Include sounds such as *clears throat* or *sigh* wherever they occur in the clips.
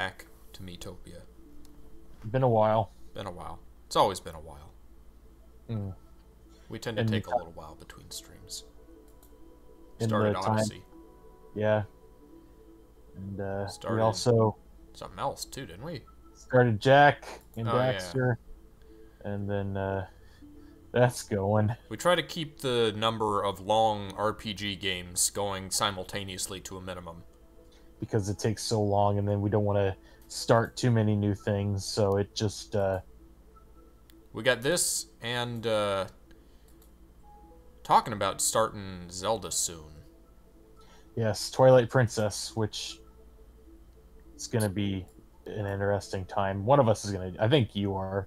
back to Miitopia. Been a while. Been a while. It's always been a while. Mm. We tend to And take a little while between streams. Started the time- Odyssey. Yeah. And uh, Started- we also Something else too, didn't we? started Jack and Oh, yeah. Daxter, and then uh, that's going. We try to keep the number of long RPG games going simultaneously to a minimum. Because it takes so long and then we don't want to start too many new things so it just uh We got this and uh talking about starting Zelda soon. yes twilight princess which it's gonna be an interesting time one of us is gonna i think you are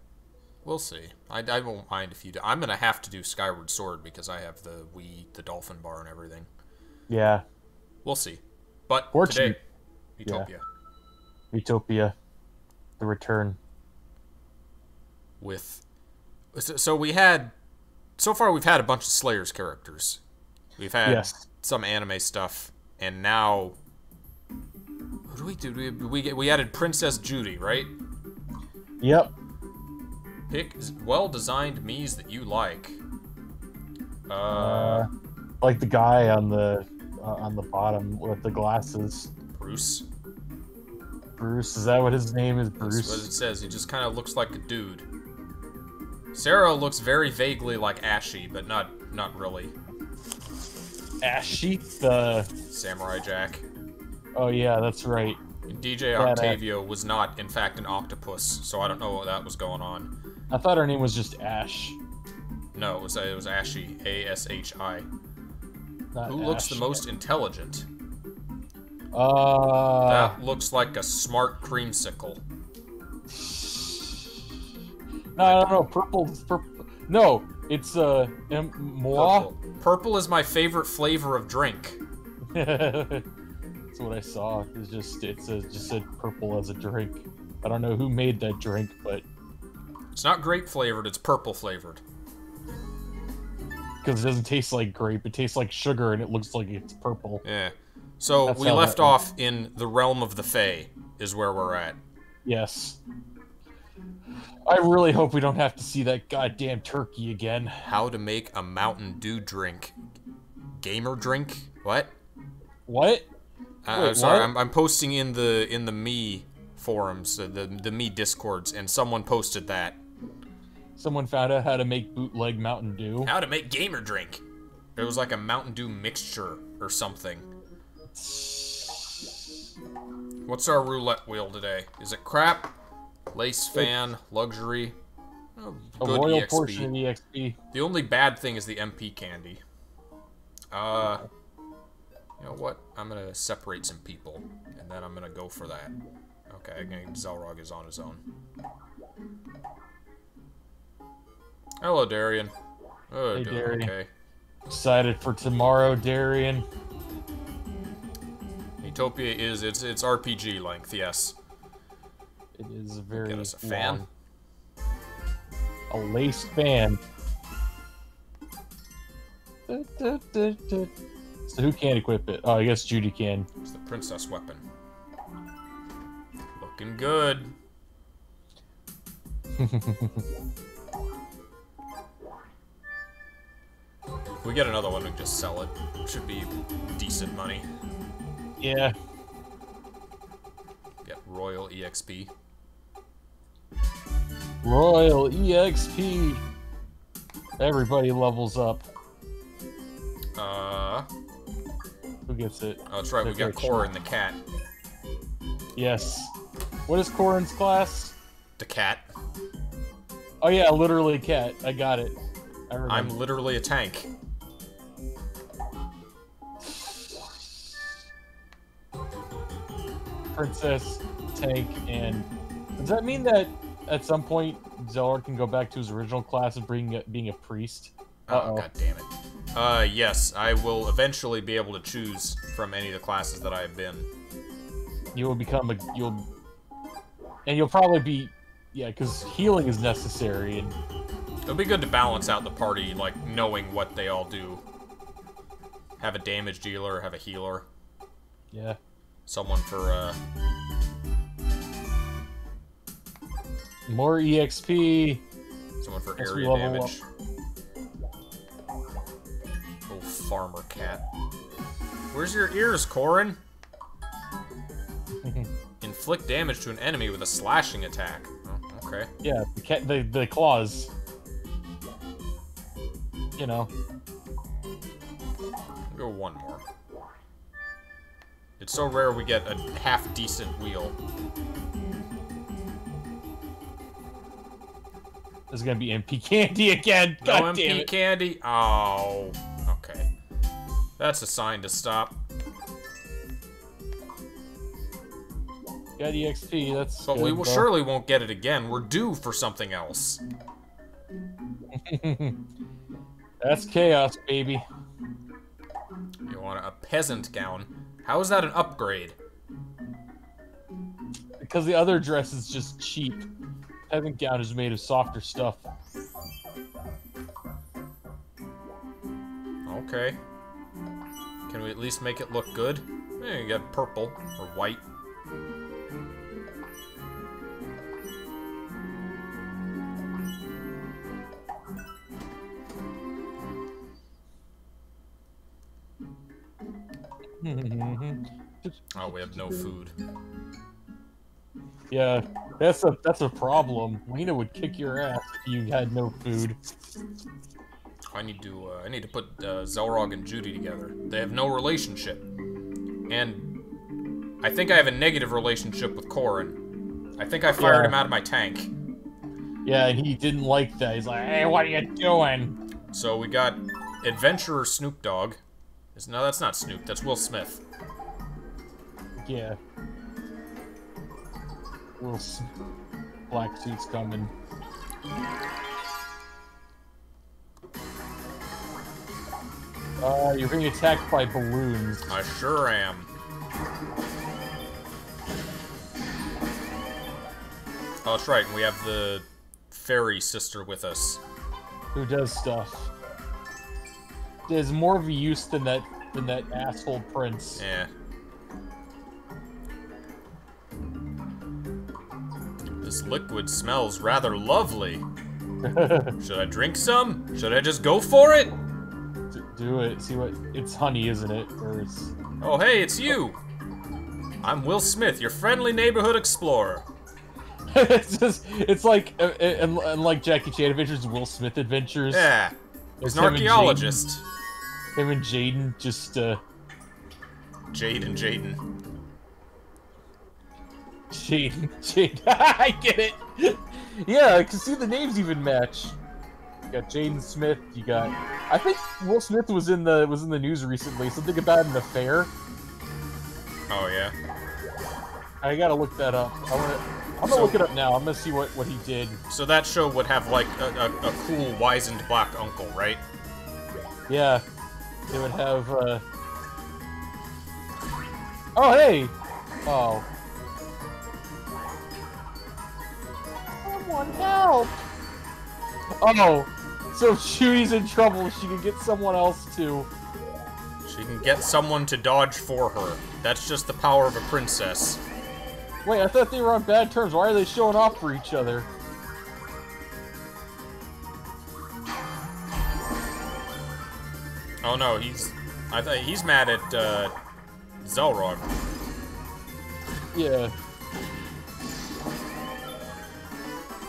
We'll see. I, I won't mind if you do. I'm gonna have to do Skyward Sword because I have the Wii, the Dolphin Bar, and everything. yeah We'll see. But Fortunate- today, Utopia utopia the return with. So, so we had. So far, we've had a bunch of Slayers characters. We've had yes some anime stuff, and now. What do we do? We we, we added Princess Judy, right? yep Pick well designed Mii's that you like. Uh, uh like the guy on the Uh, on the bottom with the glasses Bruce. bruce is that what his name is That's what bruce it says. He just kind of looks like a dude. Sarah looks very vaguely like Ashi, but not not really. Ashi the Samurai Jack. oh yeah that's right DJ Badass. Uh, Octavio was not, in fact, an octopus, so I don't know what that was going on. i thought her name was just ash No, it was it was Ashi, A S H I. not Who looks the most intelligent? uh that looks like a smart creamsicle. No, I don't know. Purple, purple. No, it's uh, moi. Purple. Purple is my favorite flavor of drink. That's what I saw. It's just it says just said purple as a drink. I don't know who made that drink, but It's not grape flavored, it's purple flavored. Because it doesn't taste like grape, it tastes like sugar, and it looks like it's purple. Yeah. So That's we left off in the realm of the Fae, is where we're at. Yes. I really hope we don't have to see that goddamn turkey again. How to make a Mountain Dew drink. Gamer drink? What? What? Uh, Wait, sorry, what? I'm, I'm posting in the in the me forums, the the Mii discords, and someone posted that. Someone found out how to make bootleg Mountain Dew. How to make gamer drink. It was like a Mountain Dew mixture or something. What's our roulette wheel today? Is it crap? Lace fan, luxury. Oh, A royal EXP. portion of EXP. The only bad thing is the MP candy. Uh, you know what? I'm gonna separate some people, and then I'm gonna go for that. Okay, I think Xelrog is on his own. Hello, Darian. Oh, Hey, Darian. okay. Excited for tomorrow, Darian. Miitopia is it's it's RPG length, yes. It is very Get us a fan. long. A laced fan. Du- du- du. So who can't equip it? Oh, I guess Judy can. It's the princess weapon. Looking good. *laughs* If we get another one, we can just sell it. Should be decent money. yeah. Get Royal EXP. Royal EXP. Everybody levels up. Uh, Who gets it? oh, that's right. We got and the cat. Yes. What is Corin's class? The cat. Oh yeah, literally cat. I got it. I. I'm literally a tank. Princess, Tank, and does that mean that at some point Xelrog can go back to his original class of being a, being a priest? Oh, Uh-oh. god damn it. Uh, yes, I will eventually be able to choose from any of the classes that I have been. You will become a you'll, and you'll probably be, yeah, because healing is necessary, and It'll be good to balance out the party, like, knowing what they all do. Have a damage dealer, have a healer, yeah, someone for, uh... More EXP. Someone for area damage. Little farmer cat. Where's your ears, Corin? *laughs* Inflict damage to an enemy with a slashing attack. Oh, okay. Yeah, the cat, the the claws. You know, Go one more. It's so rare we get a half decent wheel. this is gonna be MP *laughs* candy again. No God damn MP it. candy? Oh, okay. That's a sign to stop. Got EXP. That's. But we good, will, though. surely won't get it again. We're due for something else. *laughs* That's chaos, baby. You want a peasant gown? How is that an upgrade? Because the other dress is just cheap. Peasant gown is made of softer stuff. Okay. Can we at least make it look good? Eh, you got purple or white. *laughs* Oh, we have no food. yeah, that's a that's a problem. Lina would kick your ass if you had no food. I need to uh, I need to put uh, Xelrog and Judy together. They have no relationship, and I think I have a negative relationship with Corin. I think I fired Yeah. him out of my tank. Yeah, and he didn't like that. He's like, "Hey, what are you doing?" So we got adventurer Snoop Dogg. Is- No, that's not Snoop. That's Will Smith. Yeah. Will s- black suits coming. Uh, you're being attacked by balloons. I sure am. Oh, that's right. We have the fairy sister with us. Who does stuff? There's more of a use than that than that asshole prince. Yeah. This liquid smells rather lovely. *laughs* Should I drink some? Should I just go for it? D- Do it. See what? It's honey, isn't it? Or it's Oh, hey, it's you. I'm Will Smith, your friendly neighborhood explorer. *laughs* it's just it's like uh, uh, and, and like Jackie Chan Adventures, Will Smith Adventures. Yeah. He's It's an Jaden. archaeologist. Him and Jaden just uh Jade and Jaden. Jaden Jaden. *laughs* I get it. Yeah, I can see the names even match. You got Jaden Smith. You got. I think Will Smith was in the was in the news recently. Something about an affair. Oh, yeah. I gotta look that up. I wanna. I'm gonna So- look it up now. I'm gonna see what what he did. So that show would have, like, a, a, a cool, wizened black uncle, right? Yeah, it would have. uh... Oh hey! Oh. Someone help! Oh, so if Judy's in trouble, she can get someone else to. She can get someone to dodge for her. That's just the power of a princess. Wait, I thought they were on bad terms. Why are they showing off for each other? Oh no, he's... I thought he's mad at, uh... Xelrog. Yeah.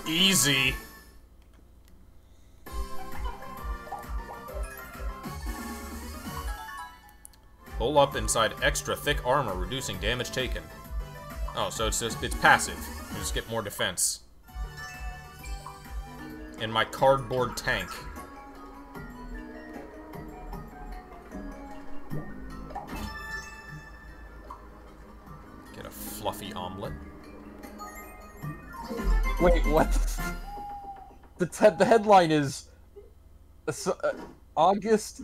Easy. Pull up inside extra thick armor, reducing damage taken. Oh, so it's just, it's passive. You just get more defense. In my cardboard tank. Get a fluffy omelet. Wait, what? The the headline is uh, August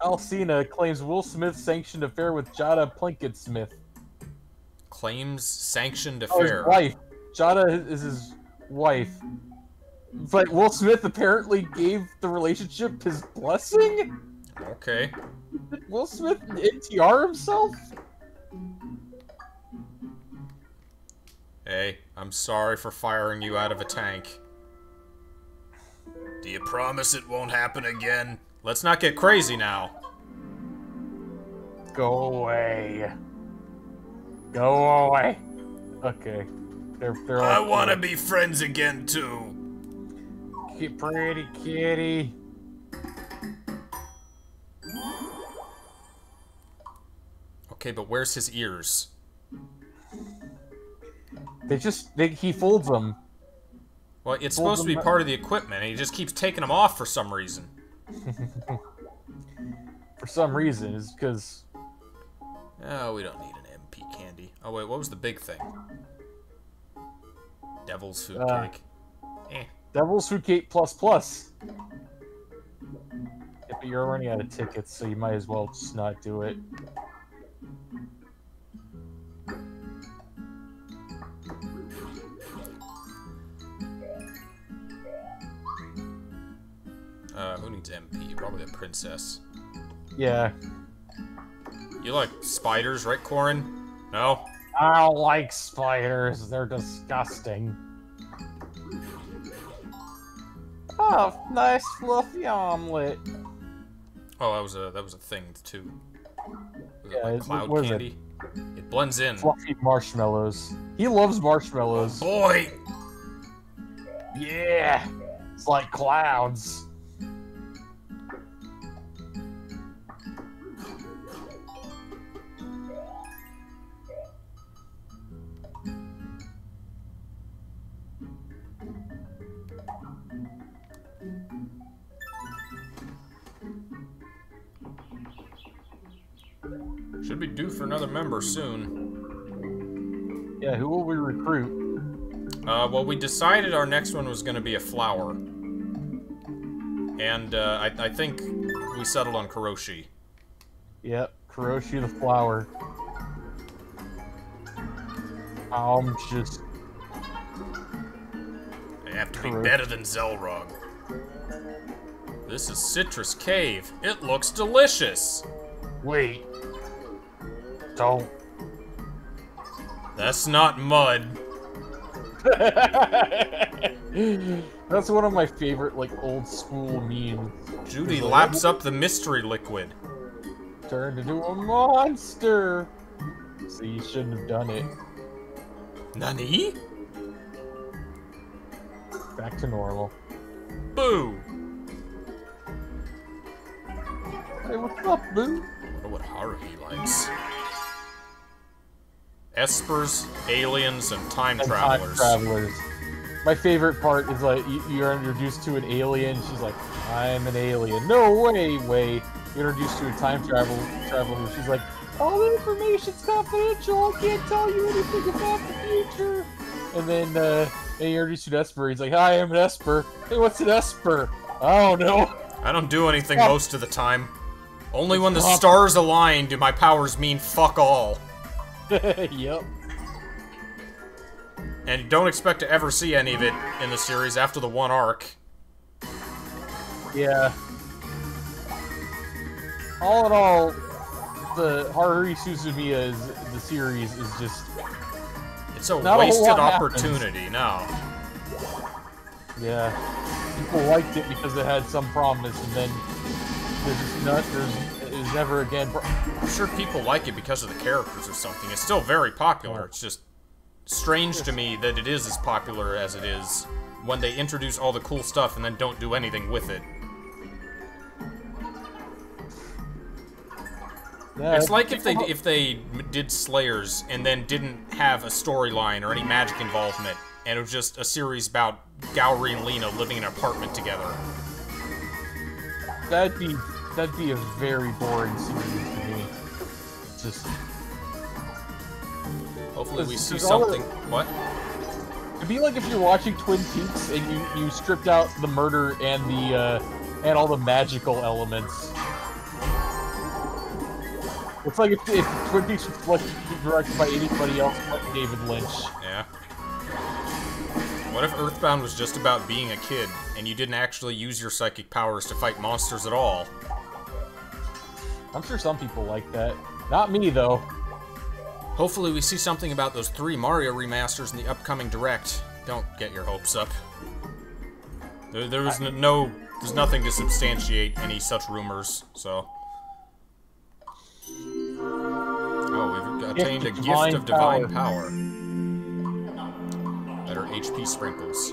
Alsina claims Will Smith sanctioned affair with Jada Pinkett Smith. Claims sanctioned affair. Oh, wife. Jada is his wife. But Will Smith apparently gave the relationship his blessing? Okay. Did Will Smith NTR himself? Hey, I'm sorry for firing you out of a tank. Do you promise it won't happen again? Let's not get crazy now. Go away. Go away. Okay. They're, they're I want to be friends again, too. Ki- Pretty kitty. Okay, but where's his ears? They just, they, he folds them. Well, it's supposed to be part of the equipment, and he just keeps taking them off for some reason. *laughs* For some reason, is because Oh, we don't need MP candy. Oh, wait, what was the big thing? Devil's food Uh, cake. Eh. Devil's Food Cake Plus Plus. Yeah, but you're running out of tickets, so you might as well just not do it. Uh, who needs MP? Probably the princess. Yeah. You like spiders, right, Corin? No? I don't like spiders. They're disgusting. Oh, nice fluffy omelet. Oh, that was a that was a thing too. Was it Yeah, like cloud it? candy. It? blends in. Fluffy marshmallows. He loves marshmallows. Boy, Yeah. It's like clouds. Be due for another member soon. Yeah, who will we recruit? Uh, well, we decided our next one was going to be a flower, and uh, I, I think we settled on Karoshi. Yep, Karoshi the flower. I'm just They have to be better than Xelrog. This is Citrus Cave. It looks delicious. wait. Don't. That's not mud. *laughs* That's one of my favorite, like, old school memes. Judy laps up the mystery liquid. Turned into a monster. So you shouldn't have done it. Nani? Back to normal. Boo! Hey, what's up, boo? I wonder what Haruhi likes. Espers, aliens, and time And travelers. Time travelers. My favorite part is like you, you're introduced to an alien. She's like, "I'm an alien." No way, way. You're introduced to a time travel traveler. She's like, "All the information's confidential. I can't tell you anything about the future." And then uh, and you're introduced to an Esper. He's like, "Hi, I'm an Esper." Hey, what's an Esper? I don't know. I don't do anything most of the time. Only when the stars align do my powers mean fuck all. *laughs* yep. And don't expect to ever see any of it in the series after the one arc. Yeah. All in all, the Haruhi Suzumiya is the series is just It's a Not a wasted happens. opportunity, no. yeah. People liked it because it had some promise, and then there's just not there's never again. Pro- I'm sure people like it because of the characters or something. It's still very popular. It's just strange to me that it is as popular as it is when they introduce all the cool stuff and then don't do anything with it. yeah, It's like if they if they did Slayers and then didn't have a storyline or any magic involvement, and it was just a series about Gourry and Lina living in an apartment together. that'd be that'd be a very boring series to me. Just Hopefully, we see something. What? It'd be like if you're watching Twin Peaks and you, you stripped out the murder and the uh, and all the magical elements. It's like if, if Twin Peaks was directed by anybody else but David Lynch. Yeah. What if Earthbound was just about being a kid and you didn't actually use your psychic powers to fight monsters at all? I'm sure some people like that. Not me though. Hopefully, we see something about those three Mario remasters in the upcoming Direct. Don't get your hopes up. There, there was n- no, there's nothing to substantiate any such rumors. So. Oh, we've attained a gift of divine power. Better HP sprinkles.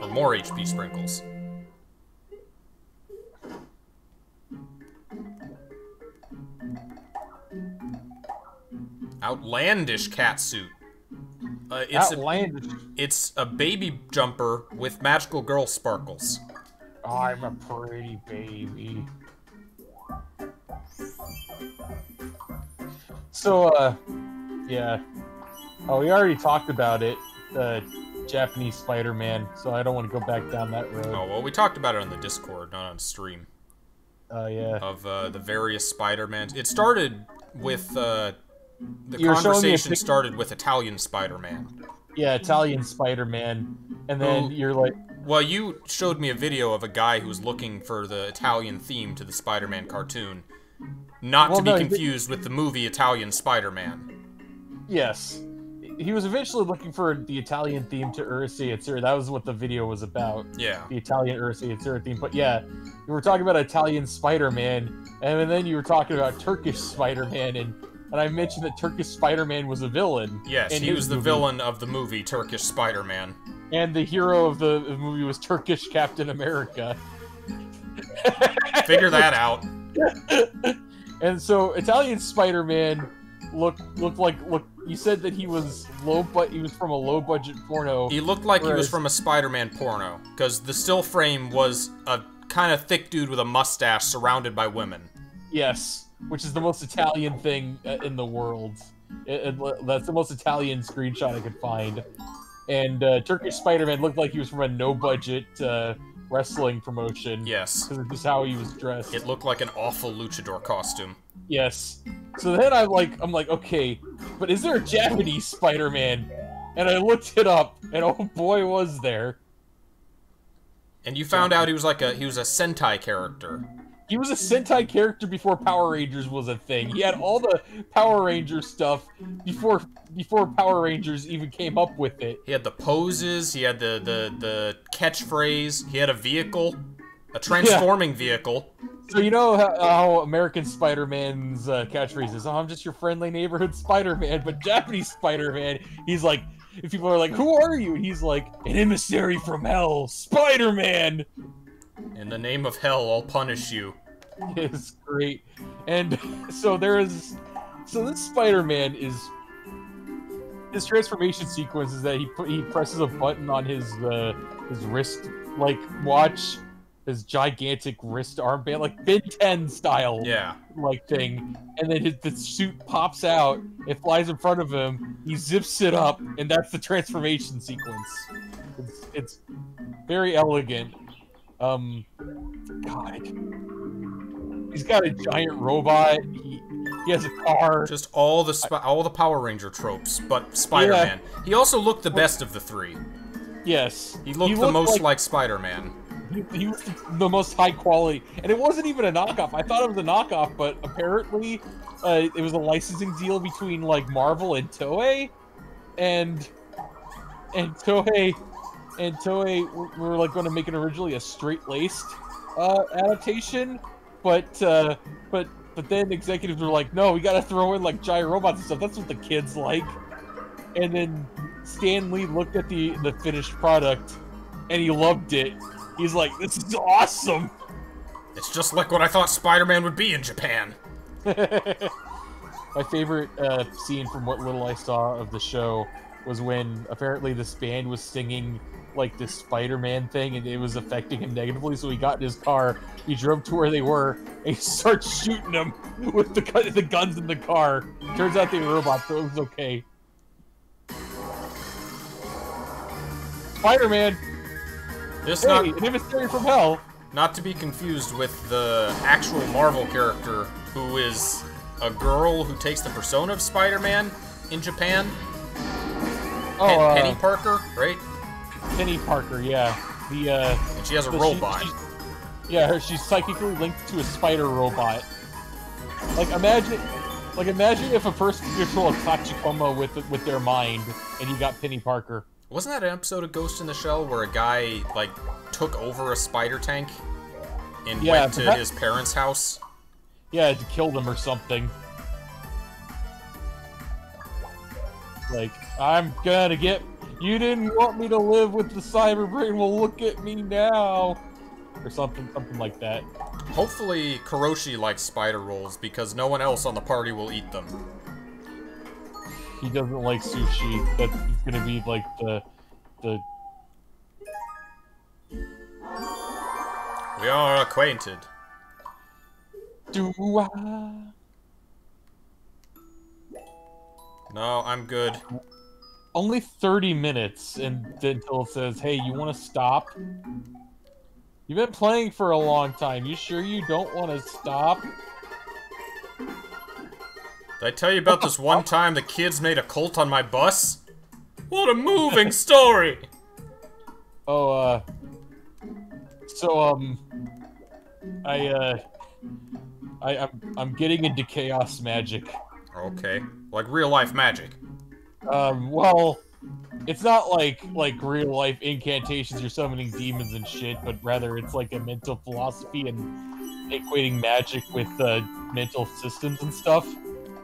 Or more HP sprinkles. Outlandish catsuit. Uh, it's a, Outlandish. it's a baby jumper with magical girl sparkles. I'm a pretty baby. So, uh, yeah. Oh, we already talked about it. The Japanese Spider-Man. So I don't want to go back down that road. Oh well, we talked about it on the Discord, not on stream, Uh, yeah. of uh, the various Spider-Mans. It started with uh, the You were showing a conversation started with Italian Spider-Man. Yeah, Italian Spider-Man. And then you're like, Well, you showed me a video of a guy who was looking for the Italian theme to the Spider-Man cartoon, not Well, to be no, confused with the movie Italian Spider-Man. yes. He was eventually looking for the Italian theme to Urusei Yatsura. That was what the video was about. Yeah. the Italian Urusei Yatsura theme. But yeah, you were talking about Italian Spider-Man, and then you were talking about Turkish Spider-Man, and and I mentioned that Turkish Spider-Man was a villain, Yes, he was the movie. villain of the movie Turkish Spider-Man. and the hero of the movie was Turkish Captain America. Figure that out. *laughs* And so Italian Spider-Man looked looked like look. You said that he was low, but he was from a low-budget porno. He looked like he was from a Spider-Man porno, because the still frame was a kind of thick dude with a mustache surrounded by women. Yes, which is the most Italian thing uh, in the world. It- it- that's the most Italian screenshot I could find. And uh, Turkish Spider-Man looked like he was from a no-budget uh, wrestling promotion. Yes. Because of just how he was dressed. It looked like an awful luchador costume. Yes. So then I'm like, I'm like, okay, but is there a Japanese Spider-Man? And I looked it up, and oh boy, was there. And you found out he was like a he was a Sentai character. He was a Sentai character before Power Rangers was a thing. He had all the Power Ranger stuff before before Power Rangers even came up with it. He had the poses, he had the the the catchphrase, he had a vehicle, a transforming vehicle. So you know how, how American Spider-Man's uh, catchphrase is, "Oh, I'm just your friendly neighborhood Spider-Man," but Japanese Spider-Man, he's like, if people are like, "Who are you?" and he's like, "An emissary from hell, Spider-Man." In the name of hell, I'll punish you. *laughs* It's great, and *laughs* so there is, so this Spider-Man is. His transformation sequence is that he he presses a button on his uh, his wrist like watch, his gigantic wrist armband like Ben 10 style. Yeah. like thing, and then his the suit pops out. It flies in front of him. He zips it up, and that's the transformation sequence. It's, it's very elegant. Um, God, he's got a giant robot. He, he has a car. Just all the all the Power Ranger tropes, but Spider-Man. He also looked the best of the three. Yes, He looked the looked most like, like Spider-Man. he, he was the most high quality, and it wasn't even a knockoff. I thought it was a knockoff, but apparently, uh, it was a licensing deal between like Marvel and Toei, and and Toei and Toei were, were like going to make it originally a straight laced uh, adaptation, but uh, but but then executives were like, no, we got to throw in like giant robots and stuff. That's what the kids like. And then Stan Lee looked at the the finished product, and he loved it. He's like, "This is awesome." It's just like what I thought Spider-Man would be in Japan. *laughs* My favorite uh, scene from what little I saw of the show was when apparently this band was singing like this Spider-Man thing, and it was affecting him negatively. So he got in his car, he drove to where they were, and he *laughs* starts shooting them with the the guns in the car. Turns out they were robots, so it was okay. Spider-Man, This hey, not an emissary from hell. not to be confused with the actual Marvel character who is a girl who takes the persona of Spider-Man in Japan. Oh, uh, Penny Parker, right? Penny Parker, yeah. The uh, And she has a So she- robot. yeah, her, she's psychically linked to a spider robot. Like imagine, Like, imagine if a person could control a Tachikoma with with their mind, and you got Penny Parker. Wasn't that an episode of Ghost in the Shell where a guy like took over a spider tank and Yeah, went to his parents' house? Yeah, to kill them or something. Like, I'm gonna get. You didn't want me to live with the cyber brain. Well, look at me now, or something, something like that. Hopefully, Karoshi likes spider rolls because no one else on the party will eat them. He doesn't like sushi. That's gonna be like the, the. We are acquainted. Do I? No, I'm good. Only 30 minutes and until it says, "Hey, you want to stop?" You've been playing for a long time. You sure you don't want to stop? Did I tell you about this one time the kids made a cult on my bus? What a moving story! Oh, uh. So, um. I, uh. I, I'm, I'm getting into chaos magic. Okay, like real life magic. Um, well, it's not like like real life incantations you're summoning demons and shit, but rather it's like a mental philosophy and equating magic with uh, mental systems and stuff.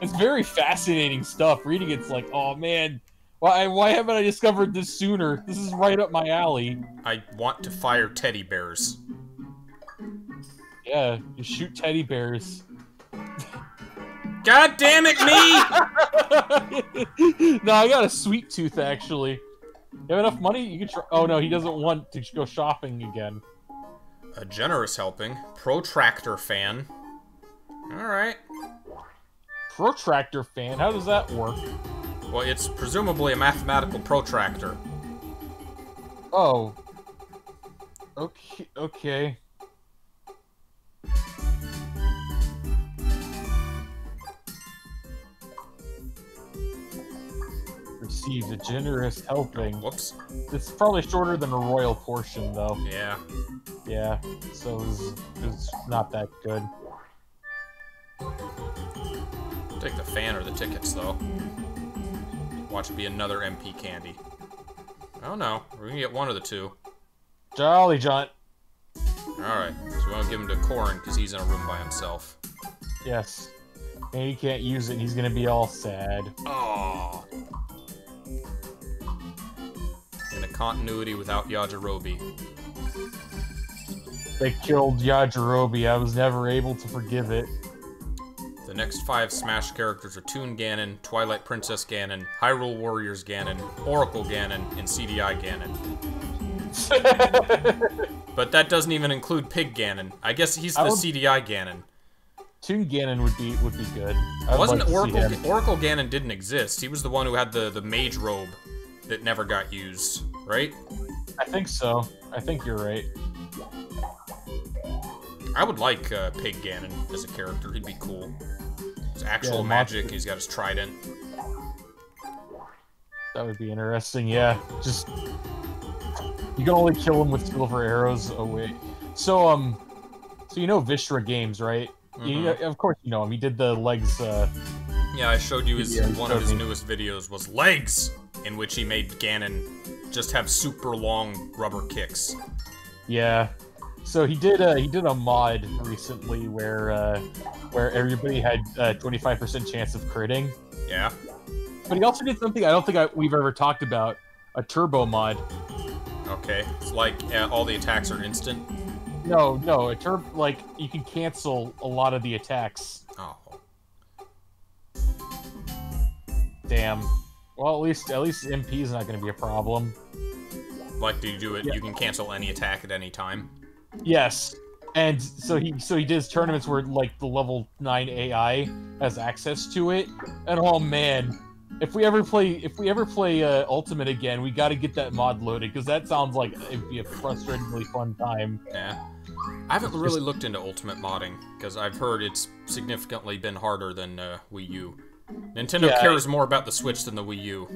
It's very fascinating stuff. Reading it's like, oh man, why why haven't I discovered this sooner? This is right up my alley. I want to fire teddy bears. Yeah, you shoot teddy bears. God damn it, me! *laughs* no, I got a sweet tooth actually. You have enough money? You can try. Oh no, he doesn't want to go shopping again. A generous helping. Protractor fan. Alright. Protractor fan. How does that work? Well, it's presumably a mathematical protractor. Oh. Okay. Okay. Receives a generous helping. Oh, whoops. It's probably shorter than a royal portion, though. Yeah. Yeah, so it's, it's not that good. Take the fan or the tickets, though. Watch it be another MP candy. Oh no, we're gonna get one of the two. Jolly John. Alright, so we won't give him to Corin because he's in a room by himself. Yes. And he can't use it, he's gonna be all sad. Oh. In a continuity without Yajirobe. They killed Yajirobe. I was never able to forgive it. The next five Smash characters are Toon Ganon, Twilight Princess Ganon, Hyrule Warriors Ganon, Oracle Ganon, and CDI Ganon. *laughs* But that doesn't even include Pig Ganon. I guess he's the would- CDI Ganon. Toon Ganon would be would be good. I'd Wasn't like Oracle. Oracle Ganon didn't exist. He was the one who had the, the mage robe that never got used, right? I think so. I think you're right. I would like uh, Pig Ganon as a character. He'd be cool. His actual Yeah, magic, monster- he's got his trident. That would be interesting. Yeah, just you can only kill him with silver arrows. Oh wait. So um, so you know Vishra Games, right? You Mhm. know, of course you know him. He did the legs. Uh, Yeah, I showed you his Yeah, one of his me. newest videos was legs, in which he made Ganon just have super long rubber kicks. yeah. So he did a he did a mod recently where uh, where everybody had a 25% chance of critting. Yeah. But he also did something I don't think I, we've ever talked about. A turbo mod. Okay. It's like uh, all the attacks are instant. No, no, a turb like you can cancel a lot of the attacks. Oh. Damn. Well, at least at least MP is not going to be a problem. Like, do you do it? Yeah. You can cancel any attack at any time. Yes. And so he so he does tournaments where like the level nine AI has access to it. And oh man, if we ever play if we ever play uh, Ultimate again, we got to get that mod loaded because that sounds like it'd be a frustratingly fun time. Yeah. I haven't really looked into Ultimate modding because I've heard it's significantly been harder than uh, Wii U. Nintendo Yeah, I- cares more about the Switch than the Wii U.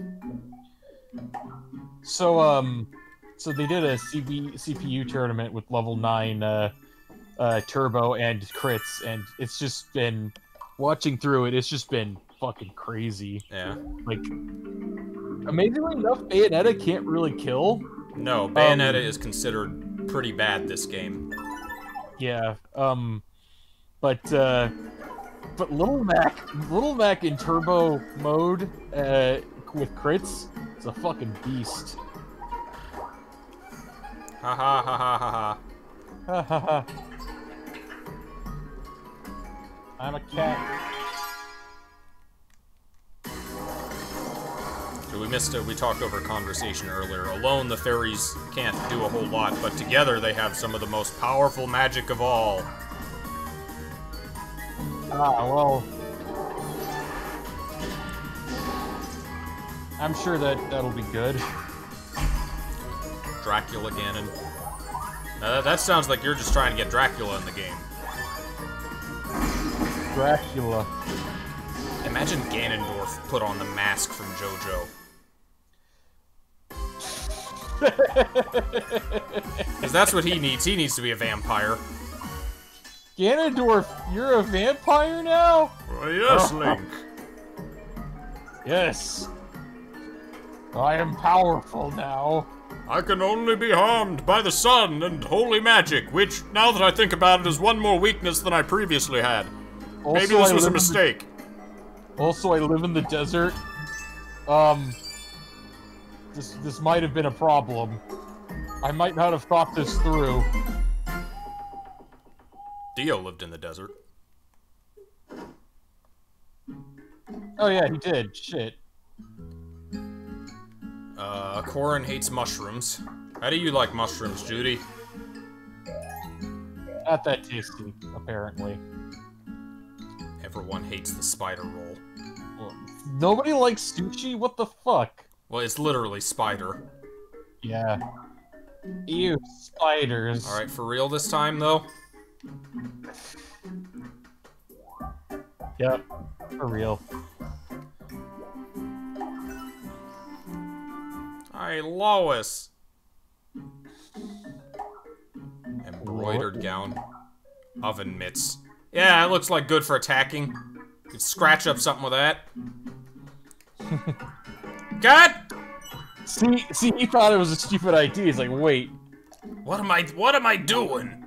So um, so they did a CB, CPU tournament with level nine uh, uh, turbo and crits, and it's just been watching through it, it's just been fucking crazy. Yeah. Like, amazingly enough, Bayonetta can't really kill. No, Bayonetta is considered pretty bad this game. Yeah. Um, but uh, but Little Mac, Little Mac in turbo mode uh, with crits is a fucking beast. Ha ha ha ha ha ha. Ha ha ha. I'm a cat. So we missed it. We talked over conversation earlier. Alone, the fairies can't do a whole lot, but together they have some of the most powerful magic of all. Ah, well. I'm sure that that'll be good. Dracula Ganon. Now, that, that sounds like you're just trying to get Dracula in the game. Dracula. Imagine Ganondorf put on the mask from JoJo. *laughs* Because that's what he needs. He needs to be a vampire. Ganondorf, you're a vampire now? Oh, yes, Link. Yes. I am powerful now. I can only be harmed by the sun and holy magic, which, now that I think about it, is one more weakness than I previously had. Also, Maybe this I was a in the- mistake. Also, I live in the desert. Um, this this might have been a problem. I might not have thought this through. Dio lived in the desert. Oh yeah, he did. Shit. Uh, Corin hates mushrooms. How do you like mushrooms, Judy? Not that tasty, apparently. Everyone hates the spider roll. Nobody likes sushi. What the fuck? Well, it's literally spider. Yeah. Ew, spiders. Alright, for real this time, though? Yep. For real. Hi, Lois! Embroidered gown. Oven mitts. Yeah, it looks like good for attacking. Could scratch up something with that. *laughs* God! See, see, he thought it was a stupid idea. He's like, wait. What am I, what am I doing?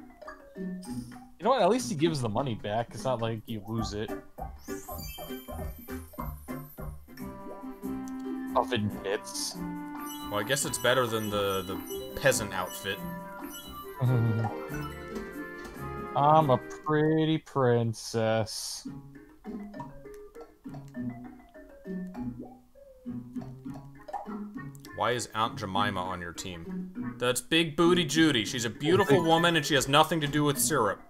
You know what? At least he gives the money back. It's not like you lose it. Oven mitts. Well, I guess it's better than the, the peasant outfit. *laughs* I'm a pretty princess. Why is Aunt Jemima on your team? That's Big Booty Judy. She's a beautiful woman and she has nothing to do with syrup.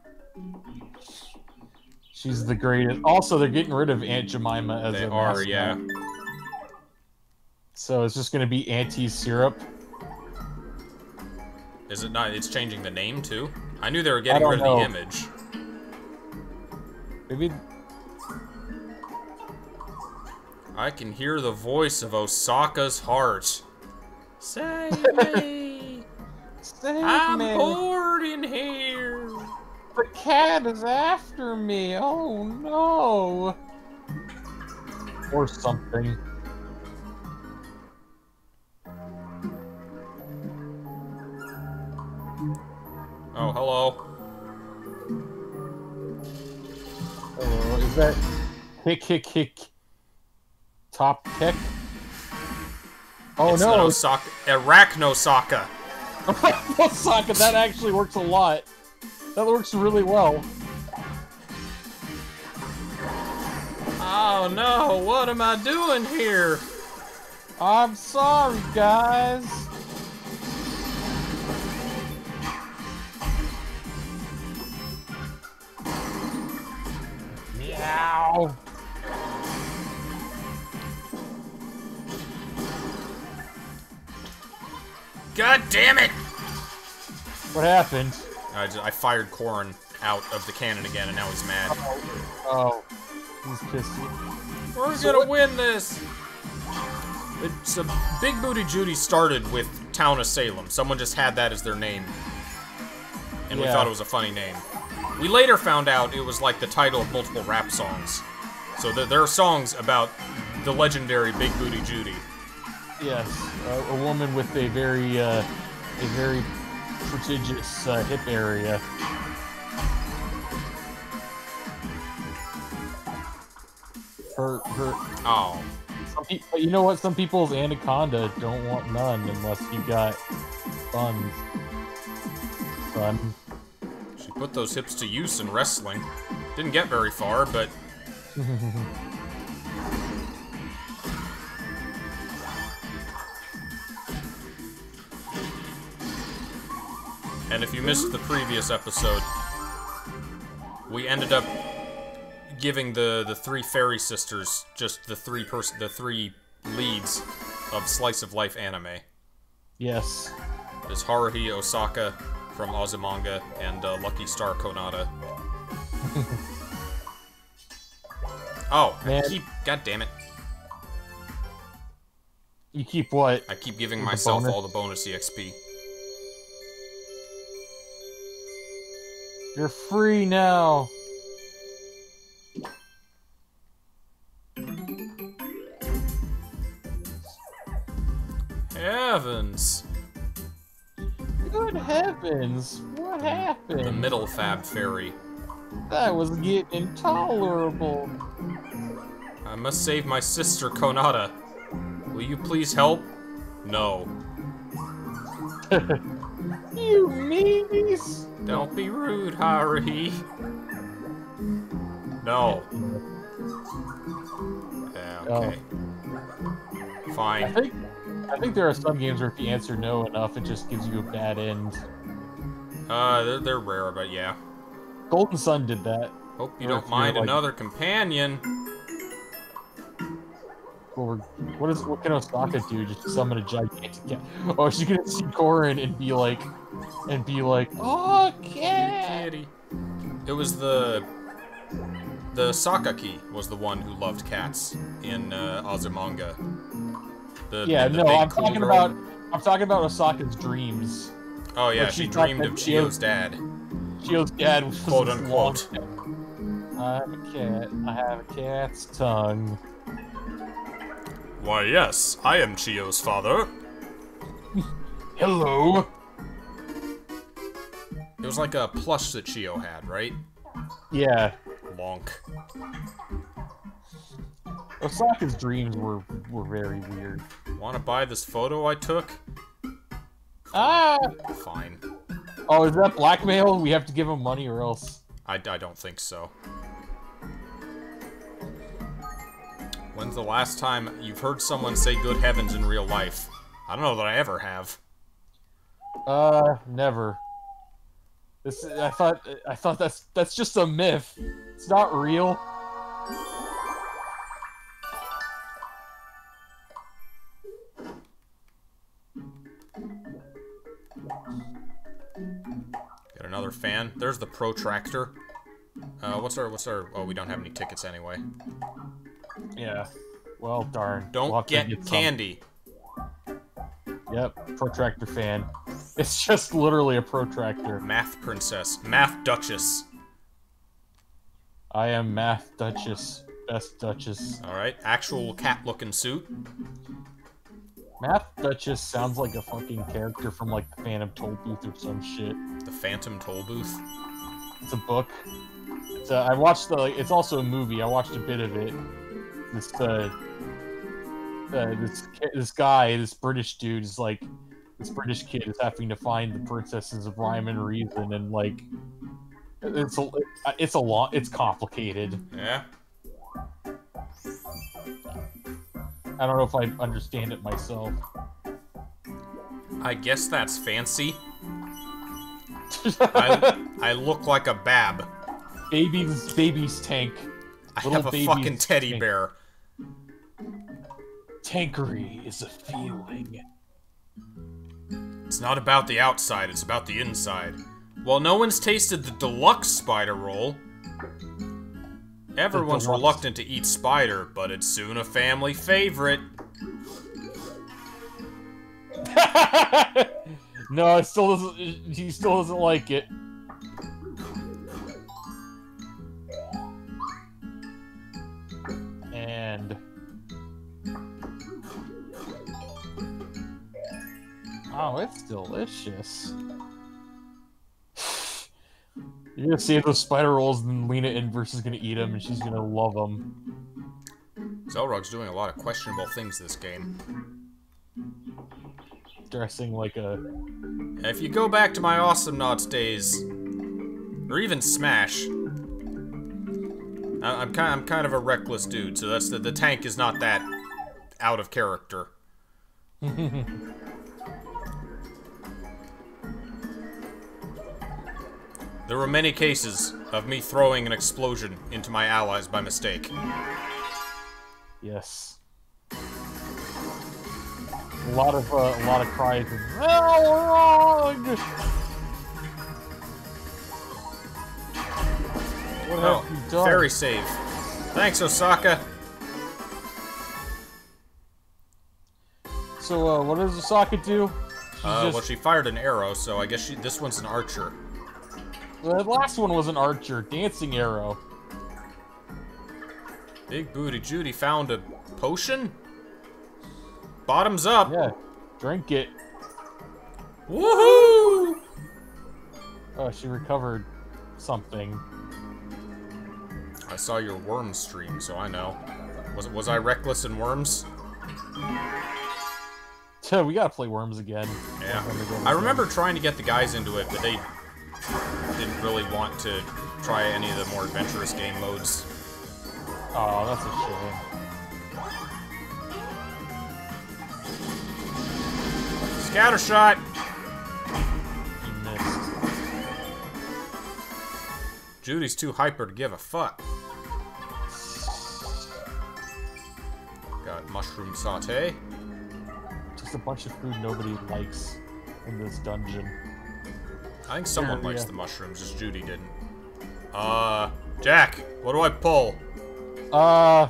She's the greatest. Also, they're getting rid of Aunt Jemima as They a are, mascot. yeah. So it's just gonna be Auntie Syrup. Is it not? It's changing the name too? I knew they were getting rid of the image. Maybe I can hear the voice of Osaka's heart. Me! *laughs* Save I'm me. bored in here! The cat is after me. Oh no. Or something. Oh, hello. Oh, is that kick kick kick top kick? Oh it's no, an Osaka- Arachnosaka. *laughs* Osaka, that actually works a lot. That works really well. Oh no, what am I doing here? I'm sorry, guys. Meow. God damn it! What happened? I, just, I fired Corin out of the cannon again and now he's mad. Oh, he's pissy. We're So gonna win this! It's a Big Booty Judy started with Town of Salem. Someone just had that as their name. And we thought it was a funny name. We later found out it was like the title of multiple rap songs. So th there are songs about the legendary Big Booty Judy. Yes, a, a woman with a very, uh, a very prodigious uh, hip area. Her, her. Oh. Pe- you know what? Some people's anaconda don't want none unless you got funds. Fun. She put those hips to use in wrestling. Didn't get very far, but *laughs* And if you missed the previous episode, we ended up giving the the three fairy sisters just the three person the three leads of slice of life anime. Yes. There's Haruhi Osaka from Azumanga and uh, Lucky Star Konata. *laughs* oh, I Man. keep god damn it. You keep what? I keep giving myself bonus? all the bonus EXP. You're free now. Heavens! Good heavens! What happened? The middle fab fairy. That was getting intolerable. I must save my sister Konata. Will you please help? No. *laughs* You meanies! Don't be rude, Haruhi. No. Yeah, okay. I Fine. think I think there are some games where if you answer no enough, it just gives you a bad end. Uh, they're, they're rare, but yeah. Golden Sun did that. Hope you Or don't mind like- another companion. Or what is what can Osaka do? Just summon a gigantic cat? Oh, she gonna see Corin and be like, and be like, oh. Kitty. It was the the Sakaki was the one who loved cats in uh, Azumanga. The, Yeah, the no, I'm cool talking girl. about I'm talking about Osaka's dreams. Oh yeah, she she dreamed of Chiyo- Chiyo's dad. Chiyo's dad was quote unquote. I have a cat. I have a cat's tongue. Why yes, I am Chiyo's father. *laughs* Hello. It was like a plush that Chiyo had, right? Yeah, Lonk. Osaka's dreams were were very weird. Wanna buy this photo I took? Ah. Fine. Oh, is that blackmail? We have to give him money or else. I, I don't think so. When's the last time you've heard someone say good heavens in real life? I don't know that I ever have. Uh, never. This I thought I thought that's that's just a myth. It's not real. Got another fan. There's the protractor. Uh, what's our, what's our, oh, we don't have any tickets anyway. Yeah. Well, darn. Don't We'll get, some. candy. Yep, protractor fan. It's just literally a protractor. Math princess. Math duchess. I am Math Duchess, best Duchess. Alright, actual cat looking suit. Math Duchess sounds like a fucking character from like the Phantom Toll Booth or some shit. The Phantom Toll Booth. It's a book. It's uh, I watched the. Like, it's also a movie. I watched a bit of it. This uh, uh this this guy, this British dude, is like this British kid is having to find the princesses of rhyme and reason, and like it's a it's a lot. It's complicated. Yeah? I don't know if I understand it myself. I guess that's fancy. *laughs* I, I look like a bab. baby's baby's tank. I have a fucking teddy tank. bear. Tankery is a feeling. It's not about the outside, it's about the inside. While no one's tasted the deluxe spider roll. Everyone's reluctant to eat spider, but it's soon a family favorite. *laughs* no, it still doesn't. He still doesn't like it. And Wow, it's delicious. You're gonna save those spider rolls, and Lina Inverse is gonna eat them, and she's gonna love them. Xelrog's doing a lot of questionable things this game. Dressing like a. If you go back to my Awesomenauts days, or even Smash, I- I'm kind, I'm kind of a reckless dude, so that's the, the tank is not that out of character. *laughs* There were many cases of me throwing an explosion into my allies by mistake. Yes. A lot of uh, a lot of cries of Elrond! What Oh, have done? fairy save. Thanks, Osaka. So, uh, what does Osaka do? She's Uh, just, well, she fired an arrow, so I guess she, this one's an archer. The last one was an archer, dancing arrow. Big Booty Judy found a potion? Bottoms up. Yeah, drink it. Woohoo! Oh, she recovered something. I saw your worm stream, so I know. Was was I reckless in worms? So *laughs* we gotta play Worms again. Yeah. When we go I remember trying to get the guys into it, but they didn't really want to try any of the more adventurous game modes. Oh, that's a shame. Scatter shot! He missed. Judy's too hyper to give a fuck. Got mushroom saute. Just a bunch of food nobody likes in this dungeon. I think someone Sure, likes yeah. the mushrooms, just Judy didn't. Uh, Jack, what do I pull? Uh,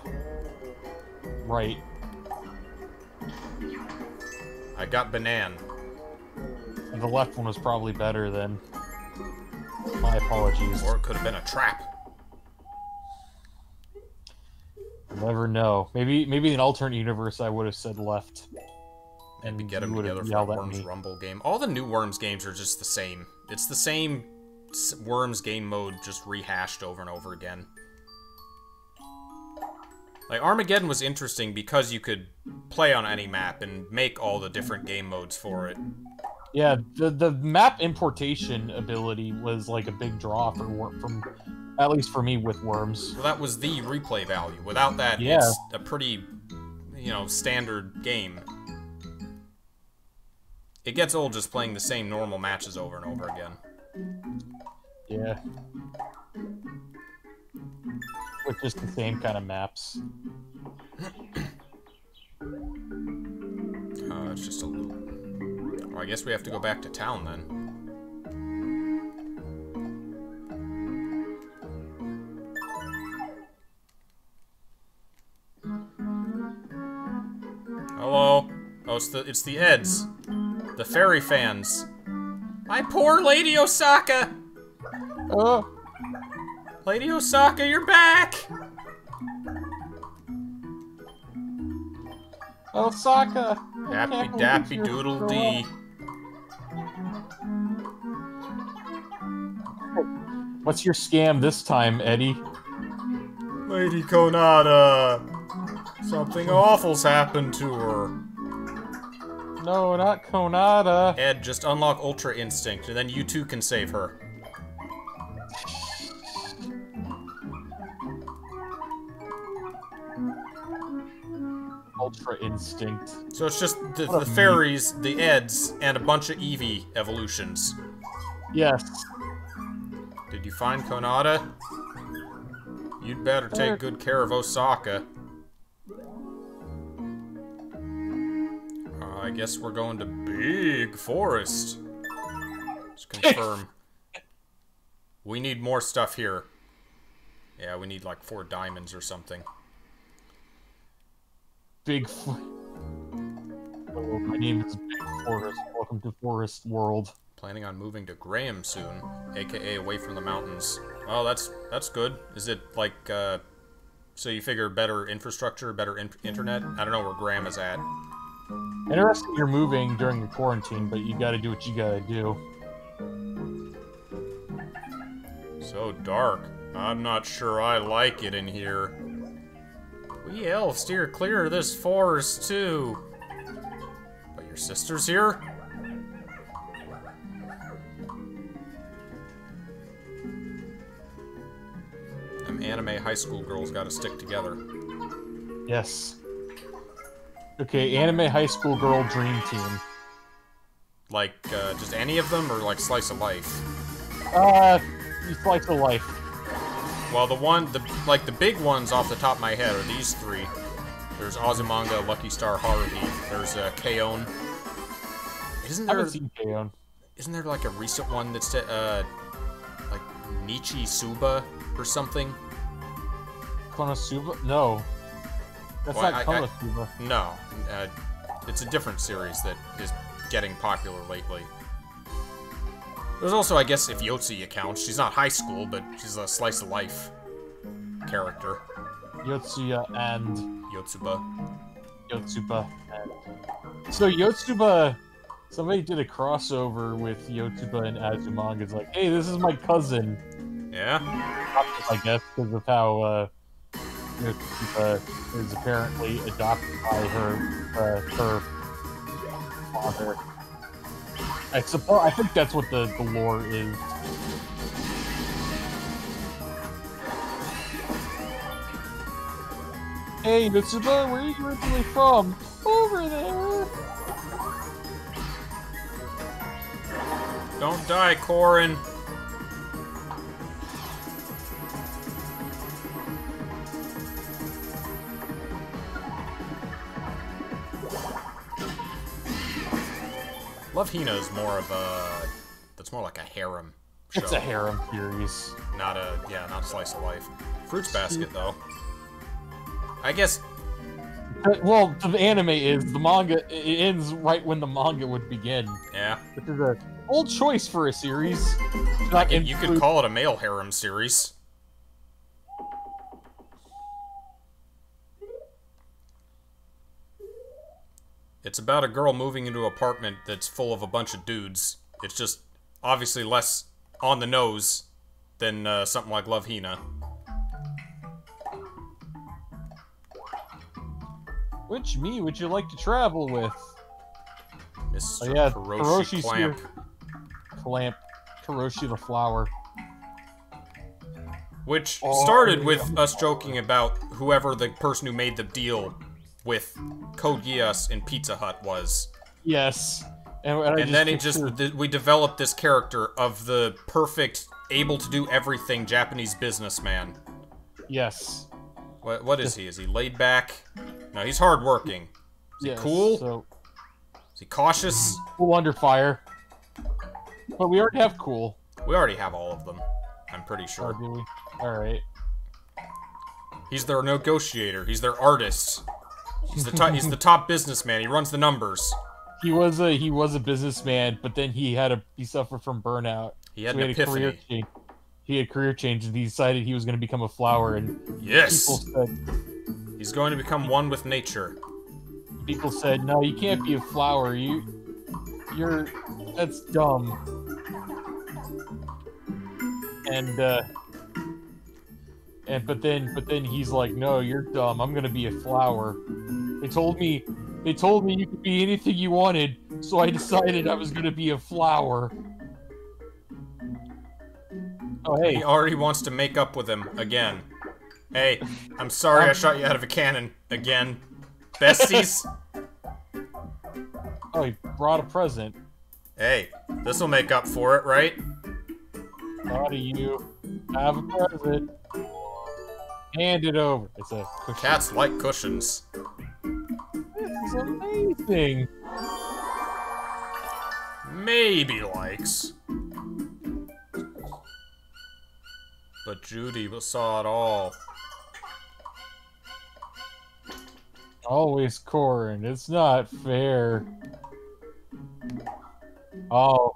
right. I got banan. And the left one was probably better than. My apologies. Or it could have been a trap. Never know. Maybe, maybe in an alternate universe, I would have said left. And And get them together for a Worms. Rumble game. All the new Worms games are just the same. It's the same Worms game mode, just rehashed over and over again. Like, Armageddon was interesting because you could play on any map and make all the different game modes for it. Yeah, the the map importation ability was like a big draw for from, at least for me with Worms. Well, that was the replay value. Without that, Yeah. it's a pretty, you know, standard game. It gets old just playing the same normal matches over and over again. Yeah. With just the same kind of maps. Uh, it's just a loop. Well, I guess we have to go back to town then. Hello. Oh, it's the it's the Eds, the fairy fans. My poor Lady Osaka. Oh, Lady Osaka, you're back. Osaka! Happy dappy doodle dee. What's your scam this time, Eddie? Lady Konata. Something awful's happened to her. No, not Konata. Ed, just unlock Ultra Instinct, and then you too can save her. Ultra Instinct. So it's just the, What a the meat. fairies, the Eds, and a bunch of Eevee evolutions. Yes. Did you find Konata? You'd better take good care of Osaka. I guess we're going to Big Forest. Let's *laughs* confirm. we need more stuff here. Yeah, we need like four diamonds or something. Big. Hello, my name is Big Forest. Welcome to Forest World. Planning on moving to Graham soon, aka away from the mountains. Oh, that's that's good. Is it like uh so you figure better infrastructure, better in internet? I don't know where Graham is at. Interesting you're moving during the quarantine, but you gotta do what you gotta do. So dark. I'm not sure I like it in here. We elves steer clear of this forest, too. But your sister's here? Them anime high school girls gotta stick together. Yes. Okay, anime high school girl dream team. Like, uh, just any of them, or like slice of life? Uh, slice of life. Well, the one, the like the big ones off the top of my head are these three. There's Azumanga, Lucky Star, Haruhi. There's uh, K-On. Isn't I there? haven't seen K-On. Isn't there like a recent one that's uh, like Nichi Suba or something? Konosuba? No. That's Well, not I- Konosuba. No, uh, it's a different series that is getting popular lately. There's also, I guess, if Yotsuya counts, she's not high school, but she's a slice of life character. Yotsuya and Yotsuba. Yotsuba. And... So Yotsuba, somebody did a crossover with Yotsuba and Azumanga. It's like, hey, this is my cousin. Yeah? I guess because of how uh, Yotsuba is apparently adopted by her uh, her father. I suppose I think that's what the, the lore is. Hey, Yotsuba, where are you originally from? Over there. Don't die, Corin. Love Hina is more of a. That's more like a harem show. It's a harem series. Not a. Yeah, not a slice of life. Fruits Basket, though. I guess. Uh, Well, the anime is the manga. It ends right when the manga would begin, Yeah. which is a old choice for a series. You could call it a male harem series. It's about a girl moving into an apartment that's full of a bunch of dudes. It's just obviously less on the nose than uh, something like Love Hina. Which me would you like to travel with? Mr. Oh, yeah, Clamp. here. Clamp, Karoshi the flower. Which Oh, started with us joking about whoever the person who made the deal with Code Geass in Pizza Hut was. Yes. And, and, and then it just th- we developed this character of the perfect able to do everything japanese businessman yes. what, what is he is he laid back no he's hardworking is he cool So is he cautious cool under fire. But we already have cool. we already have all of them i'm pretty Or sure do we? All right. he's their negotiator he's their artist he's the top he's the top businessman he runs the numbers He was a he was a businessman, but then he had a he suffered from burnout. he had So he had a career change. He had career change, and he decided he was going to become a flower. And yes said, he's going to become one with nature people said, "No, you can't be a flower. You, you're, that's dumb." And uh, and but then but then he's like, "No, you're dumb. I'm gonna be a flower." They told me, they told me you could be anything you wanted, so I decided I was gonna be a flower. Oh hey he already wants to make up with him again hey i'm sorry i shot you out of a cannon again besties oh he brought a present. Hey, this'll make up for it, right? Of you. Have a present. Hand it over. It's a cushion. Cats like cushions. This is amazing. Maybe likes. But Judy saw it all. Always Corin. It's not fair. Oh,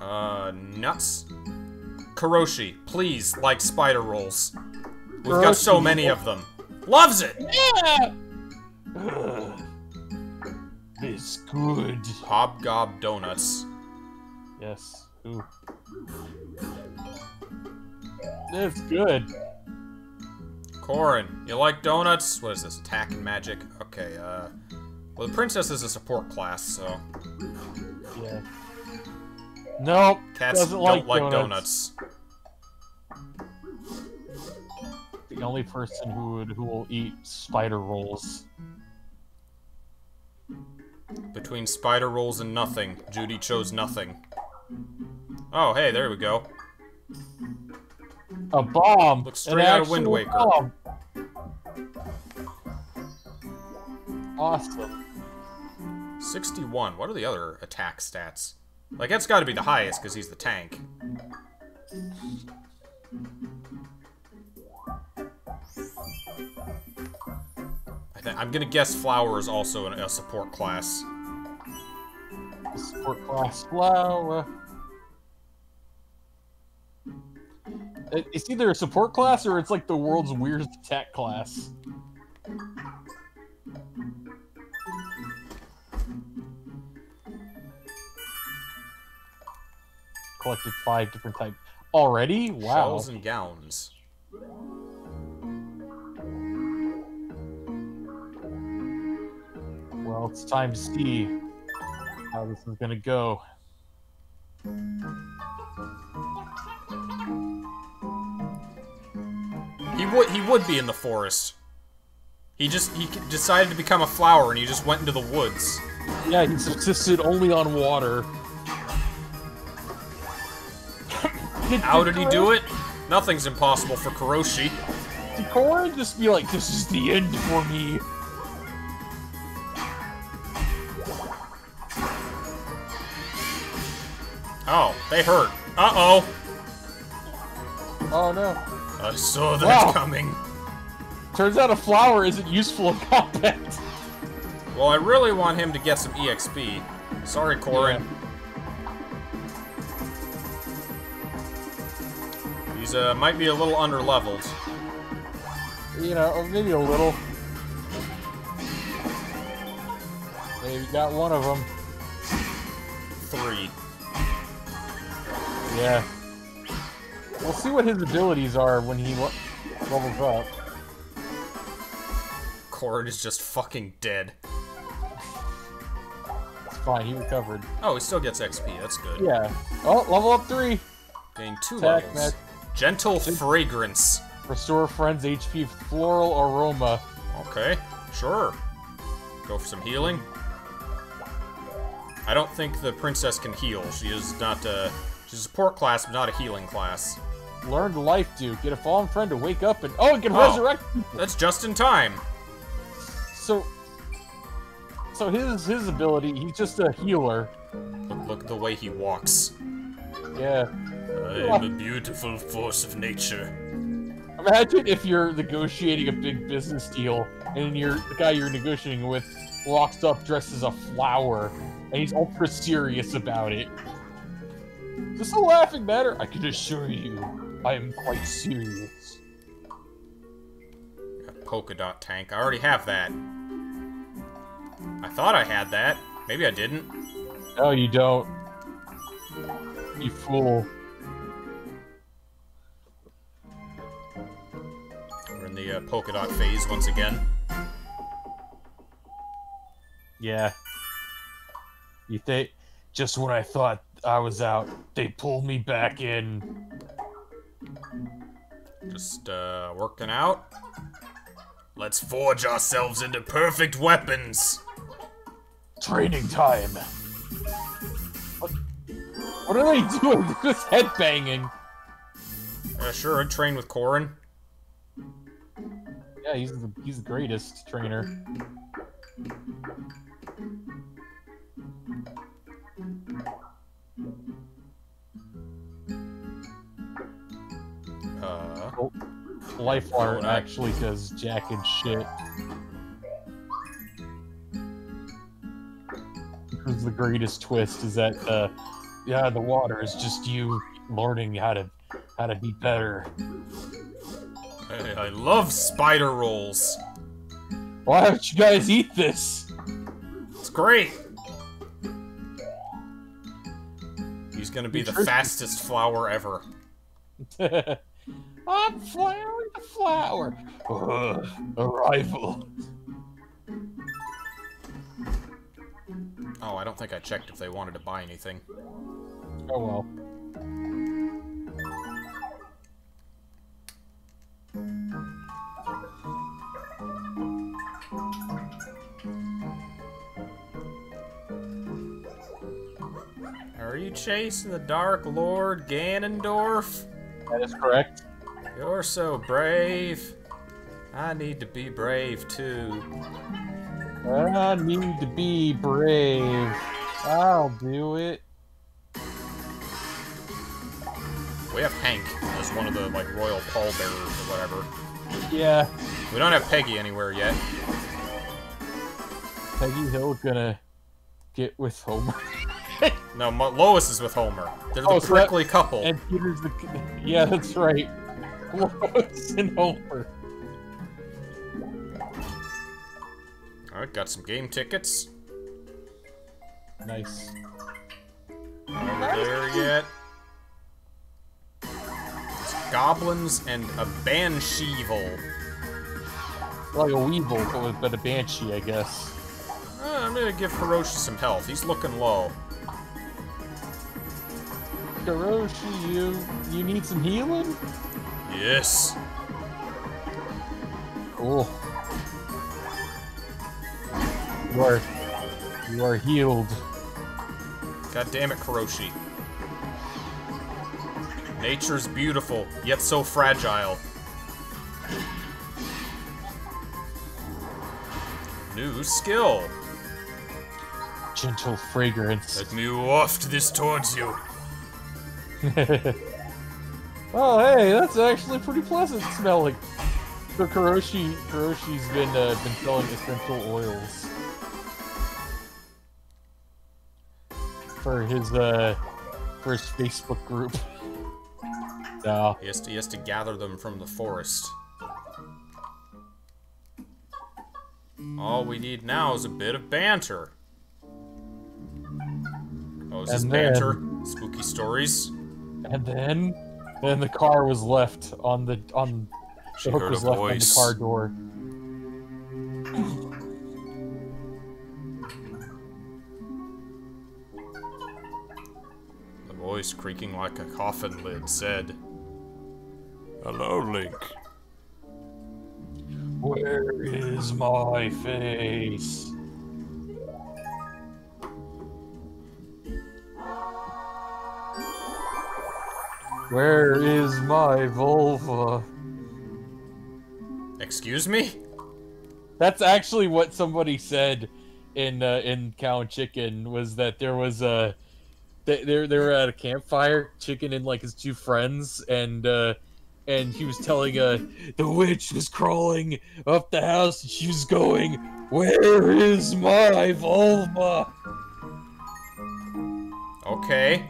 Uh, nuts. Karoshi, please like spider rolls. We've got so many of them. Loves it! yeah. Ugh. It's good. Hobgob Donuts. Yes. Ooh. It's good. Corin, you like donuts? What is this? Attack and magic? Okay, uh. Well, the princess is a support class, so. Yeah. Nope. Cats doesn't don't like, like donuts. donuts. The only person who would who will eat spider rolls. Between spider rolls and nothing, Judy chose nothing. Oh, hey, there we go. A bomb. Looks straight out of Wind Waker. bomb. Awesome. 61. What are the other attack stats? Like, that's gotta be the highest, because he's the tank. Think I'm gonna guess Flower is also a support class. Support class flower. It's either a support class or it's like the world's weirdest attack class. Collected five different types. Already? Wow. Shells and gowns. Well, it's time to see how this is gonna go. He would he would be in the forest. He just he decided to become a flower and he just went into the woods. Yeah, he subsisted only on water. How did he do it? Nothing's impossible for Karoshi. Did Korra just be like, this is the end for me? They hurt. Uh-oh. Oh no. I saw that Wow. coming. Turns out a flower isn't useful in combat. Well, I really want him to get some EXP. Sorry, Corin. He's, uh, might be a little underleveled. You know, maybe a little. Maybe got one of them. Three. Yeah. We'll see what his abilities are when he le- levels up. Corin is just fucking dead. It's fine, he recovered. Oh, he still gets XP. That's good. Yeah. Oh, level up three. Gain two Attack levels. match. Gentle Fragrance. Restore friends HP floral aroma. Okay, sure. Go for some healing. I don't think the princess can heal. She is not a... She's a support class, but not a healing class. Learn to life do. Get a fallen friend to wake up and oh, it can Oh. resurrect. That's just in time. So, so his his ability, he's just a healer. Look, look the way he walks. Yeah. I am a beautiful force of nature. Imagine if you're negotiating a big business deal and you're the guy you're negotiating with walks up dressed as a flower and he's ultra serious about it. Is this a laughing matter? I can assure you, I am quite serious. Polka dot tank. I already have that. I thought I had that. Maybe I didn't. No, you don't. You fool. We're in the uh, polka dot phase once again. Yeah. You think just when I thought I was out, they pulled me back in. Just uh, working out. Let's forge ourselves into perfect weapons. Training time. What, what are they doing? *laughs* They're just headbanging. Sure. I'd train with Corin. Yeah, he's the, he's the greatest trainer. Uh, Life Water Donut. actually does jack and shit. This is the greatest twist is that uh yeah, the water is just you learning how to how to be better. I, I love spider rolls. Why don't you guys eat this? It's great. He's gonna be the fastest flower ever. *laughs* I'm flowering the flower. Ugh, arrival. Oh, I don't think I checked if they wanted to buy anything. Oh well. Chasing the Dark Lord Ganondorf? That is correct. You're so brave. I need to be brave too. I need to be brave. I'll do it. We have Hank as one of the like royal pallbearers or whatever. Yeah, We don't have Peggy anywhere yet. Peggy Hill gonna get with Homer. *laughs* *laughs* No, Lois is with Homer. They're the Oh, so that- prickly couple. and Peter's the. Yeah, that's right. *laughs* Lois and Homer. Alright, got some game tickets. Nice. Over there yet. It's goblins and a bansheevil. Like a weevil, but a banshee, I guess. Uh, I'm gonna give Hiroshi some health. He's looking low. Hiroshi, you you need some healing? Yes. Cool. You are you are healed. God damn it, Hiroshi. Nature's beautiful, yet so fragile. New skill. Gentle fragrance. Let me waft this towards you. *laughs* oh, hey, that's actually pretty pleasant smelling. So Karoshi, Karoshi's been uh, been selling essential oils for his uh for his Facebook group. *laughs* No, He has to, he has to gather them from the forest. All we need now is a bit of banter. Oh, is this And then- banter? Spooky stories? And then then the car was left on the on She the hook heard was a left on the car door. The voice, creaking like a coffin lid, said, Hello, Link. Where is my face? Where is my vulva? Excuse me? That's actually what somebody said in uh, in Cow and Chicken was that there was a they they they were at a campfire, Chicken and like his two friends, and uh, and he was telling uh the witch was crawling up the house and she was going, "Where is my vulva?" Okay.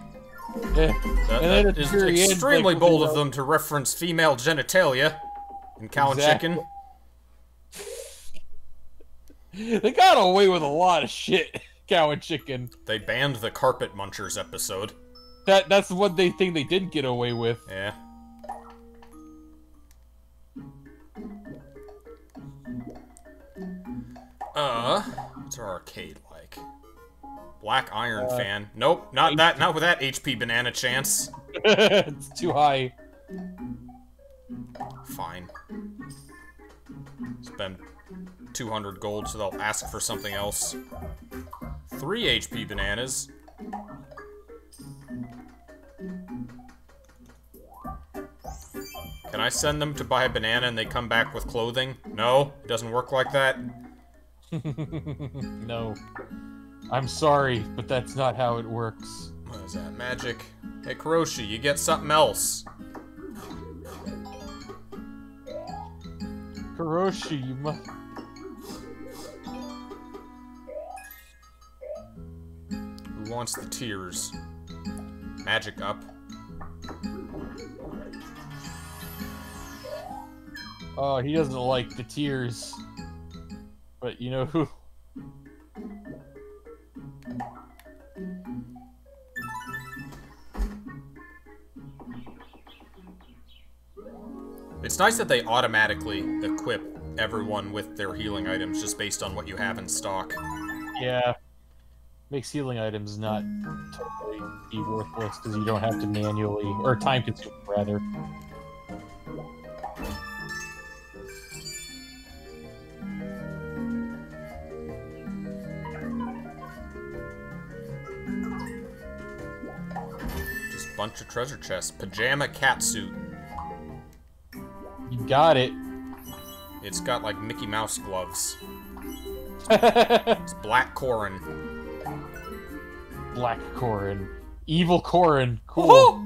That, And that is extremely like, bold of them to reference female genitalia in Cow Exactly. and Chicken. *laughs* They got away with a lot of shit, *laughs* Cow and Chicken. They banned the Carpet Munchers episode. That that's what they think they did get away with. Yeah. Uh, what's our arcade? Black Iron Uh, fan. Nope, not that. Not with that HP banana chance. *laughs* it's too high. Fine. Spend 200 gold so they'll ask for something else. Three HP bananas. Can I send them to buy a banana and they come back with clothing? No, it doesn't work like that. *laughs* no. I'm sorry, but that's not how it works. What is that, magic? Hey, Karoshi, you get something else. Karoshi, you must. Who wants the tears? Magic up. Oh, he doesn't like the tears. But you know who? It's nice that they automatically equip everyone with their healing items just based on what you have in stock. Yeah. Makes healing items not totally be worthless because you don't have to manually, or time consuming rather. Bunch of treasure chests. Pajama cat suit. You got it. It's got like Mickey Mouse gloves. *laughs* It's Black Corin. Black Corin. Evil Corin. Cool.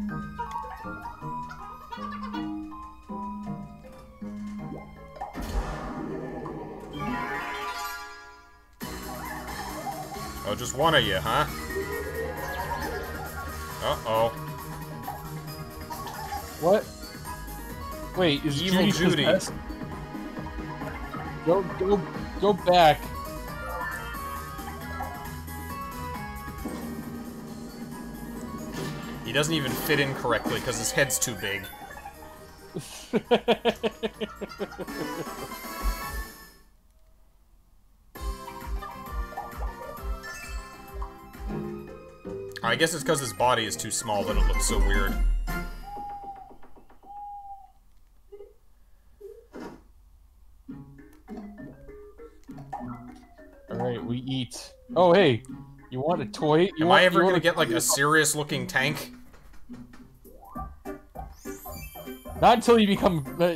Oh, just one of you, huh? Uh-oh. What? Wait, is Evil Judy, Judy. Go, go, go back. He doesn't even fit in correctly because his head's too big. *laughs* I guess it's because his body is too small that it looks so weird. Oh, hey, you want a toy? You Am want, I ever gonna get like a serious looking tank? Not until you become. Uh,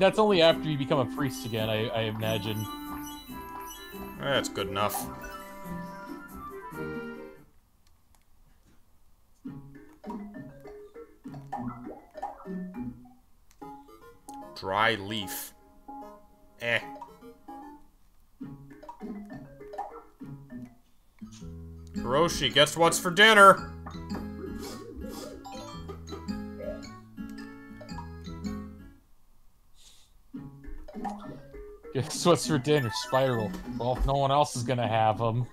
that's only after you become a priest again, I, I imagine. That's good enough. Dry leaf. Hiroshi, guess what's for dinner? Guess what's for dinner? Spiral. Well, if no one else is gonna have them.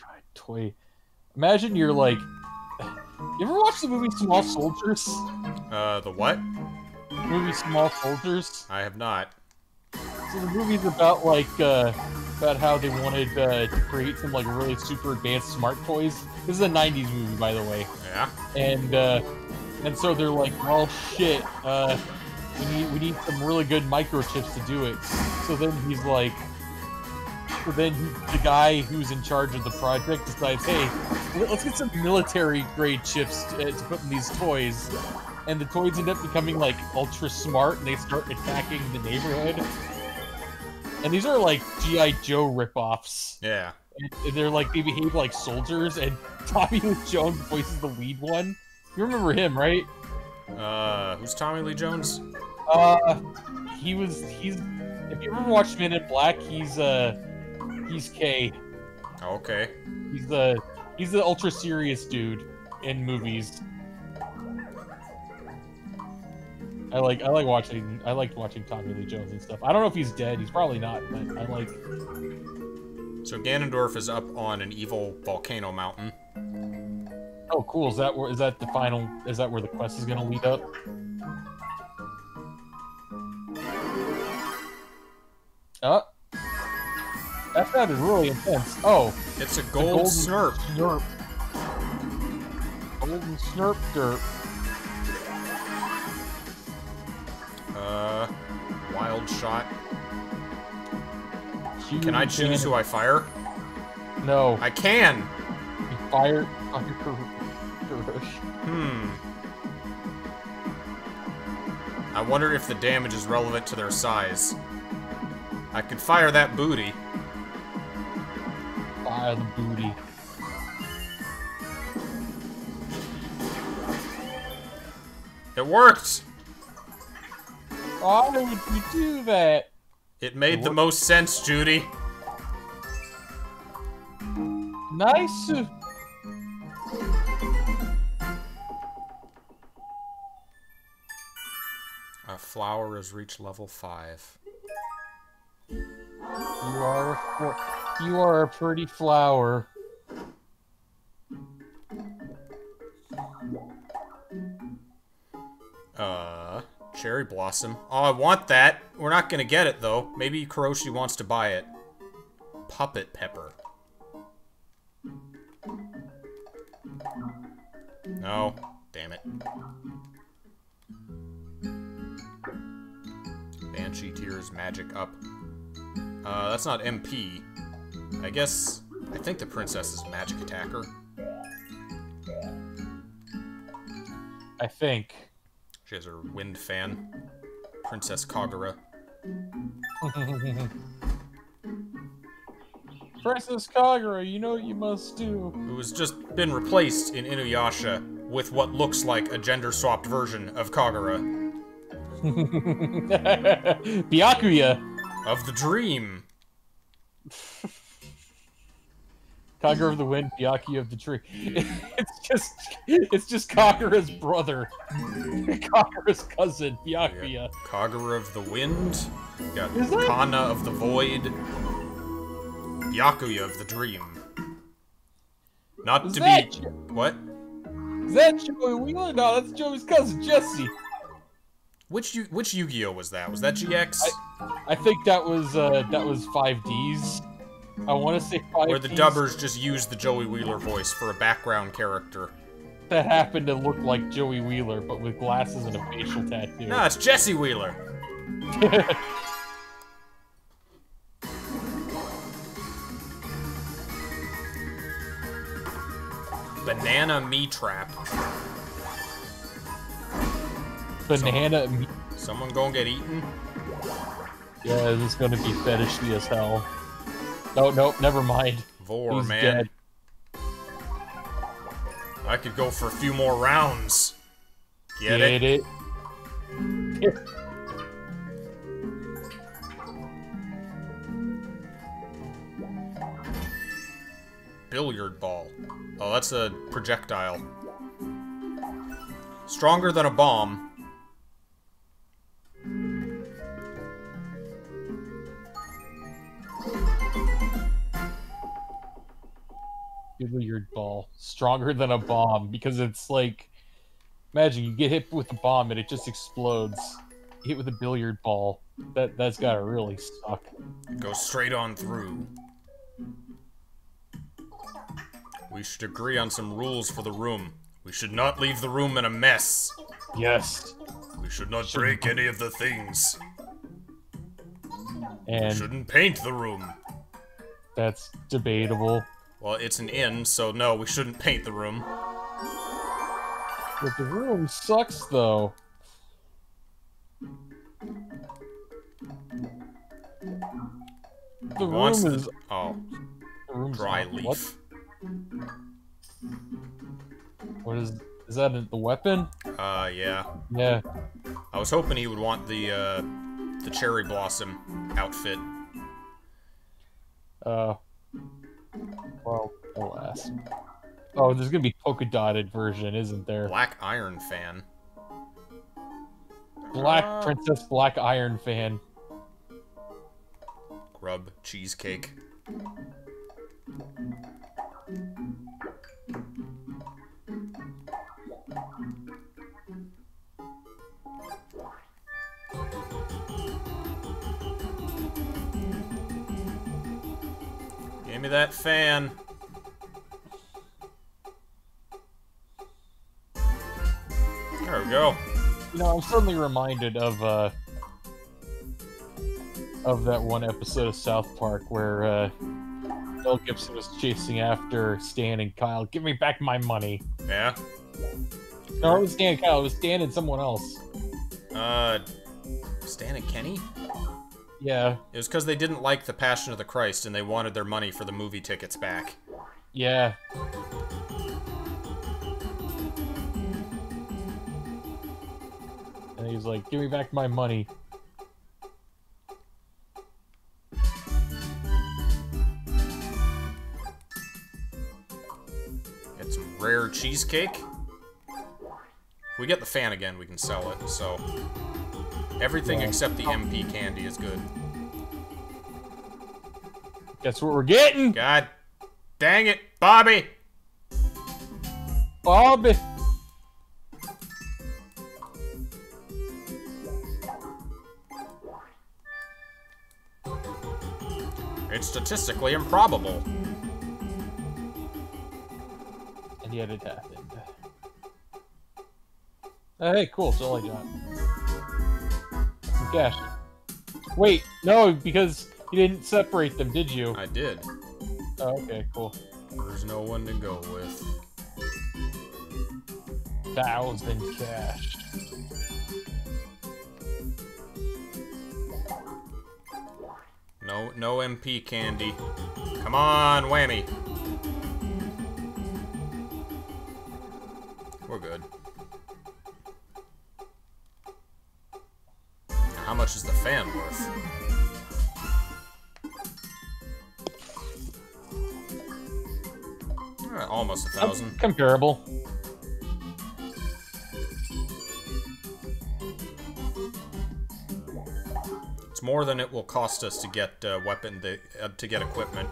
God, toy. Imagine you're like. *sighs* You ever watch the movie Small Soldiers? Uh, the what? movie Small Soldiers. I have not. The movie's about like uh, about how they wanted uh, to create some like really super advanced smart toys. This is a '90s movie, by the way, Yeah? and uh, and so they're like, well, shit, uh, we need we need some really good microchips to do it. So then he's like, so then the guy who's in charge of the project decides, hey, let- let's get some military grade chips to, to put in these toys. And the toys end up becoming like ultra smart, and they start attacking the neighborhood. And these are like GI Joe ripoffs. Yeah. And they're like they behave like soldiers, and *laughs* Tommy Lee Jones voices the lead one. You remember him, right? Uh, who's Tommy Lee Jones? Uh, he was he's. If you ever watched Men in Black, he's uh, he's K. Okay. He's the he's the ultra serious dude in movies. I like I like watching I liked watching Tommy Lee Jones and stuff. I don't know if he's dead. He's probably not, but I like. So Ganondorf is up on an evil volcano mountain. Oh, cool. Is that where is that the final? Is that where the quest is gonna lead up? Uh, that sounded really intense. Oh, It's a gold golden snurp. Snurp. Golden snurp derp. Uh, wild shot. Huge Can I choose who I fire? No, I can. you fire. fire Kurosh. Hmm. I wonder if the damage is relevant to their size. I could fire that booty. Fire the booty. It worked! Why would you do that? It made the most sense, Judy. Nice. A flower has reached level 5. You are a you are a pretty flower. Uh, cherry blossom. Oh, I want that. We're not gonna get it though. Maybe Karoshi wants to buy it. Puppet pepper. No. Damn it. Banshee Tears Magic Up. Uh, that's not MP. I guess... I think the princess is Magic Attacker. I think. Has her wind fan. Princess Kagura. *laughs* Princess Kagura, you know what you must do. Who has just been replaced in Inuyasha with what looks like a gender-swapped version of Kagura. *laughs* Byakuya. Of the dream. *laughs* Kagura of the wind, Byakuya of the tree. *laughs* It's just, it's just Kagura's brother. *laughs* Kagura's cousin, Byakuya. Kagura of the wind. You got that- Kanna of the void. Byakuya of the dream. Not Is to be... Jo- What? is that Joey Wheeler? No, that's Joey's cousin, Jesse. Which which Yu-Gi-Oh was that? Was that GX? I think that was, uh, that was 5Ds. I want to say 5Ds. Where the dubbers just used the Joey Wheeler voice for a background character. That happened to look like Joey Wheeler, but with glasses and a facial tattoo. Nah, it's Jesse Wheeler. *laughs* Banana me trap. Banana. Someone gonna get eaten? Yeah, this is gonna be fetishy as hell. No, nope, never mind. Vor, He's man. dead. I could go for a few more rounds. Get, Get it? it? Billiard ball. Oh, that's a projectile. Stronger than a bomb. Billiard ball. Stronger than a bomb because it's like. Imagine you get hit with a bomb and it just explodes. You hit with a billiard ball. That that's gotta really suck. It goes straight on through. We should agree on some rules for the room. We should not leave the room in a mess. Yes. We should not break any of the things. We And shouldn't paint the room. that's debatable. Well, it's an inn, so no, we shouldn't paint the room. But the room sucks though. The room the- is oh, the dry leaf. What? What is is that? The weapon? Uh, yeah. Yeah. I was hoping he would want the, uh, the cherry blossom outfit. Uh. Well, alas. Oh, there's gonna be polka dotted version, isn't there? Black Iron fan. Black Uh, Princess Black Iron fan. Grub cheesecake. Me that fan. There we go. You know, I'm suddenly reminded of uh of that one episode of South Park where uh Mel Gibson was chasing after Stan and Kyle. Give me back my money. Yeah. No, it was Stan and Kyle. It was Stan and someone else. Uh, Stan and Kenny? Yeah, It was because they didn't like The Passion of the Christ and they wanted their money for the movie tickets back. yeah. And he's like, "Give me back my money." Get some rare cheesecake. If we get the fan again, we can sell it, so... Everything yeah. except the MP candy is good. That's what we're getting. God dang it, Bobby. Bobby. It's statistically improbable. And yet it happened. Hey, cool. It's all I got. Cash. Wait, no, because you didn't separate them, did you? I did. Oh, okay, cool. There's no one to go with. Thousand cash. No, no MP candy. Come on, whammy. Comparable. It's more than it will cost us to get uh, weapon the, uh, to get equipment.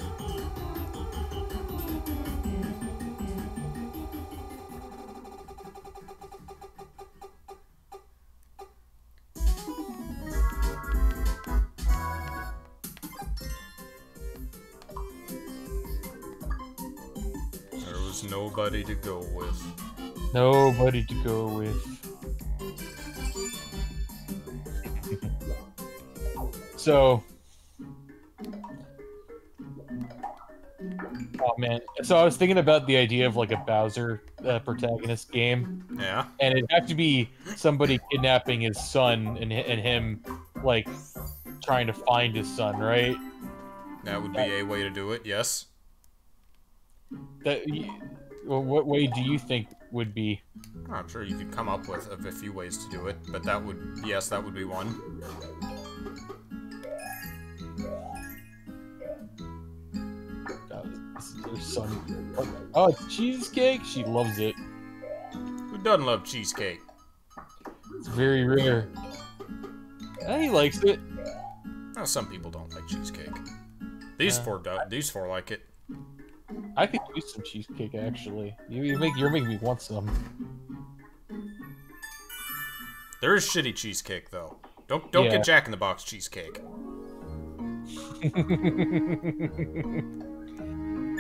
To go with. Nobody to go with. so. Oh man. So I was thinking about the idea of like a Bowser uh, protagonist game, Yeah. and it'd have to be somebody kidnapping his son and, and him like trying to find his son, right? That would be a way to do it, yes. That. Well, what way do you think would be? I'm sure you could come up with a, few ways to do it, but that would, yes, that would be one. This is her son. Oh, it's cheesecake. She loves it. Who doesn't love cheesecake? It's very rare. Uh, he likes it. Some people don't like cheesecake. These Uh, four do. These four like it. I could use some cheesecake actually. You, you make you're making me want some. There is shitty cheesecake though. Don't don't Yeah. get Jack in the Box cheesecake. *laughs*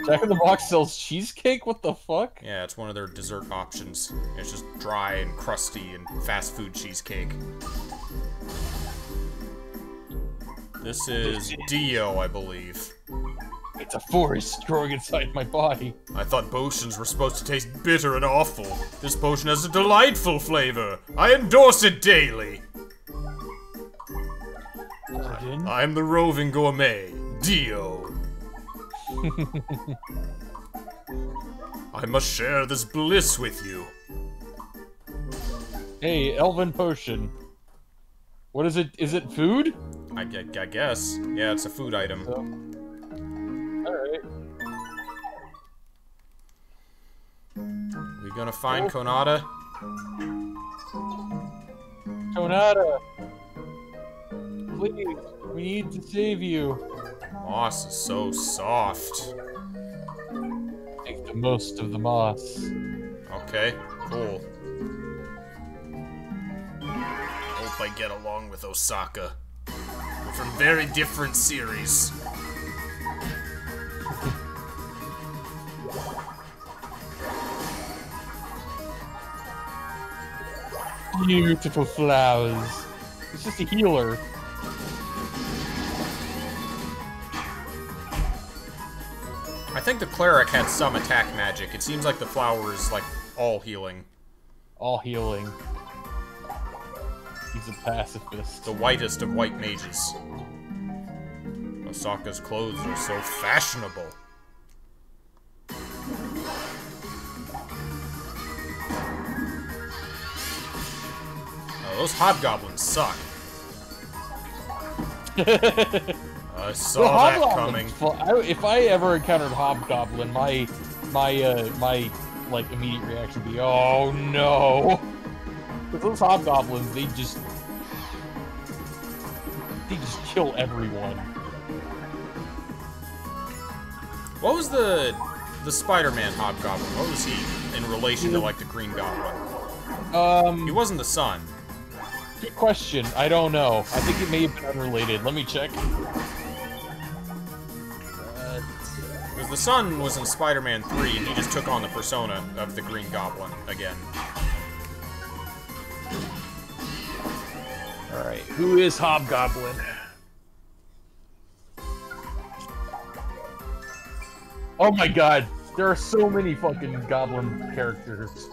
Jack in the Box sells cheesecake. What the fuck? Yeah, it's one of their dessert options. It's just dry and crusty and fast food cheesecake. This is Dio, I believe. It's a forest growing inside my body. I thought potions were supposed to taste bitter and awful. This potion has a delightful flavor. I endorse it daily. Pardon? I'm the roving gourmet, Dio. *laughs* I must share this bliss with you. Hey, Elven potion. What is it? Is it food? I, gue- I guess. Yeah, it's a food item. So. All right. We gonna find Konata? Tonada. Please, we need to save you. Moss is so soft. Make the most of the moss. Okay, cool. Hope I get along with Osaka. We're from very different series. Beautiful flowers. It's just a healer. I think the cleric had some attack magic. It seems like the flower is like all healing. All healing. He's a pacifist. The whitest of white mages. Osaka's clothes are so fashionable. Oh, those hobgoblins suck. *laughs* I saw that coming. I, if I ever encountered Hobgoblin, my my uh, my like immediate reaction would be, "Oh no!" 'Cause those Hobgoblins, they just they just kill everyone. What was the the Spider-Man hobgoblin? What was he in relation to like the Green Goblin? Um... He wasn't the son. good question. I don't know. I think it may have been unrelated. Let me check. Because the son was in Spider-Man 3, and he just took on the persona of the Green Goblin again. Alright, who is Hobgoblin? Oh my god, there are so many fucking goblin characters.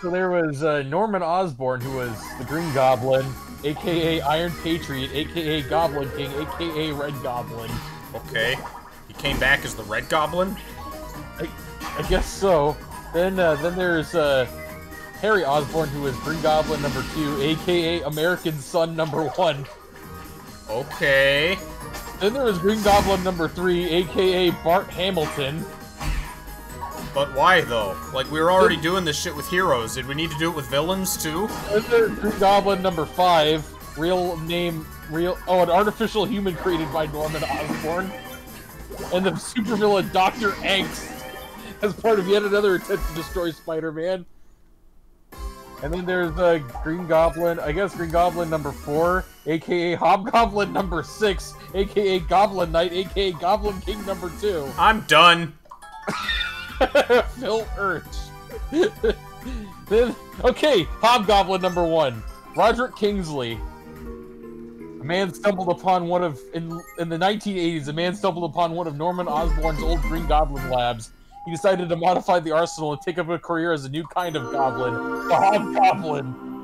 So there was uh, Norman Osborn, who was the Green Goblin, aka Iron Patriot, aka Goblin King, aka Red Goblin. Okay. He came back as the Red Goblin? I, I guess so. Then uh, then there's uh, Harry Osborn, who is Green Goblin number two, aka American Son number one. Okay. Then there was Green Goblin number three, aka Bart Hamilton. But why, though? Like, we were already doing this shit with heroes. Did we need to do it with villains, too? Then there's Green Goblin number five, real name, real, oh, an artificial human created by Norman Osborn. And the supervillain Dr. Angst as part of yet another attempt to destroy Spider-Man. And then there's uh, Green Goblin, I guess Green Goblin number four, aka Hobgoblin number six, aka Goblin Knight, aka Goblin King number two. *laughs* I'm done. Phil Urch. then, *laughs* okay, Hobgoblin number one, Roderick Kingsley. A man stumbled upon one of in in the 1980s. A man stumbled upon one of Norman Osborn's old Green Goblin labs. He decided to modify the arsenal and take up a career as a new kind of goblin, the Hobgoblin.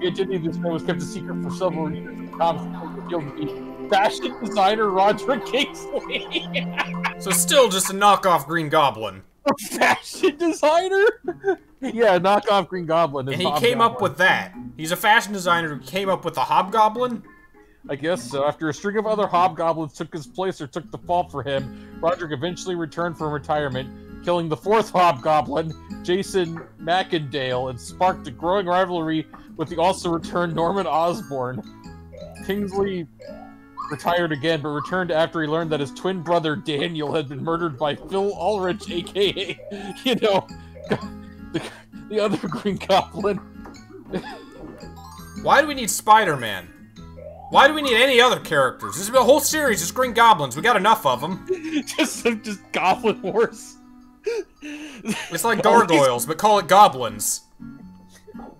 The identity of this man was kept a secret for several years. Tom revealed to be fashion designer Roger Kingsley. *laughs* So still just a knockoff Green Goblin. A fashion designer? yeah, knockoff Green Goblin. is And he came up with that. He's a fashion designer who came up with the Hobgoblin? I guess so. After a string of other hobgoblins took his place or took the fall for him, Roderick eventually returned from retirement, killing the fourth hobgoblin, Jason Macendale, and sparked a growing rivalry with the also returned Norman Osborn. Kingsley retired again, but returned after he learned that his twin brother Daniel had been murdered by Phil Ulrich, aka, *laughs* you know, the, the other Green Goblin. Why do we need Spider-Man? Why do we need any other characters? This is a whole series of Green Goblins. We got enough of them. *laughs* just just Goblin Wars. It's like gargoyles, but call it goblins.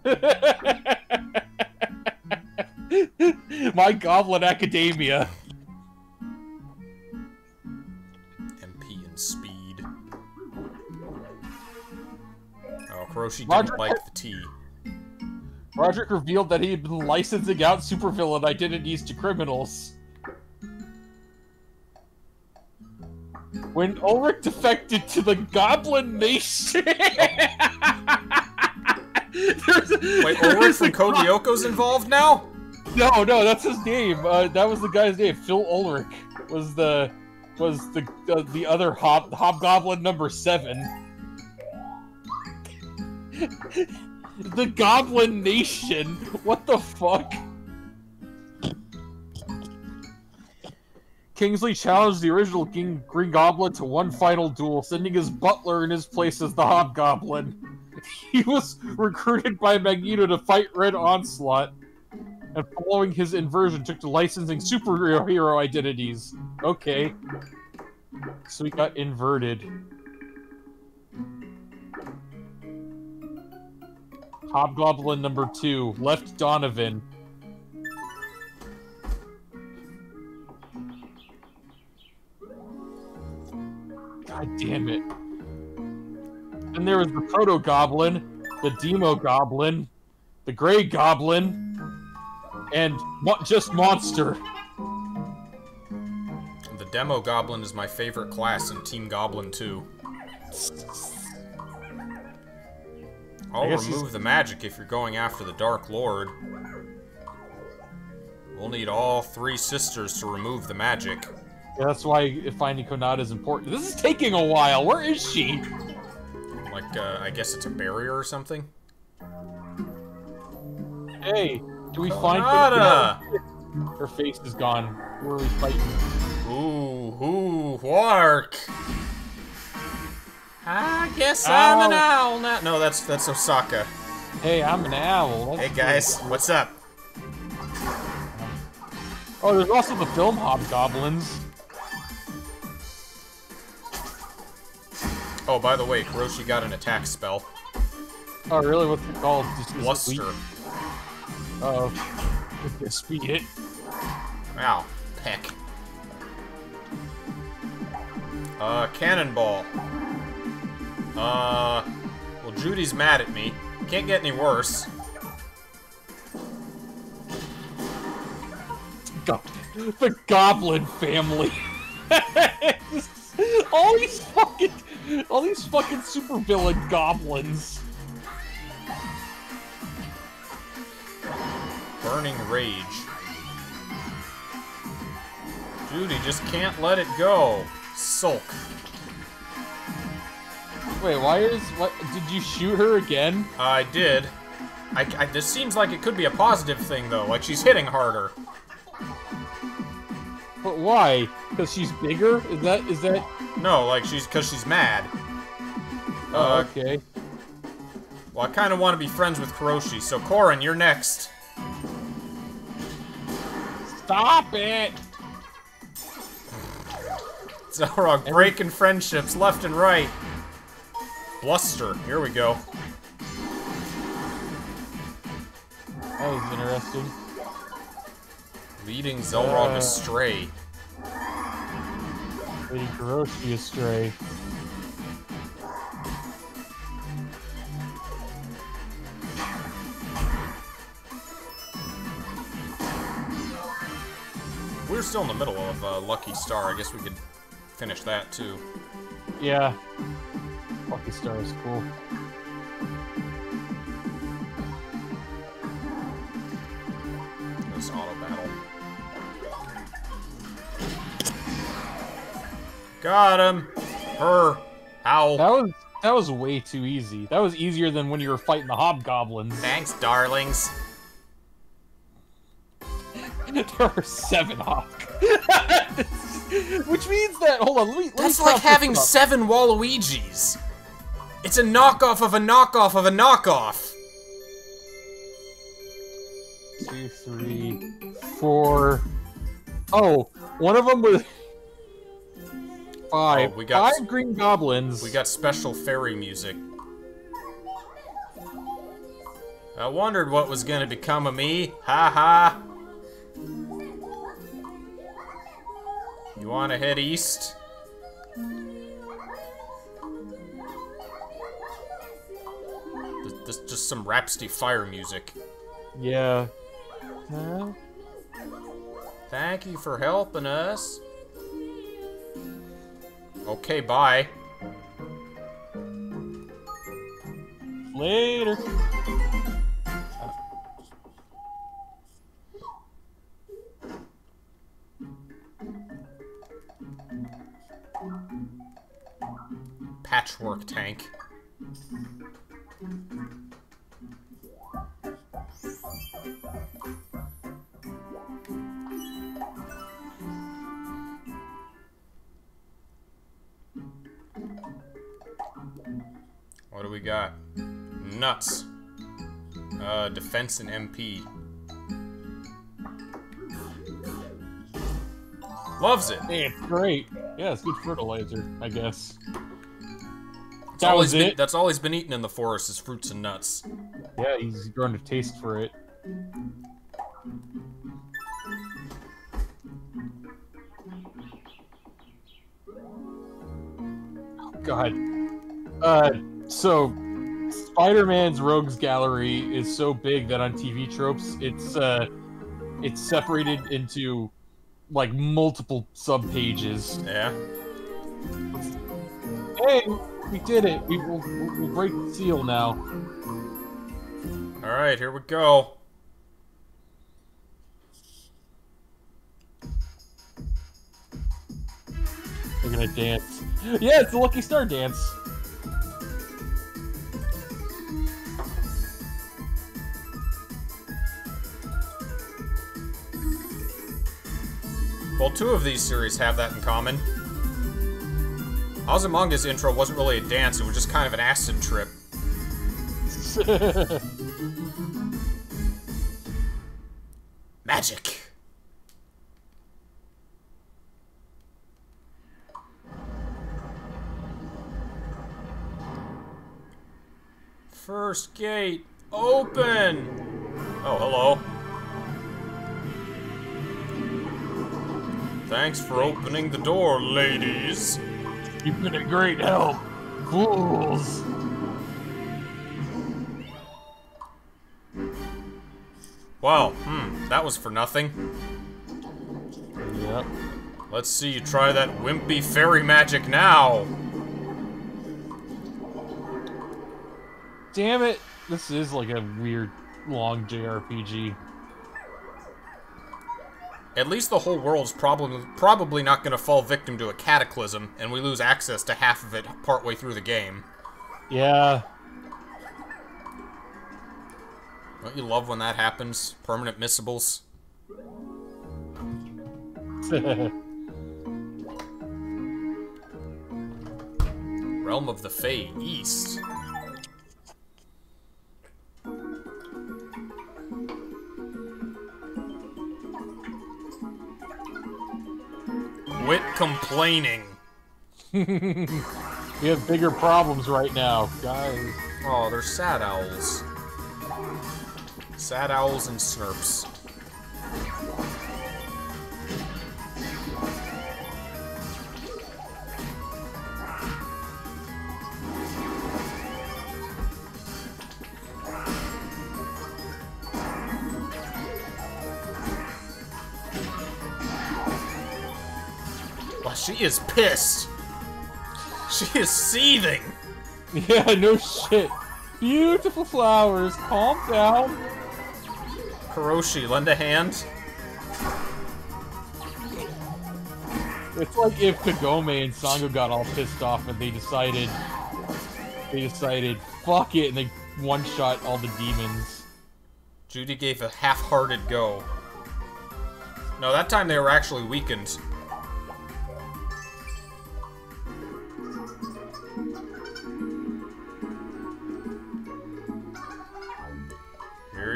*laughs* My Goblin Academia. MP and speed. Oh, Karoshi didn't Roger- like the T. Roderick revealed that he had been licensing out supervillain identities to criminals. When Ulrich defected to the Goblin Nation. *laughs* There's a- Wait, there's Ulrich from go- Code Lyoko's involved now? No, no, that's his name. Uh, that was the guy's name. Phil Ulrich was the was the uh, the other hob hobgoblin number seven. *laughs* the Goblin Nation. What the fuck? Kingsley challenged the original King Green Goblin to one final duel, sending his butler in his place as the Hobgoblin. *laughs* He was recruited by Magneto to fight Red Onslaught and following his inversion took to licensing superhero hero identities. Okay. So he got inverted. Hobgoblin number two, Lefty Donovan. God damn it. And there was the Proto Goblin, the Demo Goblin, the Gray Goblin, and mo- just monster. The Demo Goblin is my favorite class in Team Goblin 2. I'll guess he's- remove the magic if you're going after the Dark Lord. We'll need all three sisters to remove the magic. Yeah, that's why finding Konata is important. This is taking a while. Where is she? Like, uh, I guess it's a barrier or something? Hey, do we find! Konata? Her face is gone. Where are we fighting? Ooh, ooh, Wark! I guess I'm an owl now. No, that's that's Osaka. Hey, I'm an owl. Hey guys, what's up? Oh, there's also the film Hobgoblins. Oh, by the way, Karoshi got an attack spell. Oh, really? What's it called? Just, Bluster. weak? Oh. Speed it. Ow. Peck. Uh, cannonball. Uh, well, Judy's mad at me. Can't get any worse. Go- the Goblin family. *laughs* all these fucking, *laughs* all these fucking supervillain goblins. Burning Rage. Judy just can't let it go. Sulk. Wait, why is what? Did you shoot her again? I did. I, I, this seems like it could be a positive thing, though. Like, she's hitting harder. But why? Because she's bigger? Is that is that? No, like, she's... Because she's mad. Oh, Uh, okay. Well, I kind of want to be friends with Karoshi, so Korin, you're next. Stop it! *laughs* Xelrog breaking friendships left and right. Bluster, here we go. That was interesting. Leading Xelrog Uh. astray. Leading Karoshi astray. We're still in the middle of uh, Lucky Star. I guess we could finish that too. Yeah. Lucky Star is cool. This auto battle. Got him. Her. How? That was that was way too easy. That was easier than when you were fighting the hobgoblins. Thanks, darlings. *laughs* there were seven hawk. *laughs* Which means that hold on, let me, let That's like having seven Waluigis. It's a knockoff of a knockoff of a knockoff. two, three, four. Oh, one of them was Oh, five. Oh, we got- five green goblins. We got special fairy music. I wondered what was gonna become of me. Ha ha. You wanna head east? This, this just some Rhapsody Fire music. yeah. Huh? Thank you for helping us. Okay, bye. Later. Patchwork tank. Do we got? Nuts. Uh, defense and MP. Loves it. Hey, it's great. Yeah, it's good fertilizer, I guess. That's That all was been, it. That's all he's been eating in the forest is fruits and nuts. Yeah, he's grown a taste for it. God. Uh, so Spider-Man's Rogues Gallery is so big that on TV tropes, it's uh, it's separated into like multiple sub pages. Yeah. Hey, we did it. We will we'll, break the seal now. All right, here we go. They're gonna dance. Yeah, it's the Lucky Star dance. Well, two of these series have that in common. Azumanga's intro wasn't really a dance, it was just kind of an acid trip. *laughs* Magic. First gate, open! Oh, hello. Thanks for opening the door, ladies. You've been a great help. Fools. Wow, hmm, that was for nothing. Yep. Let's see you try that wimpy fairy magic now. Damn it. This is like a weird, long JRPG. At least the whole world's probably probably not going to fall victim to a cataclysm, and we lose access to half of it partway through the game. Yeah. Don't you love when that happens? Permanent missables. *laughs* Realm of the Fae East. Quit complaining. *laughs* we have bigger problems right now, guys. Oh, they're sad owls. Sad owls and snurps. She is pissed. She is seething. *laughs* Yeah, no shit. Beautiful flowers. Calm down. Hiroshi, lend a hand. It's like if Kagome and Sango got all pissed off and they decided they decided fuck it and they one shot all the demons. Judy gave a half-hearted go. No, that time they were actually weakened.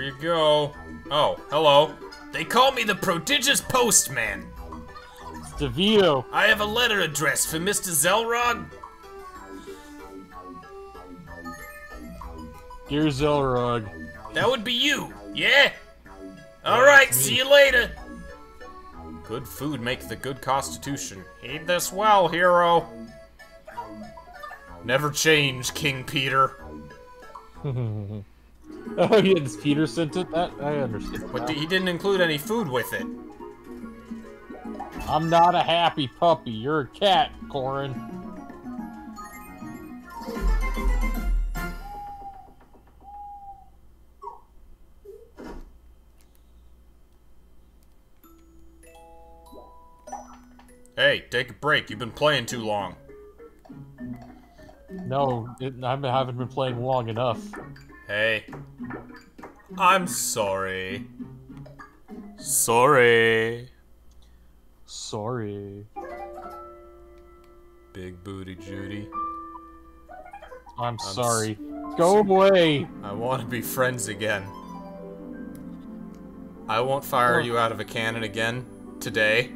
Here you go. Oh, hello. They call me the prodigious postman. It's DeVito. I have a letter addressed for Mr. Xelrog. Dear Xelrog. That would be you, yeah? Alright, see you later. Good food makes the good constitution. Heed this well, hero. Never change, King Peter. *laughs* *laughs* oh yeah, this Peter sent it? That I understand. But now. he didn't include any food with it. I'm not a happy puppy. You're a cat, Corin. Hey, take a break. You've been playing too long. No, it, I haven't been playing long enough. Hey. I'm sorry. Sorry. Sorry. Big booty Judy. I'm, s- sorry. Go away. I want to be friends again. I won't fire you out of a cannon again today.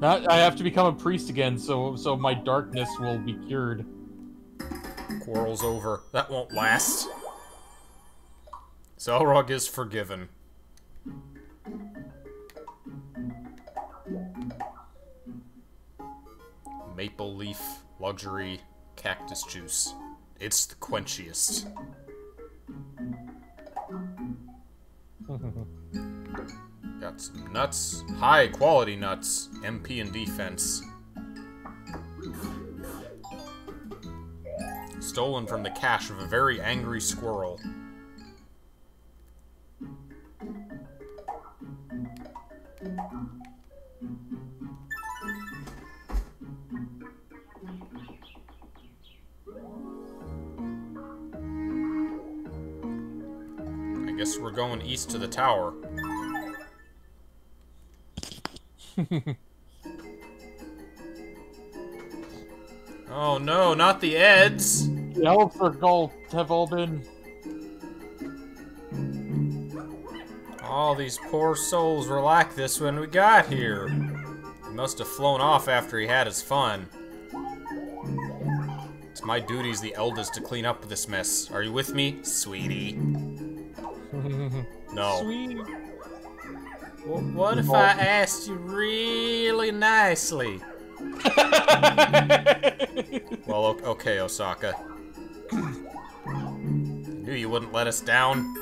Not. I have to become a priest again, so so my darkness will be cured. Quarrel's over. That won't last. Xelrog is forgiven. Maple leaf luxury cactus juice. It's the quenchiest. *laughs* Got some nuts. High quality nuts. MP and defense. Stolen from the cache of a very angry squirrel. I guess we're going east to the tower. *laughs* oh no, not the Eds! The elves are gold have all been. All these poor souls were like this when we got here. He must have flown off after he had his fun. It's my duty as the eldest to clean up this mess. Are you with me, sweetie? *laughs* No. Sweet. Well, what if I asked you really nicely? *laughs* Well, okay, Osaka. *clears throat* Knew you wouldn't let us down.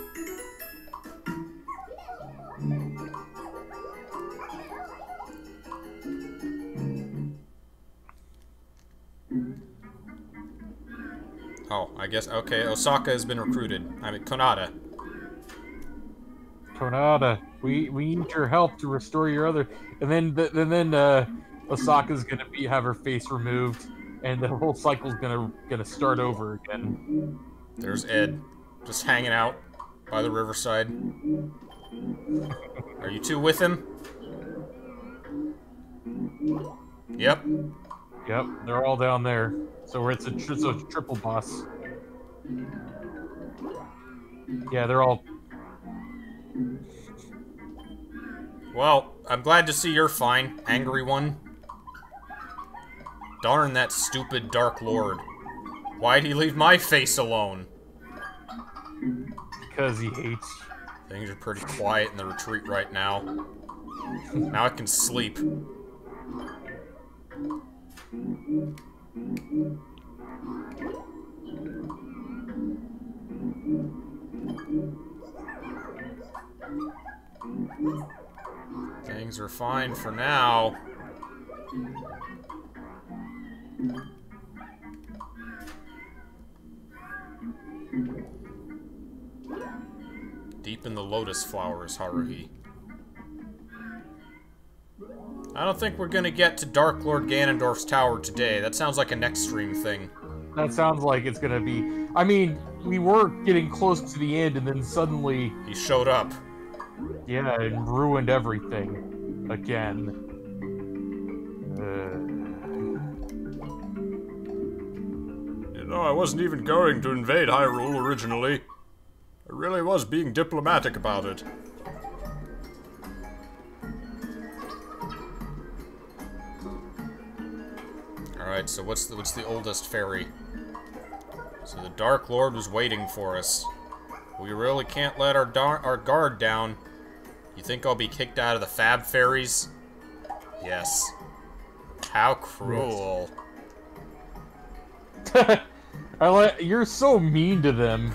Oh, I guess, okay, Osaka has been recruited. I mean, Konata. Konata, we we need your help to restore your other. And then and then uh, Osaka's gonna be have her face removed, and the whole cycle's gonna gonna start over again. There's Ed, just hanging out by the riverside. Are you two with him? Yep. Yep, they're all down there. So it's a, it's a triple boss. Yeah, they're all. Well, I'm glad to see you're fine, angry one. Darn that stupid Dark Lord. Why'd he leave my face alone? Because he hates. Things are pretty quiet in the retreat right now. Now I can sleep. Things are fine for now. Deep in the lotus flowers, Haruhi. I don't think we're gonna get to Dark Lord Ganondorf's tower today. That sounds like a next stream thing. That sounds like it's gonna be. I mean, we were getting close to the end, and then suddenly, He showed up. yeah, and ruined everything again. Uh, You know, I wasn't even going to invade Hyrule originally. I really was being diplomatic about it. Alright, so what's the, what's the oldest fairy? So the Dark Lord was waiting for us. We really can't let our, our guard down. You think I'll be kicked out of the Fab Fairies? Yes. How cruel. *laughs* *laughs* I like. You're so mean to them.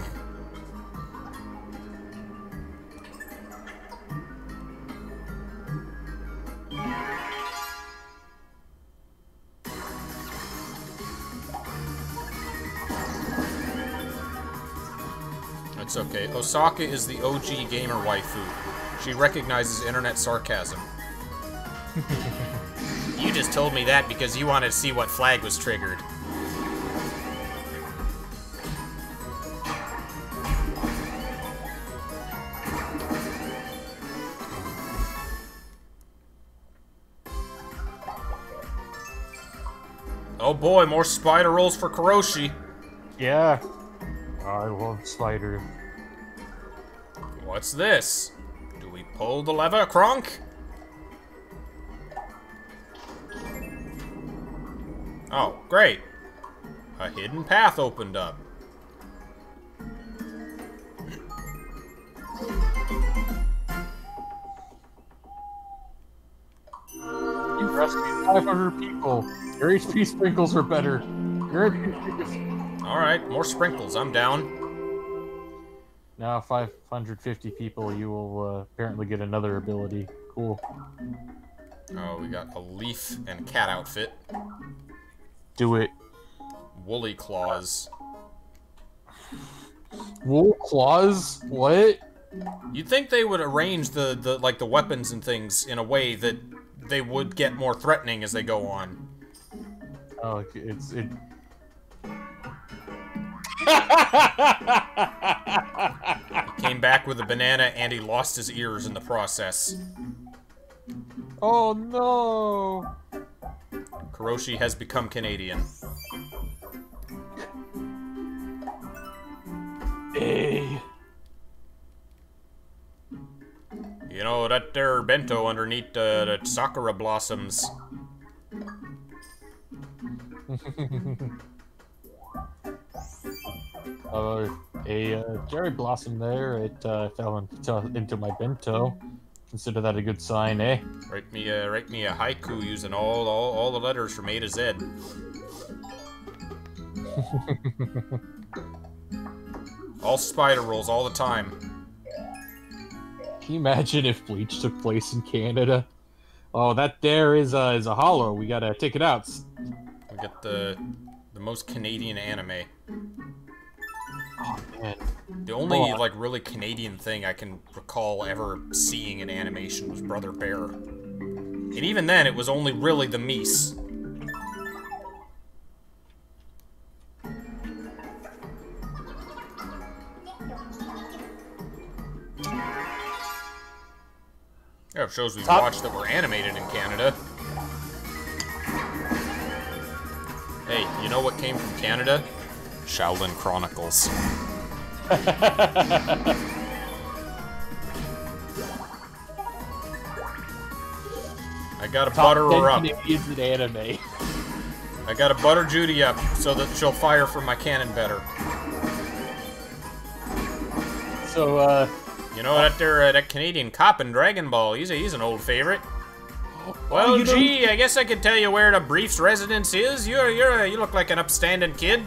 It's okay. Osaka is the OG gamer waifu. She recognizes internet sarcasm. *laughs* you just told me that because you wanted to see what flag was triggered. Oh boy, more spider rolls for Karoshi. Yeah. I love spiders. What's this? Do we pull the lever, Kronk? Oh, great. A hidden path opened up. You rescued 500 people. Your HP sprinkles are better. HP. Alright, more sprinkles. I'm down. Now 550 people, you will uh, apparently get another ability. Cool. Oh, we got a leaf and cat outfit. Do it. Woolly claws. Wool claws? What? You'd think they would arrange the, the like the weapons and things in a way that they would get more threatening as they go on. Oh, it's it. He came back with a banana and he lost his ears in the process. oh no! Karoshi has become Canadian. Hey. You know, that there bento underneath uh, the sakura blossoms. *laughs* Uh, a uh, cherry blossom there. It uh, fell into, into my bento. Consider that a good sign, eh? Write me a write me a haiku using all all, all the letters from A to Z. *laughs* all spider rolls all the time. Can you imagine if Bleach took place in Canada? Oh, that there is a is a hollow. We gotta take it out. We got the the most Canadian anime. Oh man. The only Oh. like really Canadian thing I can recall ever seeing in animation was Brother Bear. And even then, it was only really the Mies. Yeah, shows we've Top- watched that were animated in Canada. Hey, you know what came from Canada? Xiaolin Chronicles. *laughs* I gotta butter her up. Canadians in anime. I gotta butter Judy up so that she'll fire from my cannon better. So, uh, You know that there, uh, that Canadian cop in Dragon Ball. He's a, he's an old favorite. Well, Oh, gee, I guess I could tell you where the Briefs' residence is. You're you're you look like an upstanding kid.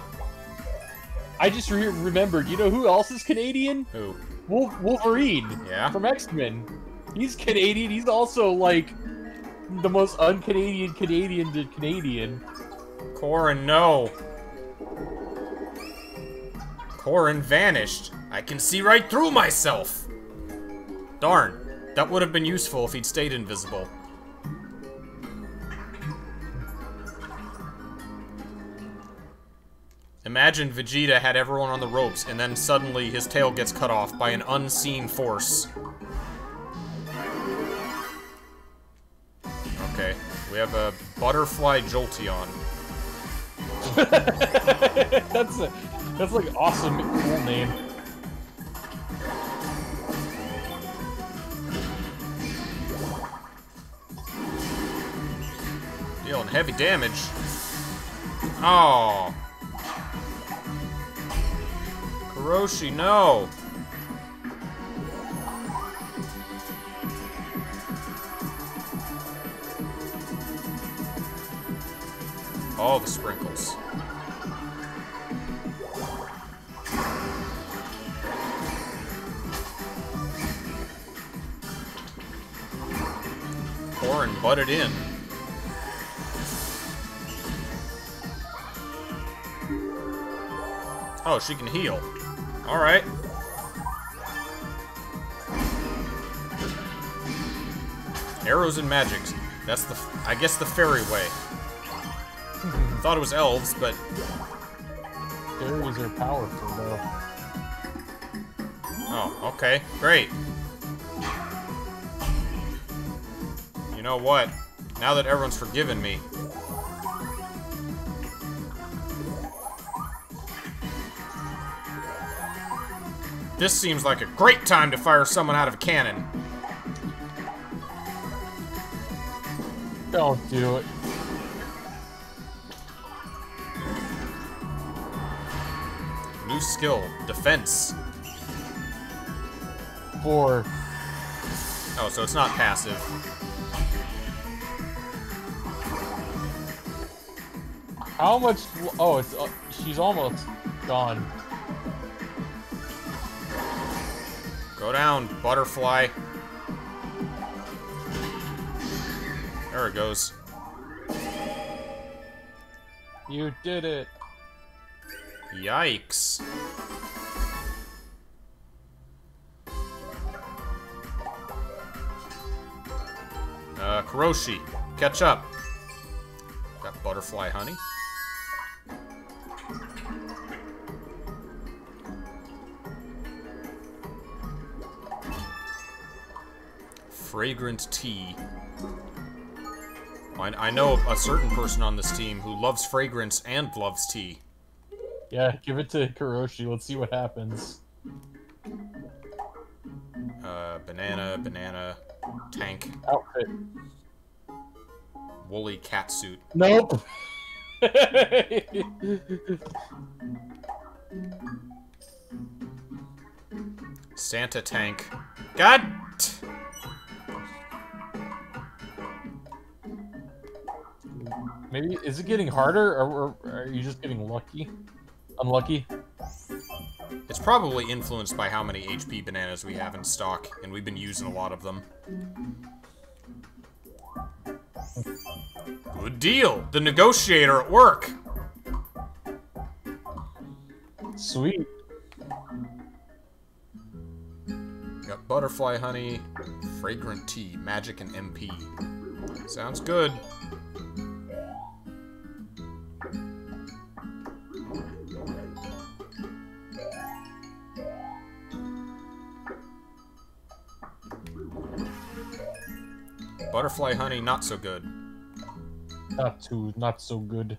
I just re- remembered. You know who else is Canadian? Who? Wolf- Wolverine. Yeah? From X Men. He's Canadian. He's also like the most un-Canadian Canadian to Canadian. Korin, no. Korin vanished. I can see right through myself. Darn, that would have been useful if he'd stayed invisible. Imagine Vegeta had everyone on the ropes, and then suddenly his tail gets cut off by an unseen force. Okay, we have a butterfly Jolteon. *laughs* that's a that's like awesome cool name. Dealing heavy damage. Oh. Karoshi, no. All the sprinkles. Korin butted in. Oh, she can heal. Alright. Arrows and magics. That's the, I guess, the fairy way. Thought it was elves, but Fairies are powerful though. oh, okay, great. You know what? Now that everyone's forgiven me, this seems like a great time to fire someone out of a cannon. Don't do it. New skill, defense. For Oh, so it's not passive. how much? Oh, it's uh, she's almost gone. Down, butterfly. There it goes. You did it. Yikes. Uh, Karoshi, catch up. Got butterfly honey. Fragrant tea. I, I know a certain person on this team who loves fragrance and loves tea. Yeah, give it to Karoshi. Let's see what happens. Uh, banana, banana, tank, Outfit. woolly cat suit. Nope. *laughs* Santa tank. God! Maybe is it getting harder, or, or are you just getting lucky? Unlucky? It's probably influenced by how many HP bananas we have in stock, and we've been using a lot of them. Good deal! The negotiator at work! Sweet. Got butterfly honey, fragrant tea, magic, and MP. Sounds good. Butterfly honey, not so good. Not too, not so good.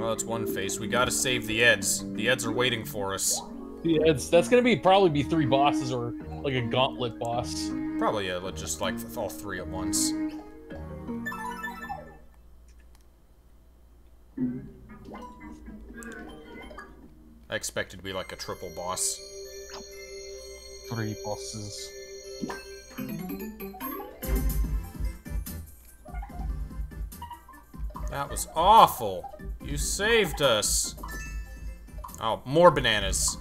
Well, that's one face. We gotta save the Eds. The Eds are waiting for us. Yeah, it's that's gonna be probably be three bosses or like a gauntlet boss. Probably, yeah, let's just like all three at once. I expected to be like a triple boss. Three bosses. That was awful. You saved us. Oh, more bananas.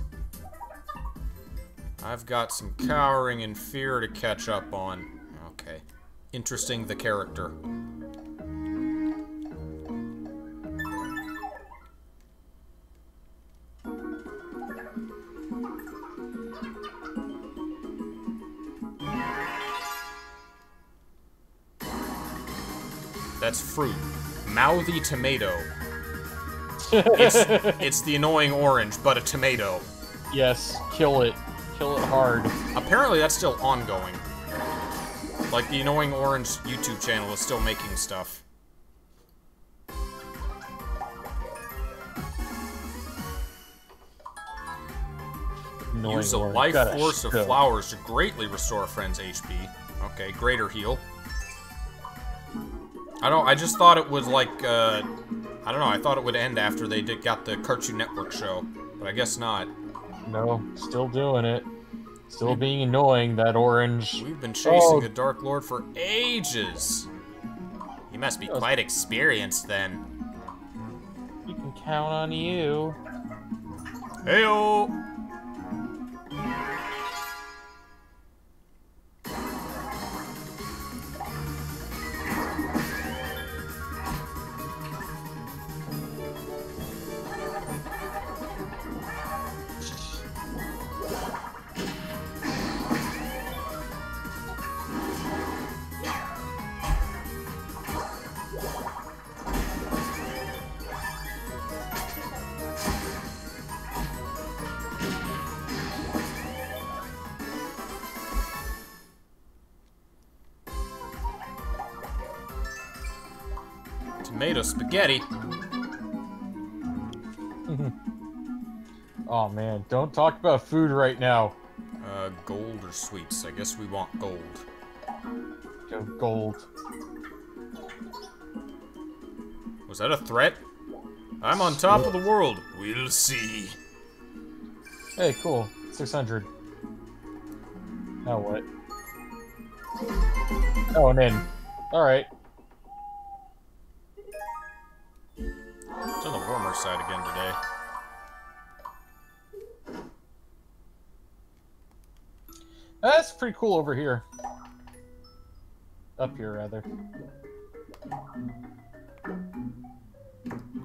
I've got some cowering and fear to catch up on. Okay. Interesting, the character. That's fruit. Mouthy tomato. It's, it's the annoying orange, but a tomato. Yes, kill it. Kill it hard. Apparently that's still ongoing. Like, the annoying orange YouTube channel is still making stuff. Annoying Use a orange. life force of flowers to greatly restore friends' HP. Okay, greater heal. I don't. I just thought it was like. Uh, I don't know. I thought it would end after they did got the Cartoon Network show, but I guess not. No, still doing it. Still being annoying, that orange. We've been chasing Oh. the Dark Lord for ages. He must be quite experienced then. You can count on you. Heyo. Spaghetti. *laughs* Oh man, don't talk about food right now. Uh, gold or sweets? I guess we want gold. Go Gold. Was that a threat? I'm on top of the world. We'll see. Hey, cool. 600. Now what? Oh, and in. Alright. It's on the warmer side again today. That's pretty cool over here. Up here, rather.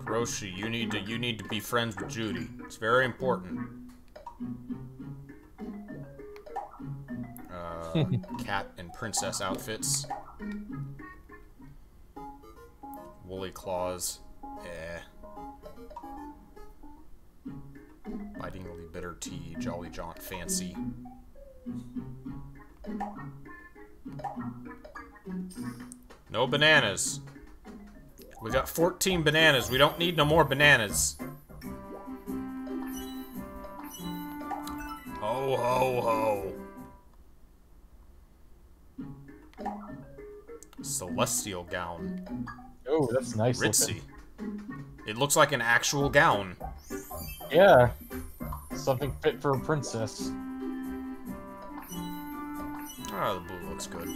Karoshi, you need to you need to be friends with Judy. It's very important. Uh, *laughs* cat and princess outfits. Woolly claws. Eh. Bitingly bitter tea, jolly jaunt fancy. No bananas. We got 14 bananas. We don't need no more bananas. Ho, ho, ho. Celestial gown. Oh, that's nice. Ritzy. Looking. It looks like an actual gown. Yeah. Something fit for a princess. Oh, the blue looks good.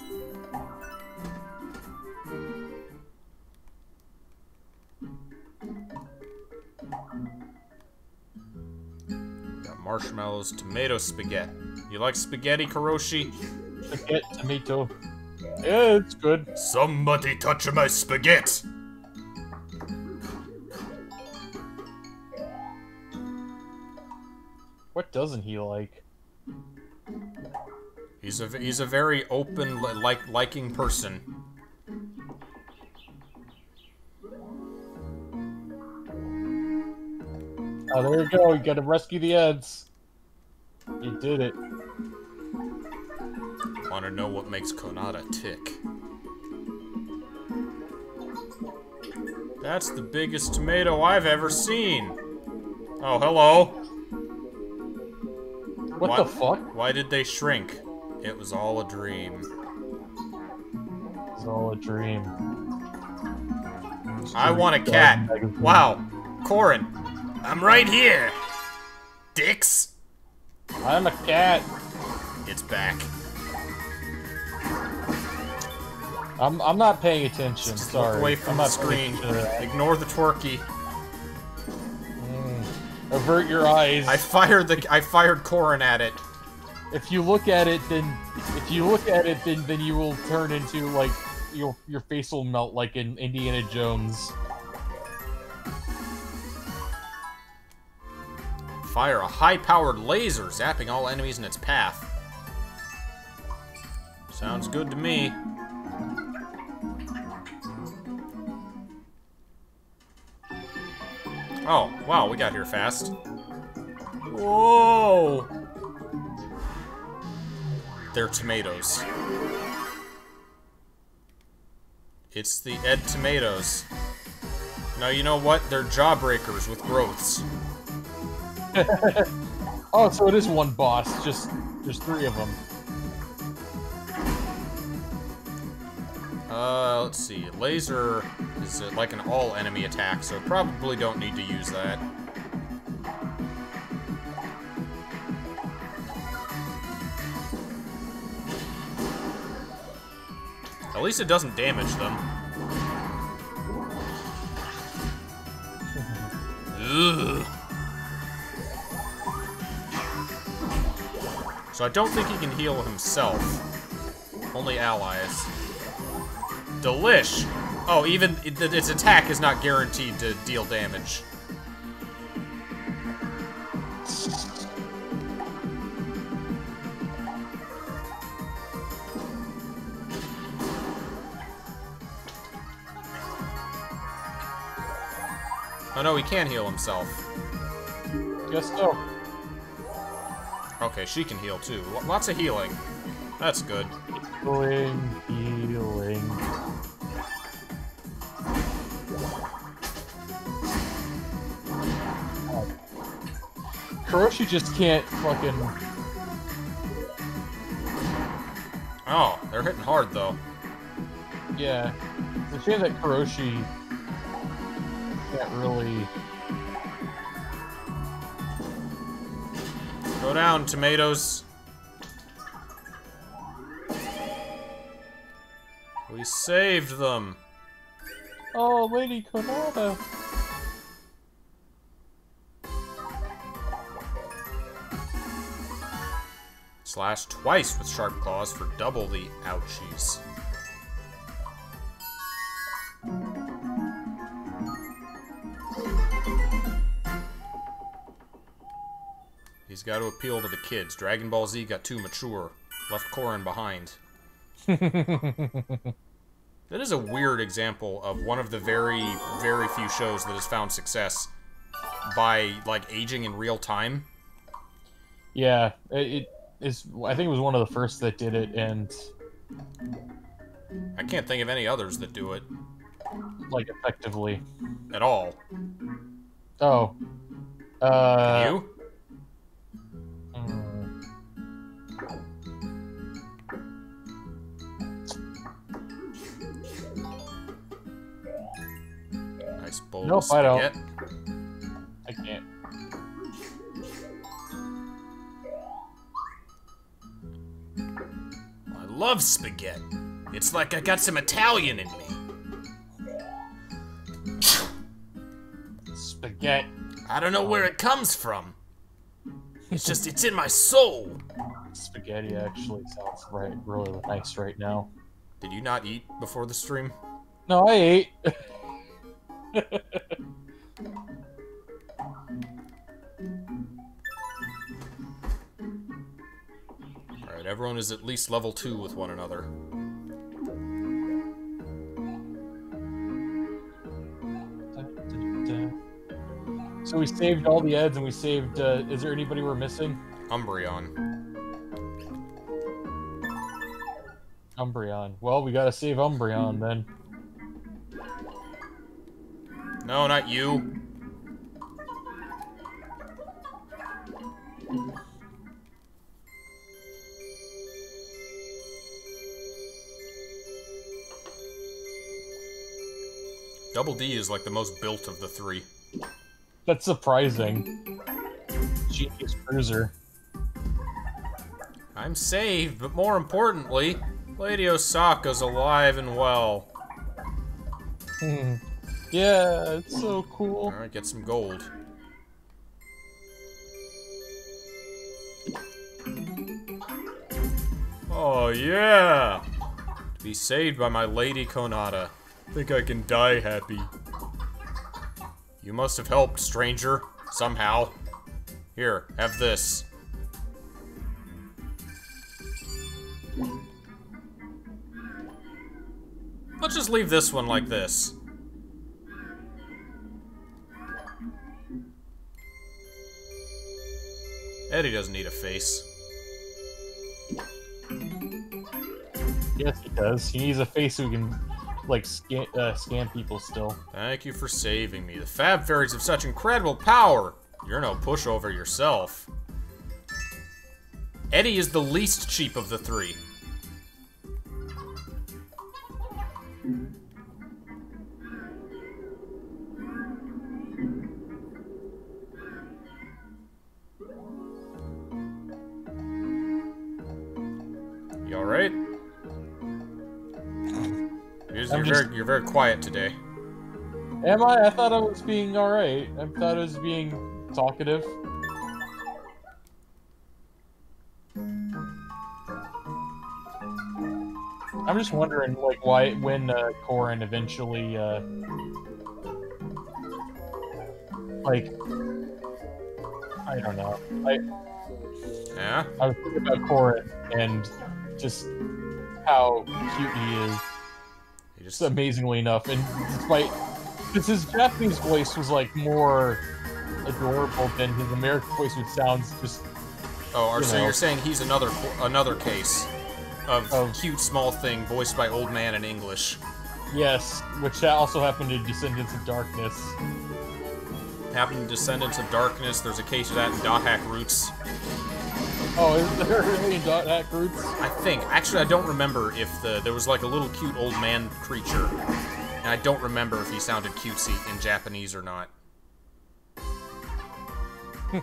Got marshmallows, tomato spaghetti. You like spaghetti, Karoshi? Spaghetti, tomato. Yeah, it's good. Somebody touch my spaghetti! What doesn't he like? He's a he's a very open like liking person. Oh, there you go. You gotta rescue the Eds. You did it. Want to know what makes Konata tick? That's the biggest tomato I've ever seen. Oh, hello. What Why- the fuck? Why did they shrink? It was all a dream. It's all a dream. I want a cat. Wow. Korin, I'm right here. Dicks. I'm a cat. It's back. I'm I'm not paying attention. Just Sorry. away from I'm the screen. Ignore the twerky. Avert your eyes. I fired the I fired Korin at it. If you look at it, then if you look at it, then then you will turn into like your your face will melt like in Indiana Jones. Fire a high-powered laser, zapping all enemies in its path. Sounds good to me. Oh, wow, we got here fast. Whoa! They're tomatoes. It's the Ed Tomatoes. Now, you know what? They're jawbreakers with growths. *laughs* Oh, so it is one boss. Just there's three of them. Uh, let's see. Laser is uh, like an all enemy attack, so probably don't need to use that. At least it doesn't damage them. Ugh. So I don't think he can heal himself. Only allies. Delish! Oh, even it, its attack is not guaranteed to deal damage. Oh no, he can heal himself. Guess so. Okay, she can heal too. Lots of healing. That's good. Healing, healing. Karoshi just can't fucking. Oh, they're hitting hard though. Yeah. It's a shame that Karoshi can't really. Go down, tomatoes. We saved them. Oh, Lady Konata! Slash twice with sharp claws for double the ouchies. He's got to appeal to the kids. Dragon Ball Z got too mature. Left Korin behind. *laughs* That is a weird example of one of the very, very few shows that has found success by, like, aging in real time. Yeah, it, it is I think it was one of the first that did it, and I can't think of any others that do it like effectively at all. Oh, uh, you? Hmm. Nice bowl. Nope, I don't. I can't. Love spaghetti. It's like I got some Italian in me. Spaghetti. I don't know where it comes from. It's just, it's in my soul. Spaghetti actually sounds right, really nice right now. Did you not eat before the stream? No, I ate. *laughs* everyone is at least level 2 with one another. So we saved all the eds and we saved. Uh, is there anybody we're missing? Umbreon. Umbreon. Well, we gotta save Umbreon then. No, not you. Double D is like the most built of the three. That's surprising. Genius Cruiser. I'm saved, but more importantly, Lady Osaka's alive and well. Hmm. yeah, it's so cool. Alright, get some gold. Oh, yeah! To be saved by my Lady Konata. Think I can die happy. You must have helped, stranger. Somehow. Here, have this. Let's just leave this one like this. Eddie doesn't need a face. Yes, he does. He needs a face so who can, like, scam, uh, scan people still. Thank you for saving me. The Fab Fairies have such incredible power. You're no pushover yourself. Eddie is the least cheap of the three. You're, you're just- very, you're very quiet today. Am I? I thought I was being alright. I thought I was being talkative. I'm just wondering, like, why when uh, Korin eventually, uh, like, I don't know. I Yeah? I was thinking about Korin and just how cute he is. You just Just amazingly enough, and despite because his Japanese voice was like more adorable than his American voice, which sounds just Oh, or you so know. you're saying he's another another case of Of- cute small thing voiced by old man in English. yes, which also happened to Descendants of Darkness. Happened in Descendants of Darkness. There's a case of that in Dot Hack Roots. Oh, is there really Dot Hack Roots? I think. Actually, I don't remember if the there was like a little cute old man creature, and I don't remember if he sounded cutesy in Japanese or not. *laughs*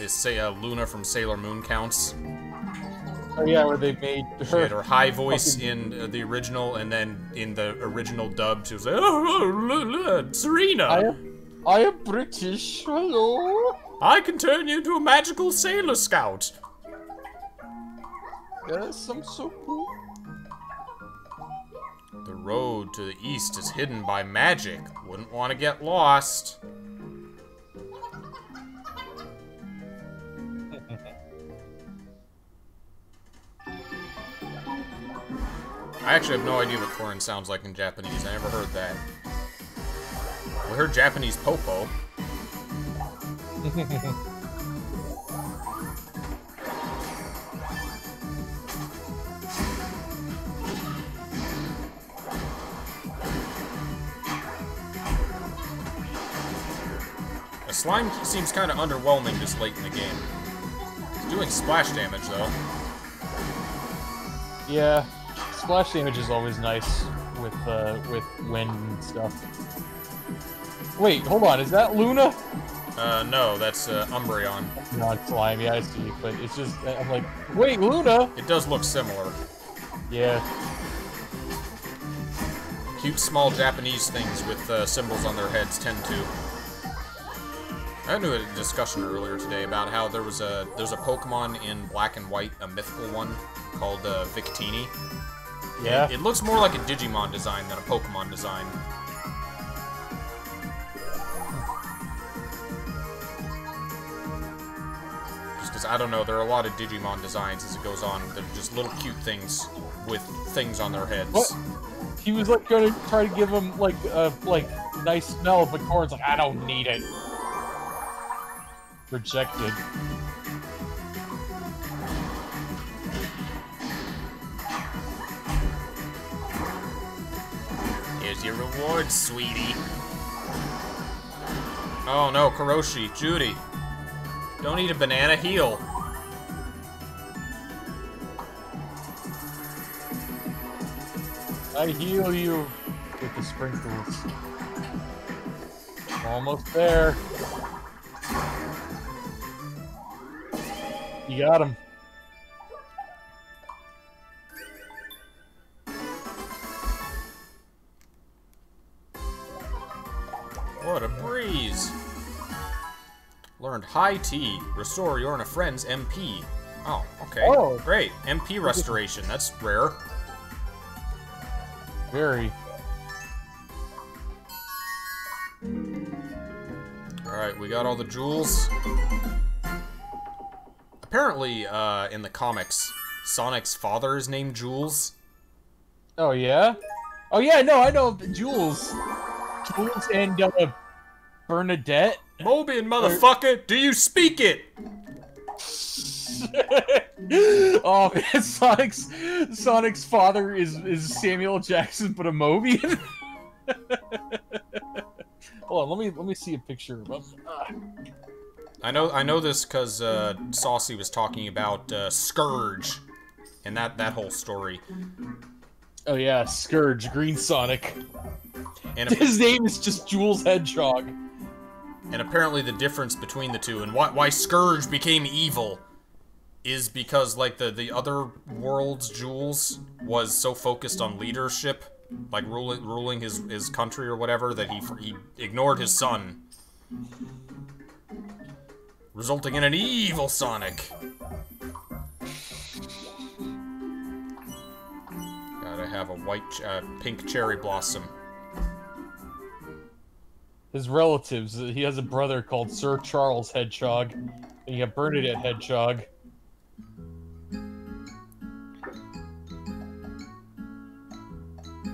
Is say uh, Luna from Sailor Moon counts? Oh yeah, where they made She had her. her high voice in uh, the original, and then in the original dub, she was like, "Oh, oh, l- l- Serena, I am, I am British. Hello. I can turn you into a magical sailor scout." Yes, I'm so cool. The road to the east is hidden by magic. Wouldn't want to get lost. I actually have no idea what Korin sounds like in Japanese. I never heard that. We heard Japanese popo. *laughs* The slime seems kind of underwhelming this late in the game. It's doing splash damage though. Yeah, splash damage is always nice with uh, with wind and stuff. Wait, hold on. Is that Luna? Uh, no, that's uh, Umbreon. Not slime. Yeah, I see. But it's just I'm like, wait, Luna. It does look similar. Yeah. Cute small Japanese things with uh, symbols on their heads tend to. I had a discussion earlier today about how there was a there's a Pokemon in Black and White, a mythical one called uh, Victini. Yeah. It, it looks more like a Digimon design than a Pokemon design. Because I don't know, there are a lot of Digimon designs as it goes on. They're just little cute things with things on their heads. What? He was like gonna try to give him like a like nice smell, but Corn's like, I don't need it. Rejected. Here's your reward, sweetie. Oh no, Karoshi, Judy. Don't eat a banana, heal. I heal you with the sprinkles. Almost there. You got him. High tea. Restore your and a friend's MP. Oh, okay. Oh. Great. MP restoration. That's rare. Very. Alright, we got all the jewels. Apparently, uh, in the comics, Sonic's father is named Jules. Oh yeah. Oh yeah. No, I know Jules. Jules and uh, Bernadette. Mobian, motherfucker, do you speak it? *laughs* oh man, Sonic's Sonic's father is is Samuel Jackson, but a Mobian. *laughs* Hold on, let me let me see a picture of him. Ah. I know I know this because uh, Saucy was talking about uh, Scourge, and that that whole story. Oh yeah, Scourge, Green Sonic. And *laughs* His name is just Jules Hedgehog. And apparently the difference between the two and why why Scourge became evil is because like the the other world's Jules was so focused on leadership, like ruling ruling his his country or whatever that he he ignored his son, resulting in an evil Sonic. Gotta have a white, uh, pink cherry blossom. His relatives. He has a brother called Sir Charles Hedgehog, and you have Bernadette Hedgehog.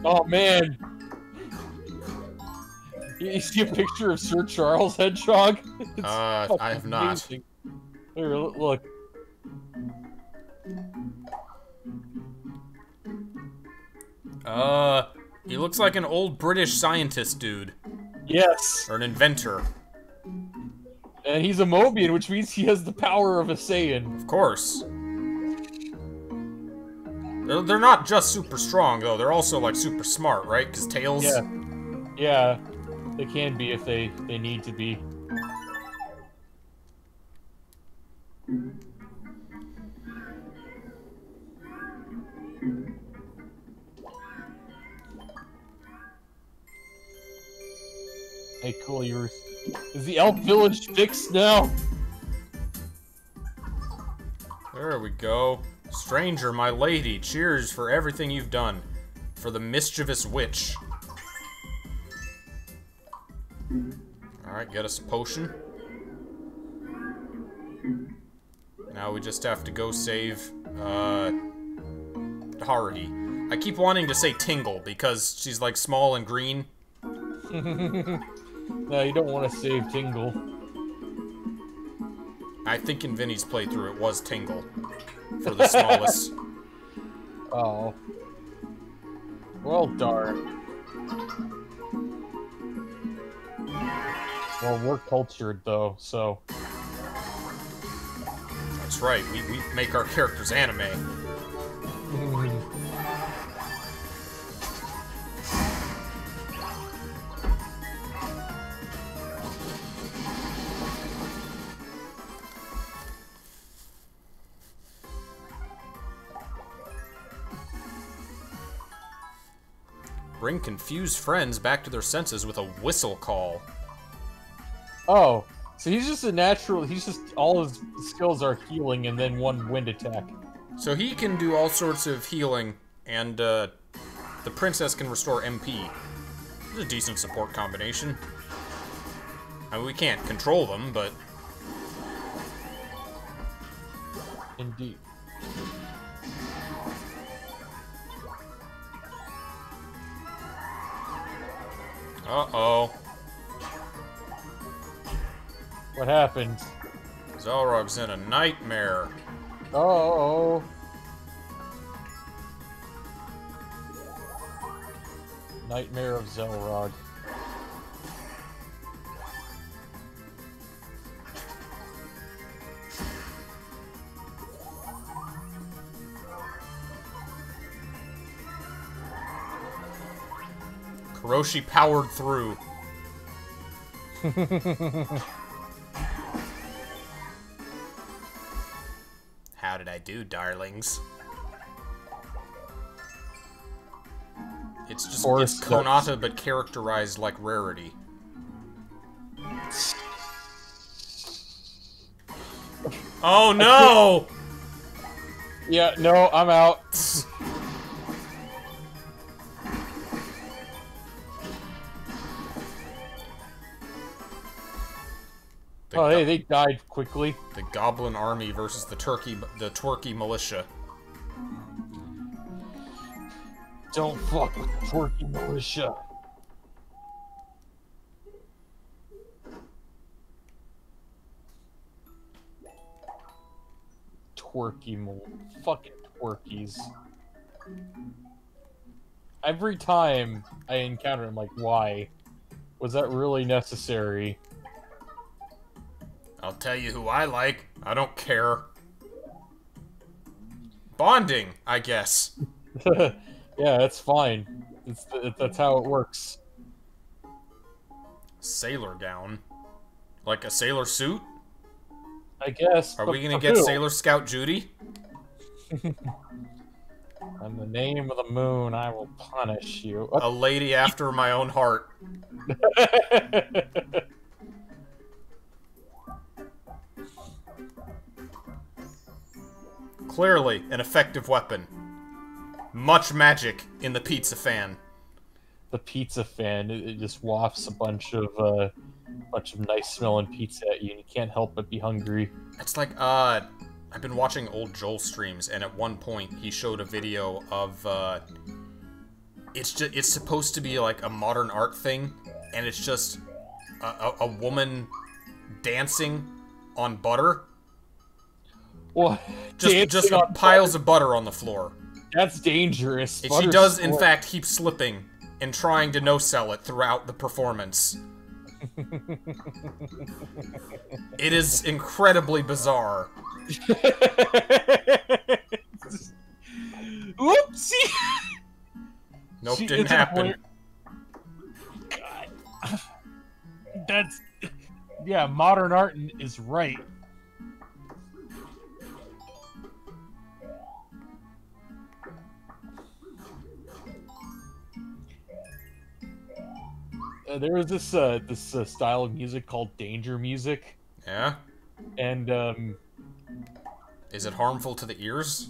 Oh man. You you see a picture of Sir Charles Hedgehog? *laughs* It's Uh, I have not. amazing. Here, look- look. Uh, he looks like an old British scientist dude. Yes, Or an inventor. and he's a Mobian, which means he has the power of a Saiyan. Of course. They're, they're not just super strong, though. They're also, like, super smart, right? Because Tails... Yeah, yeah, they can be if they they need to be. Hey, cool. You were. Is the Elf Village fixed now? There we go. Stranger, my lady, cheers for everything you've done. For the mischievous witch. Alright, get us a potion. Now we just have to go save, uh... Haruhi. I keep wanting to say Tingle, because she's, like, small and green. *laughs* No, you don't want to save Tingle. I think in Vinny's playthrough it was Tingle. For the smallest. *laughs* Oh. Well, darn. Well, we're cultured, though, so. That's right, we, we make our characters anime. *laughs* Bring confused friends back to their senses with a whistle call. Oh, so he's just a natural. He's just all his skills are healing and then one wind attack. So he can do all sorts of healing, and uh, the princess can restore MP. It's a decent support combination. I mean, we can't control them, but Indeed. Uh-oh. What happened? Xelrog's in a nightmare. Oh. Nightmare of Xelrog. Karoshi powered through. *laughs* How did I do, darlings? It's just Four it's. Konata but characterized like rarity. Oh no! Yeah, no, I'm out. *laughs* Oh, go- hey, they died quickly. the Goblin Army versus the Turkey the Twerky Militia. Don't fuck with the twerky militia. Twerky mil- fucking twerkies. Every time I encounter him, like, why? Was that really necessary? I'll tell you who I like. I don't care. Bonding, I guess. *laughs* yeah, that's fine. It's it, that's how it works. Sailor gown. Like a sailor suit? I guess. Are we gonna get who? Sailor Scout Judy? *laughs* In the name of the moon, I will punish you. A lady after my own heart. *laughs* Clearly, an effective weapon. Much magic in the pizza fan. the pizza fan, it, it just wafts a bunch of uh, bunch of nice smelling pizza at you, and you can't help but be hungry. It's like, uh, I've been watching old Joel streams, and at one point he showed a video of, uh, it's just, it's supposed to be like a modern art thing, and it's just a, a, a woman dancing on butter. What? Just, just on piles of butter on the floor. That's dangerous. She does, in fact, keep slipping and trying to no-sell it throughout the performance. it is incredibly bizarre. *laughs* Whoopsie! Nope, She- didn't happen. God. That's yeah. Modern art is right. Uh, there was this uh, this uh, style of music called danger music, Yeah? and um, Is it harmful to the ears?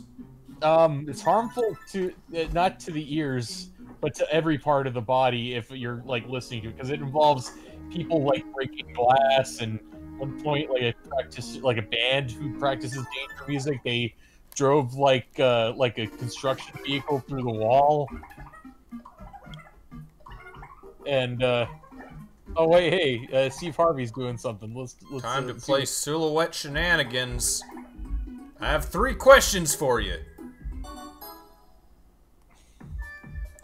um, it's harmful to uh, not to the ears, but to every part of the body if you're like listening to it, because it involves people like breaking glass. And one point, like a practice, like a band who practices danger music, they drove like uh, like a construction vehicle through the wall. And uh, oh wait, hey, uh, Steve Harvey's doing something. Let's, let's Time uh, to play silhouette shenanigans. I have three questions for you.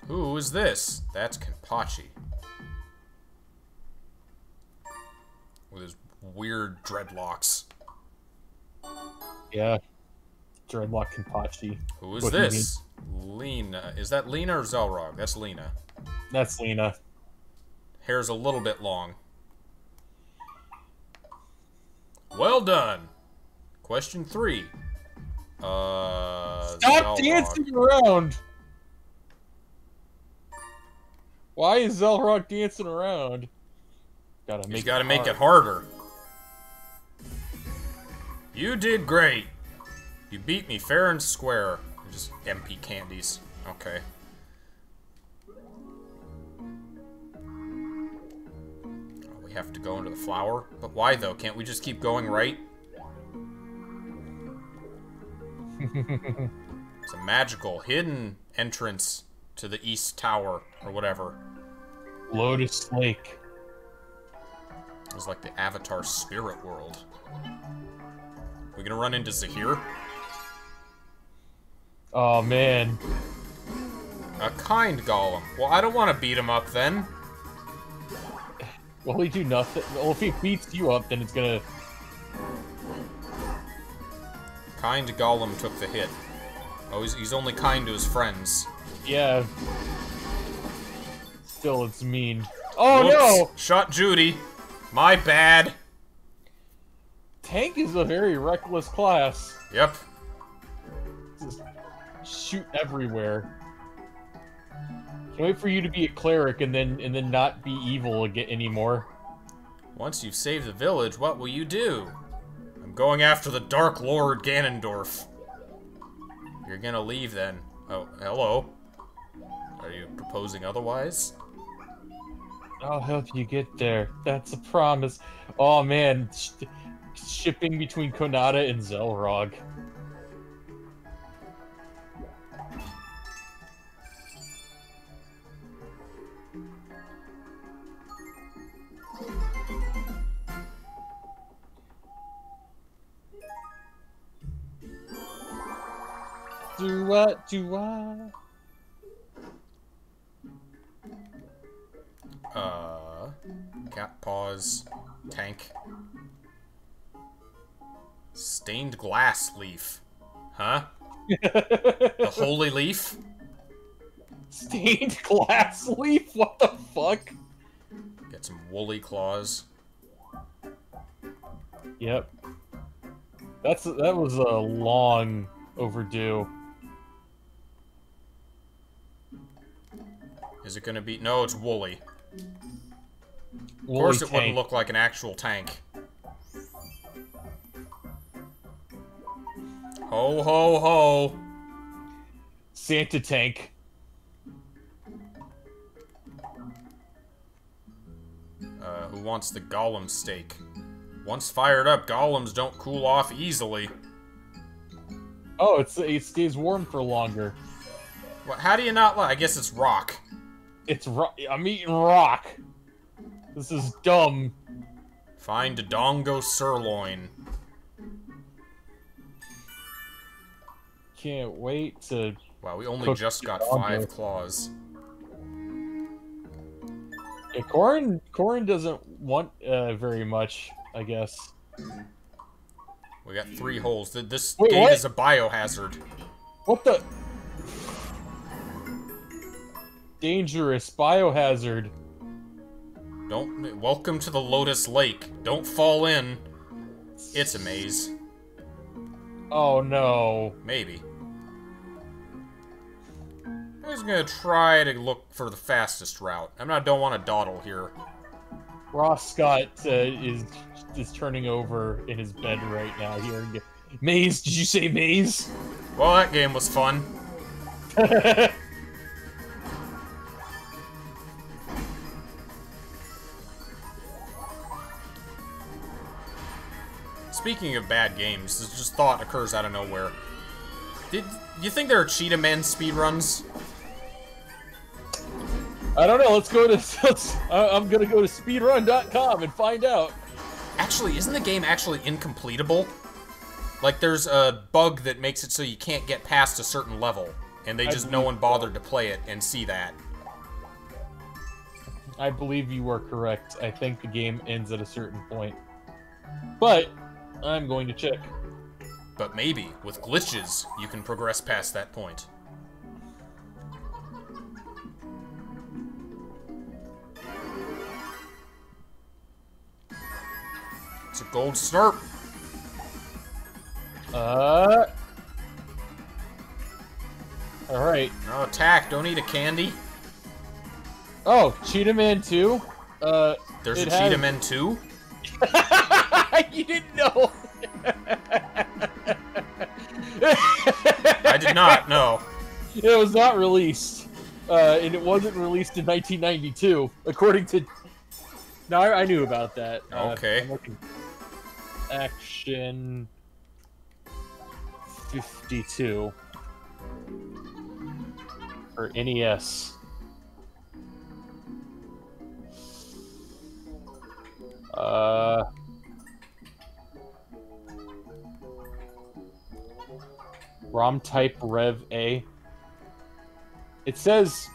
Who is this? That's Kenpachi. With his weird dreadlocks. Yeah. Dreadlock Kenpachi. Who is What this? Lina. Is that Lina or Xelrog? That's Lina. That's Lina. Hair's a little bit long. Well done. Question three. Uh. Stop dancing around! Why is Xelrog dancing around? Gotta make He's got to make it harder. You did great. You beat me fair and square. Just MP candies. Okay. We have to go into the flower? But why though? Can't we just keep going right? *laughs* it's a magical, hidden entrance to the East Tower, or whatever. Lotus Lake. It was like the Avatar spirit world. We gonna run into Zaheer? Oh man. A kind golem. Well, I don't want to beat him up then. Will he do nothing? Well, if he beats you up, then it's gonna. Kind golem took the hit. Oh, he's, he's only kind to his friends. Yeah. Still, it's mean. Oh Whoops. no! Shot Judy. My bad. Tank is a very reckless class. Yep. Just shoot everywhere. Wait for you to be a cleric and then and then not be evil again anymore. Once you've saved the village, what will you do? I'm going after the Dark Lord Ganondorf. You're gonna leave then. Oh, hello. Are you proposing otherwise? I'll help you get there. That's a promise. Oh man, sh shipping between Konata and Xelrog. Do what? Do what? Uh, cat paws, tank. Stained glass leaf. Huh? The *laughs* holy leaf? Stained glass leaf? What the fuck? Get some woolly claws. Yep. That's that was a long overdue. Is it gonna be? No, it's woolly. Of course, it wouldn't look like an actual tank. Ho ho ho! Santa tank. Uh, who wants the golem steak? Once fired up, golems don't cool off easily. Oh, it's it stays warm for longer. What? How do you not like? I guess it's rock. It's ro- I'm eating rock. This is dumb. Find a dongo sirloin. Can't wait to. Wow, we only just got Dodongo. five claws. Yeah, Korin Korin doesn't want uh, very much, I guess. We got three holes. This Wait, gate what? is a biohazard. What the? Dangerous biohazard. Don't. Welcome to the Lotus Lake. Don't fall in. It's a maze. Oh no. Maybe. I'm just gonna try to look for the fastest route. I'm not. Don't want to dawdle here. Ross Scott uh, is is turning over in his bed right now. Here, maze. Did you say maze? Well, that game was fun. *laughs* Speaking of bad games, this just thought occurs out of nowhere. Did you think there are Cheetah Men speedruns? I don't know. Let's go to. *laughs* Let's, I'm gonna go to speedrun.com and find out. Actually, isn't the game actually incompletable? Like, there's a bug that makes it so you can't get past a certain level, and they just no one bothered to play it and see that. I believe you are correct. I think the game ends at a certain point, but I'm going to check. But maybe, with glitches, you can progress past that point. It's a gold snurp. Uh. All right. No attack, don't eat a candy. Oh, Cheetah Man 2? Uh, There's a has- Cheetah Men 2? *laughs* you didn't know. I did not, know. It was not released, uh, and it wasn't released in 1992, according to. No, I, I knew about that. Uh, Okay. Looking- Action 52 for E NES. Uh. ROM type Rev A. It says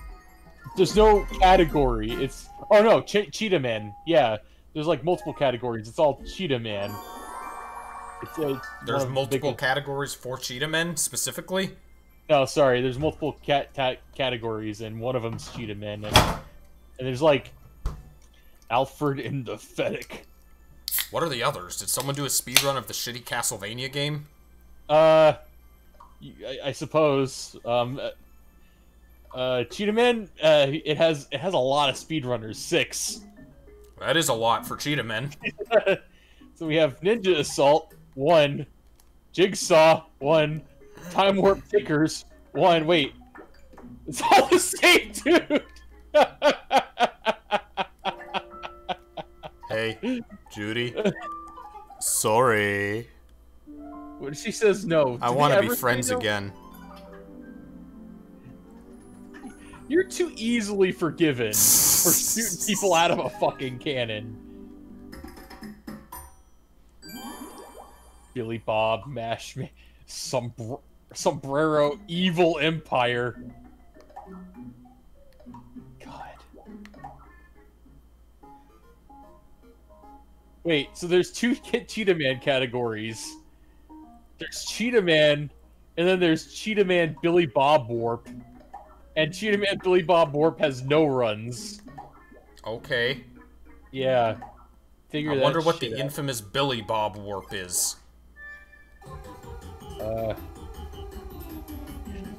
there's no category. It's oh no, che- Cheetah Man. Yeah, there's like multiple categories. It's all Cheetah Man. It's, There's the multiple categories for Cheetah Men specifically? No, sorry. There's multiple cat ta- categories, and one of them's Cheetah Man, and, and there's like Alfred and the Fennec. What are the others? Did someone do a speedrun of the shitty Castlevania game? Uh, I suppose. Um, uh, uh, Cheetah Man. Uh, it has it has a lot of speedrunners. Six. That is a lot for Cheetah Man. *laughs* So we have Ninja Assault one, Jigsaw one, Time Warp Tickers one. Wait, it's all the same dude. *laughs* Hey, Judy. Sorry. when she says no, I want to be friends no? again. You're too easily forgiven for *laughs* shooting people out of a fucking cannon. Billy Bob, Mash, Ma- Sombr- Sombrero, Evil Empire. Wait, so there's two Che- *laughs* Cheetah Man categories. There's Cheetah Man, and then there's Cheetah Man Billy Bob Warp. And Cheetah Man Billy Bob Warp has no runs. Okay. Yeah. Figure I wonder what the out. infamous Billy Bob warp is. Uh,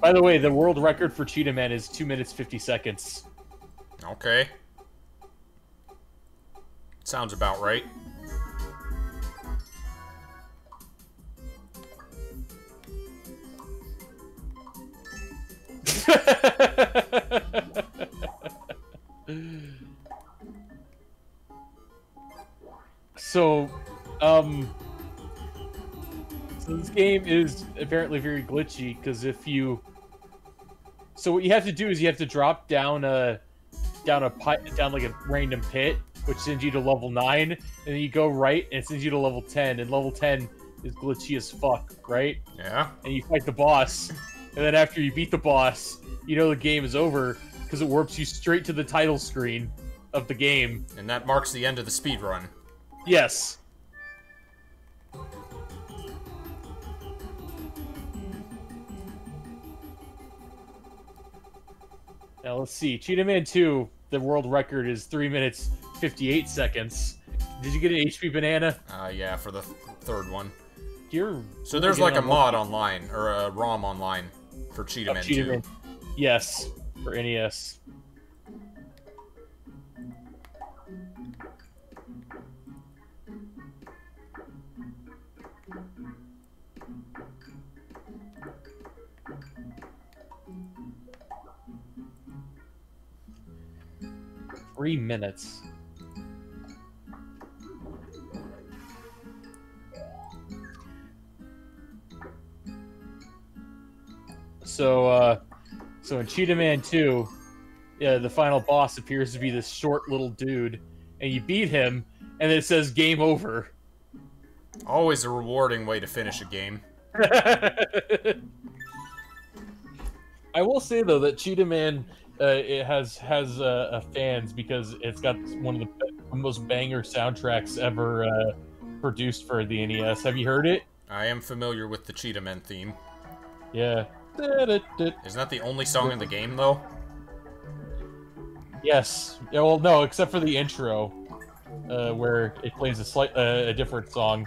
by the way, the world record for Cheetah Man is 2 minutes 50 seconds. Okay. Sounds about right. *laughs* so, um, so this game is apparently very glitchy because if you, so what you have to do is you have to drop down a, down a pi- down like a random pit, which sends you to level nine, and then you go right and it sends you to level ten, and level ten is glitchy as fuck, right? Yeah? and you fight the boss, and then after you beat the boss, you know the game is over because it warps you straight to the title screen of the game. And that marks the end of the speedrun. Yes. Now let's see. Cheetah Man 2, the world record is 3 minutes 58 seconds. Did you get an HP banana? Uh, yeah, for the th- third one. You're So there's like a mod online, or a ROM online, for Cheetah Oh, Men Cheetah 2. Man. Yes, for NES. Three minutes. So, uh, so in Cheetah Man 2, yeah, the final boss appears to be this short little dude, and you beat him, and it says game over. Always a rewarding way to finish a game. *laughs* I will say though that Cheetah Man uh, it has has uh, fans because it's got one of the most banger soundtracks ever uh, produced for the NES. Have you heard it? I am familiar with the Cheetah Man theme. Yeah. Isn't that the only song in the game, though? Yes. Yeah. Well, no, except for the intro, uh, where it plays a slight uh, a different song.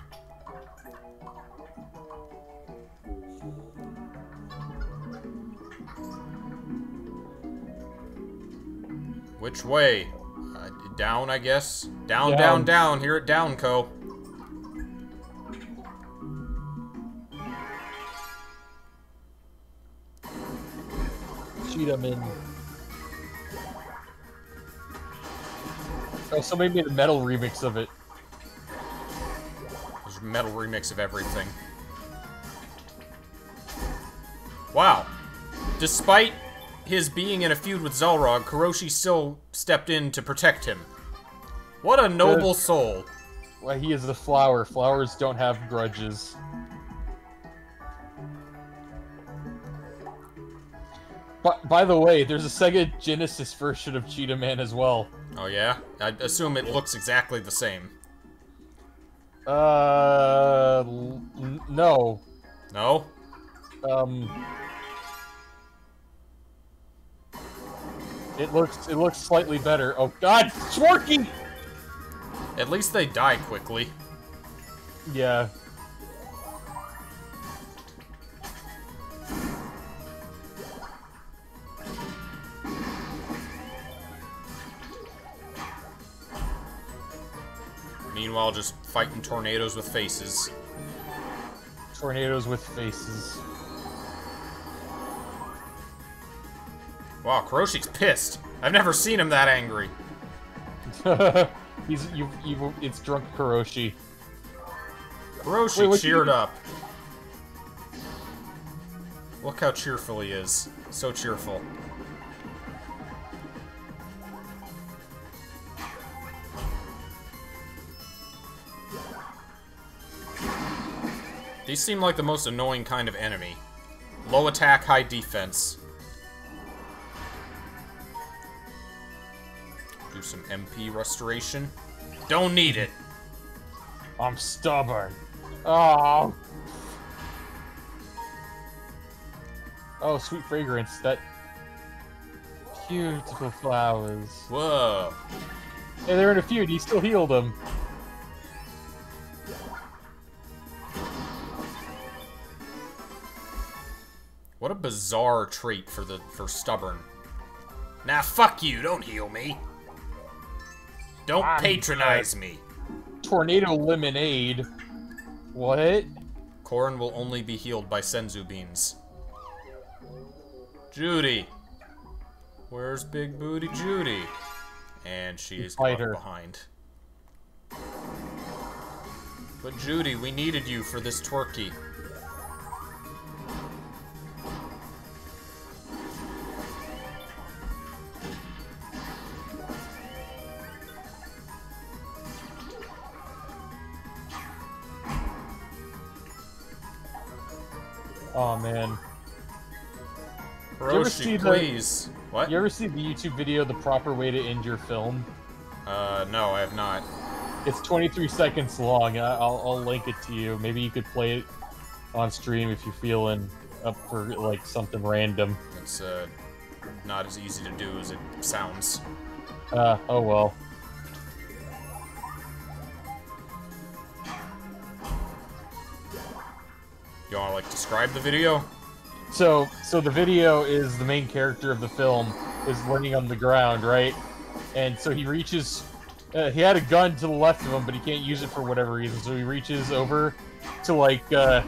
Which way? Uh, down, I guess. Down, Down. down, down. Here at Downco. Cheetah in. Oh, somebody made a metal remix of it. There's a metal remix of everything. Wow. Despite his being in a feud with Xelrog, Karoshi still stepped in to protect him. What a noble soul. Well, he is a flower. Flowers don't have grudges. But by the way, there's a Sega Genesis version of Cheetah Man as well. Oh yeah? I assume it looks exactly the same. Uh, no. No? Um, it looks it looks slightly better. Oh God, Schwarky! At least they die quickly. Yeah. Meanwhile, just fighting tornadoes with faces. Tornadoes with faces. Wow, Karoshi's pissed. I've never seen him that angry. *laughs* He's you you. It's drunk Karoshi. Karoshi Wait, cheered up. Look how cheerful he is. So cheerful. These seem like the most annoying kind of enemy. Low attack, high defense. Do some MP restoration. Don't need it. I'm stubborn. Oh. Oh, sweet fragrance. That beautiful flowers. Whoa. Hey, they're in a feud. He still healed them. What a bizarre trait for the for stubborn. Nah, fuck you. Don't heal me. Don't I'm patronize me. Tornado lemonade. What? Korin will only be healed by senzu beans. Judy. Where's Big Booty Judy? And she is her. behind. But Judy, we needed you for this twerky. Oh man. ever see Hiroshi, the- What? You ever see the YouTube video "The Proper Way to End Your Film"? Uh, no, I have not. It's 23 seconds long. I'll, I'll link it to you. Maybe you could play it on stream if you're feeling up for like something random. It's uh, not as easy to do as it sounds. Uh, oh well. You wanna like describe the video? So, so the video is the main character of the film is laying on the ground, right? And so he reaches. Uh, he had a gun to the left of him, but he can't use it for whatever reason. So he reaches over to like. Uh,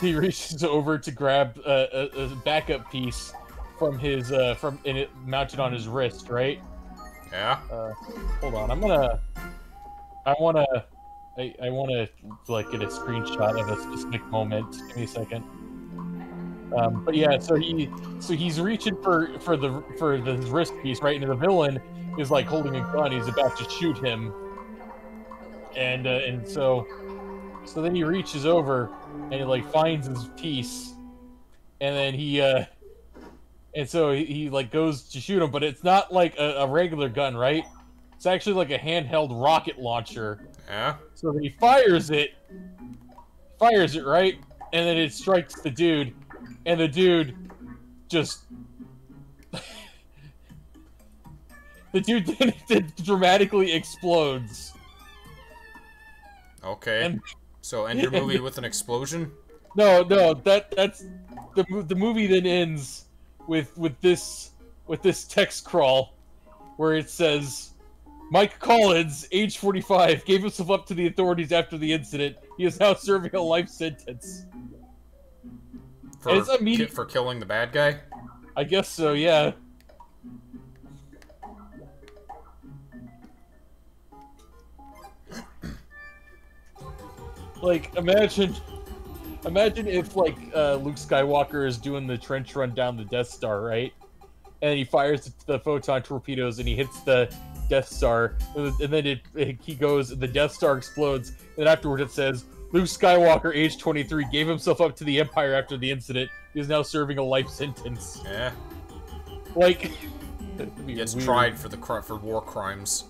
he *laughs* reaches over to grab a, a, a backup piece from his uh, from and it mounted on his wrist, right? Yeah? Uh, hold on, I'm gonna. I wanna. I, I wanna like get a screenshot of a specific moment. Give me a second. Um, but yeah, so he so he's reaching for for the for the wrist piece, right? And the villain is like holding a gun. He's about to shoot him, and uh, and so so then he reaches over and he like finds his piece, and then he uh and so he, he like goes to shoot him, but it's not like a, a regular gun, right? It's actually like a handheld rocket launcher. Yeah? So he fires it, fires it right, and then it strikes the dude, and the dude just. *laughs* the dude *laughs* then, dramatically explodes. Okay. And- so end your *laughs* movie with an explosion? No, no, that that's the the movie then ends with with this with this text crawl where it says Mike Collins, age 45, gave himself up to the authorities after the incident. He is now serving a life sentence. For, It's ki- for killing the bad guy? I guess so, yeah. like, imagine, imagine if like uh, Luke Skywalker is doing the trench run down the Death Star, right? And he fires the photon torpedoes and he hits the Death Star, and then it, it- he goes, the Death Star explodes, and afterward it says, Luke Skywalker, age 23, gave himself up to the Empire after the incident. He is now serving a life sentence. Yeah. Like, He gets weird. tried for the for war crimes.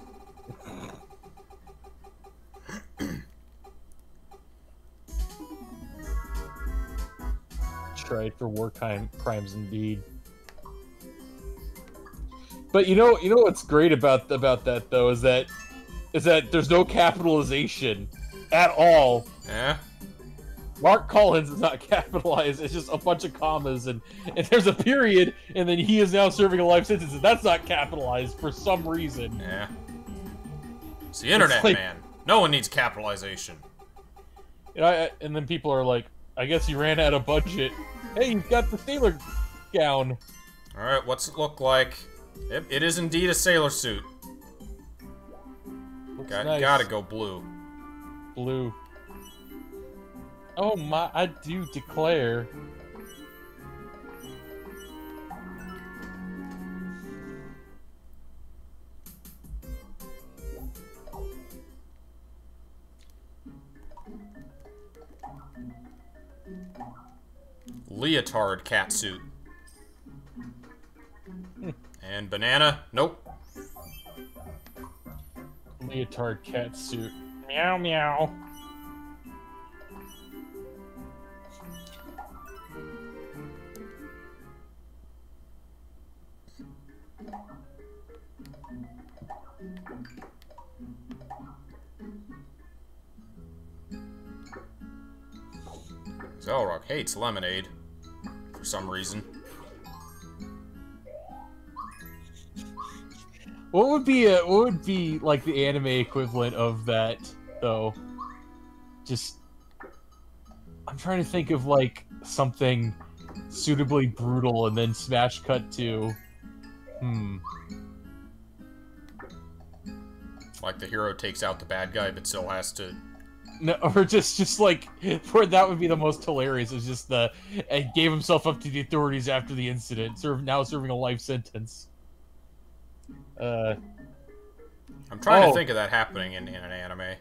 tried for war crime, crimes indeed. But you know, you know what's great about about that though is that is that there's no capitalization at all. Yeah. Mark Collins is not *laughs* capitalized. It's just a bunch of commas and and there's a period and then he is now serving a life sentence and that's not capitalized for some reason. Yeah. It's the internet, like- man. No one needs capitalization. And, I, and then people are like, I guess you ran out of budget. Hey, you've got the sailor gown. Alright, what's it look like? It, it is indeed a sailor suit. Looks Got, nice. Gotta go blue. blue. Oh my, I do declare. Leotard catsuit. And banana? Nope. Leotard cat suit. Meow meow. Xelrog hates lemonade. For some reason. What would be a what would be like the anime equivalent of that though? Just I'm trying to think of like something suitably brutal and then smash cut to hmm Like the hero takes out the bad guy but still has to no *laughs* or just just like where that would be the most hilarious is just the and gave himself up to the authorities after the incident serve now serving a life sentence uh I'm trying Oh. to think of that happening in, in an anime.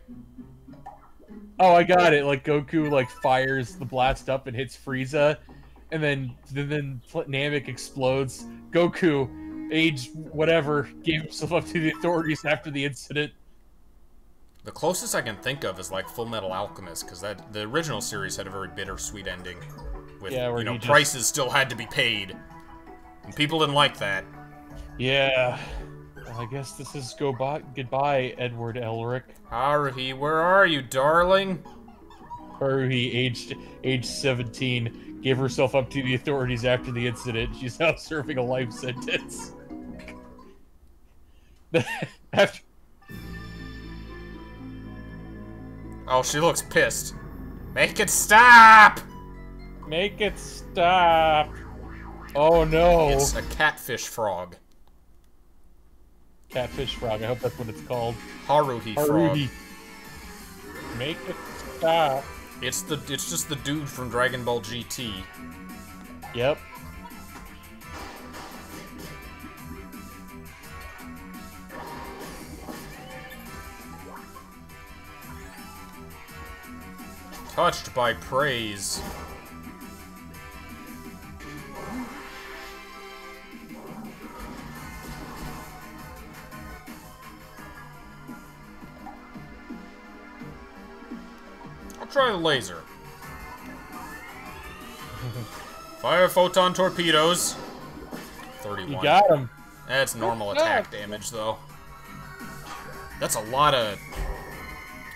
Oh, I got it. Like Goku like fires the blast up and hits Frieza, and then then, then Namek explodes. Goku, age whatever, gave himself up to the authorities after the incident. The closest I can think of is like Full Metal Alchemist, because that the original series had a very bittersweet ending. With Yeah, where you know, just- prices still had to be paid. And people didn't like that. Yeah. Well, I guess this is go by goodbye, Edward Elric. Haruhi, where are you, darling? Haruhi, aged age 17, gave herself up to the authorities after the incident. She's now *laughs* serving a life sentence. *laughs* after Oh, she looks pissed. Make it stop! Make it stop. Oh no. It's a catfish frog. Catfish frog. I hope that's what it's called. Haruhi frog. Haruhi. Make it stop. It's the it's just the dude from Dragon Ball GT. Yep. Touched by praise. Try the laser. *laughs* Fire photon torpedoes. 31. You got him. That's normal attack damage, though. That's a lot of.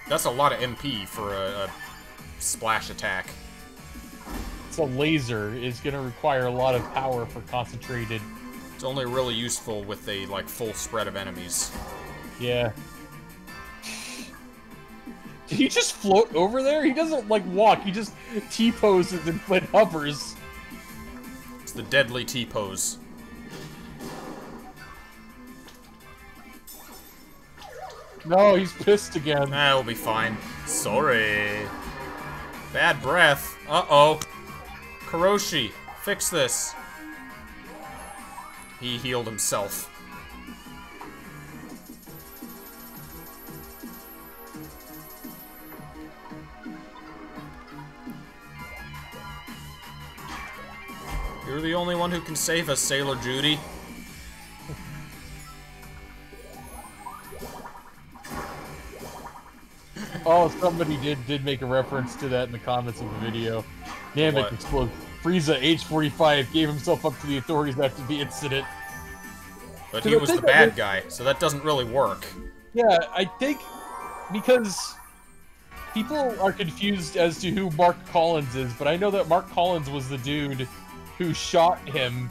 That's a lot of MP for a, a splash attack. It's a laser. It's going to require a lot of power for concentrated It's only really useful with a, like, full spread of enemies. Yeah. Did he just float over there? He doesn't, like, walk. He just T-poses and flip hovers. It's the deadly T-pose. No, he's pissed again. Nah, we'll be fine. Sorry. Bad breath. Uh-oh. Karoshi, fix this. He healed himself. You're the only one who can save us, Sailor Judy. Oh, somebody did did make a reference to that in the comments of the video. Namek What? exploded. Frieza, age 45, gave himself up to the authorities after the incident. But he was the bad is- guy, so that doesn't really work. Yeah, I think because people are confused as to who Mark Collins is, but I know that Mark Collins was the dude who shot him,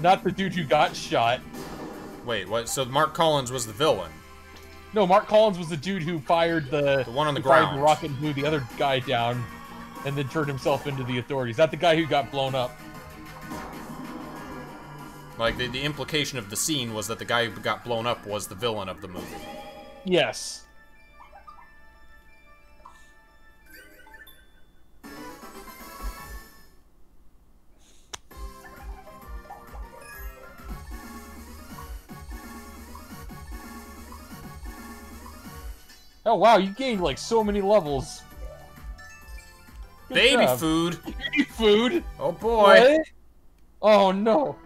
not the dude who got shot. Wait, what? So Mark Collins was the villain. No, Mark Collins was the dude who fired the The one on the who fired ground. the rocket and blew the other guy down, and then turned himself into the authorities. Not the guy who got blown up. Like, the, the implication of the scene was that the guy who got blown up was the villain of the movie. Yes. Oh wow, you gained like so many levels. Good Baby job. food! *laughs* Baby food? Oh boy! What? Oh no.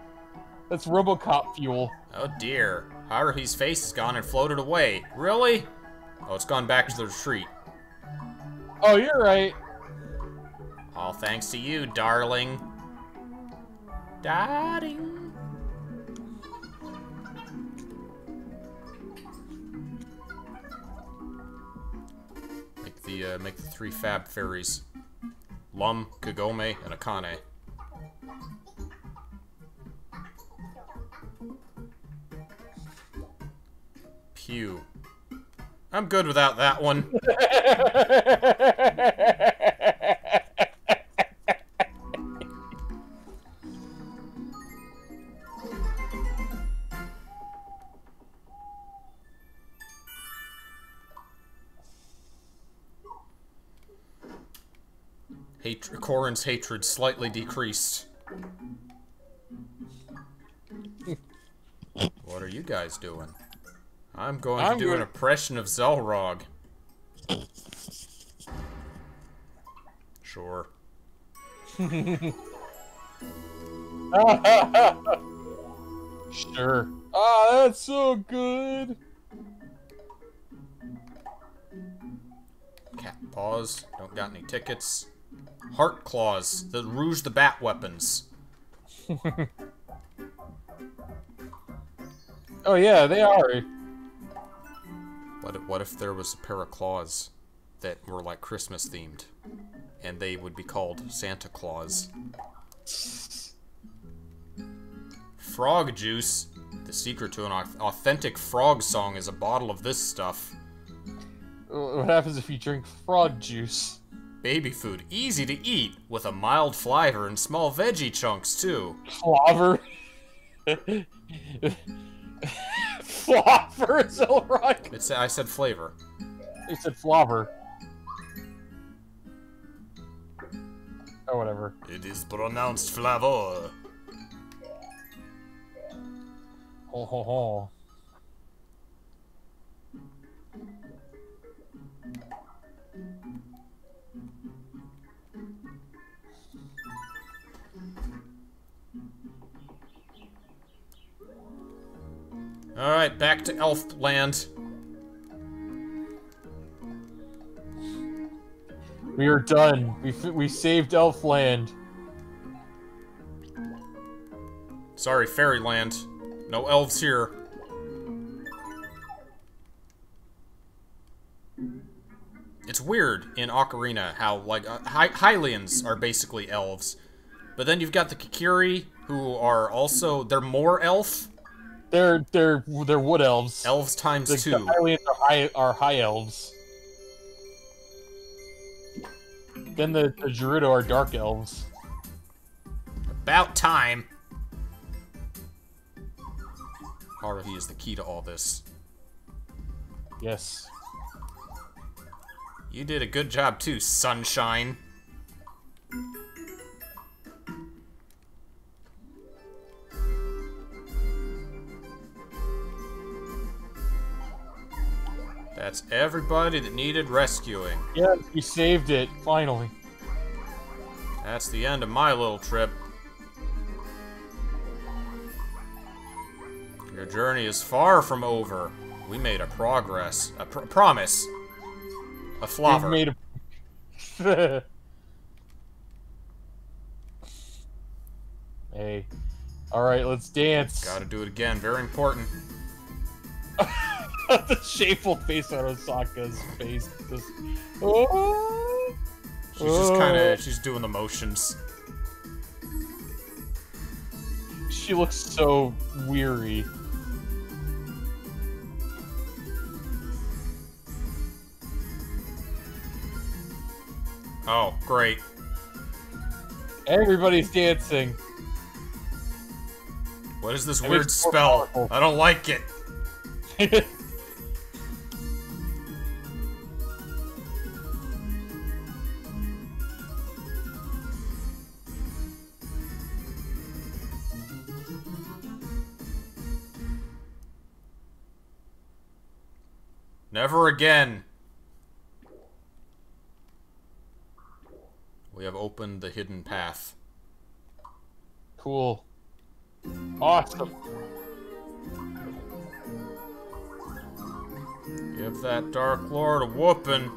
That's Robocop fuel. Oh dear. Haruhi's face is gone and floated away. Really? Oh, it's gone back to the retreat. Oh, you're right. All thanks to you, darling. Darling. The uh, make the three fab fairies. Lum, Kagome, and Akane. Pew. I'm good without that one. *laughs* Hatred, Korin's hatred slightly decreased. what are you guys doing? I'm going I'm to do an gonna- impression of Xelrog. Sure. sure. Ah, that's so good. Cat paws. Don't got any tickets. Heart claws. The Rouge the Bat weapons. *laughs* Oh yeah, they are. What if, what if there was a pair of claws that were like Christmas themed? And they would be called Santa Claus. Frog juice. The secret to an authentic frog song is a bottle of this stuff. What happens if you drink frog juice? Baby food, easy to eat, with a mild flavor and small veggie chunks too. Flopper. Flopper, Xelrog. It's I said flavor. They said flopper. Oh, whatever. It is pronounced flavor. Ho ho ho. Alright, back to Elf Land. We are done. We f- we saved Elfland. Sorry, Fairyland. No elves here. It's weird in Ocarina how, like, uh, Hy- Hylians are basically elves. But then you've got the Kokiri, who are also they're more elf. They're they're they're wood elves. Elves times the, two. the Hylians are high are high elves. Then the, the Gerudo are dark elves. About time. Haruhi is the key to all this. Yes. You did a good job too, Sunshine. That's everybody that needed rescuing. Yes, we saved it, finally. That's the end of my little trip. Your journey is far from over. We made a progress. A pr promise. A We've flower. made a... *laughs* hey. Alright, let's dance. Gotta do it again. Very important. *laughs* *laughs* the shameful face on Osaka's face. Just... Oh. She's just kind of oh. she's doing the motions. She looks so weary. Oh, great. Everybody's dancing. What is this That weird makes it more spell? powerful. I don't like it. *laughs* Never again. We have opened the hidden path. cool. Awesome. Give that Dark Lord a whooping.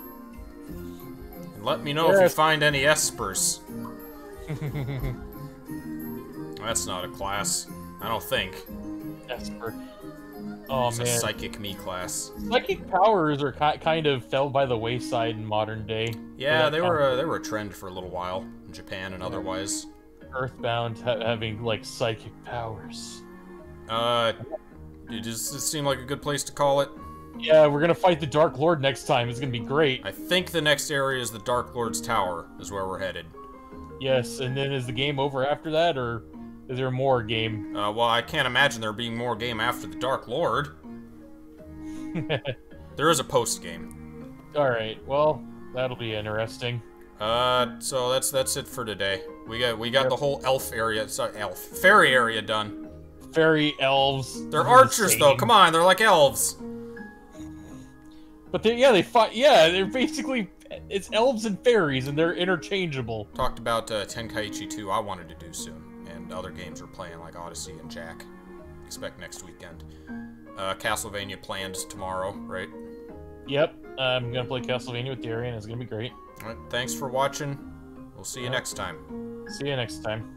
And let me know if you find any espers. *laughs* That's not a class. I don't think. Esper. Oh It's a psychic me class. Psychic powers are ki- kind of fell by the wayside in modern day. Yeah, Yeah, they were a, they were a trend for a little while in Japan and otherwise. Earthbound ha- having like psychic powers. Uh, it just it seemed like a good place to call it. Yeah, we're gonna fight the Dark Lord next time. It's gonna be great. I think the next area is the Dark Lord's Tower, is where we're headed. Yes, and then is the game over after that, or is there more game? Uh, well, I can't imagine there being more game after the Dark Lord. *laughs* There is a post game. All right. Well, that'll be interesting. Uh, so that's that's it for today. We got we got Yep. the whole elf area, sorry, elf fairy area done. Fairy elves. They're the archers though. Come on, they're like elves. But they yeah they fight yeah they're basically it's elves and fairies and they're interchangeable. Talked about uh, Tenkaichi 2. I wanted to do soon, and other games we're playing like Odyssey and Jack. Expect next weekend. Uh, Castlevania planned tomorrow, right? Yep. I'm gonna play Castlevania with Darian. It's gonna be great. All right. Thanks for watching. We'll see you next time. See you next time.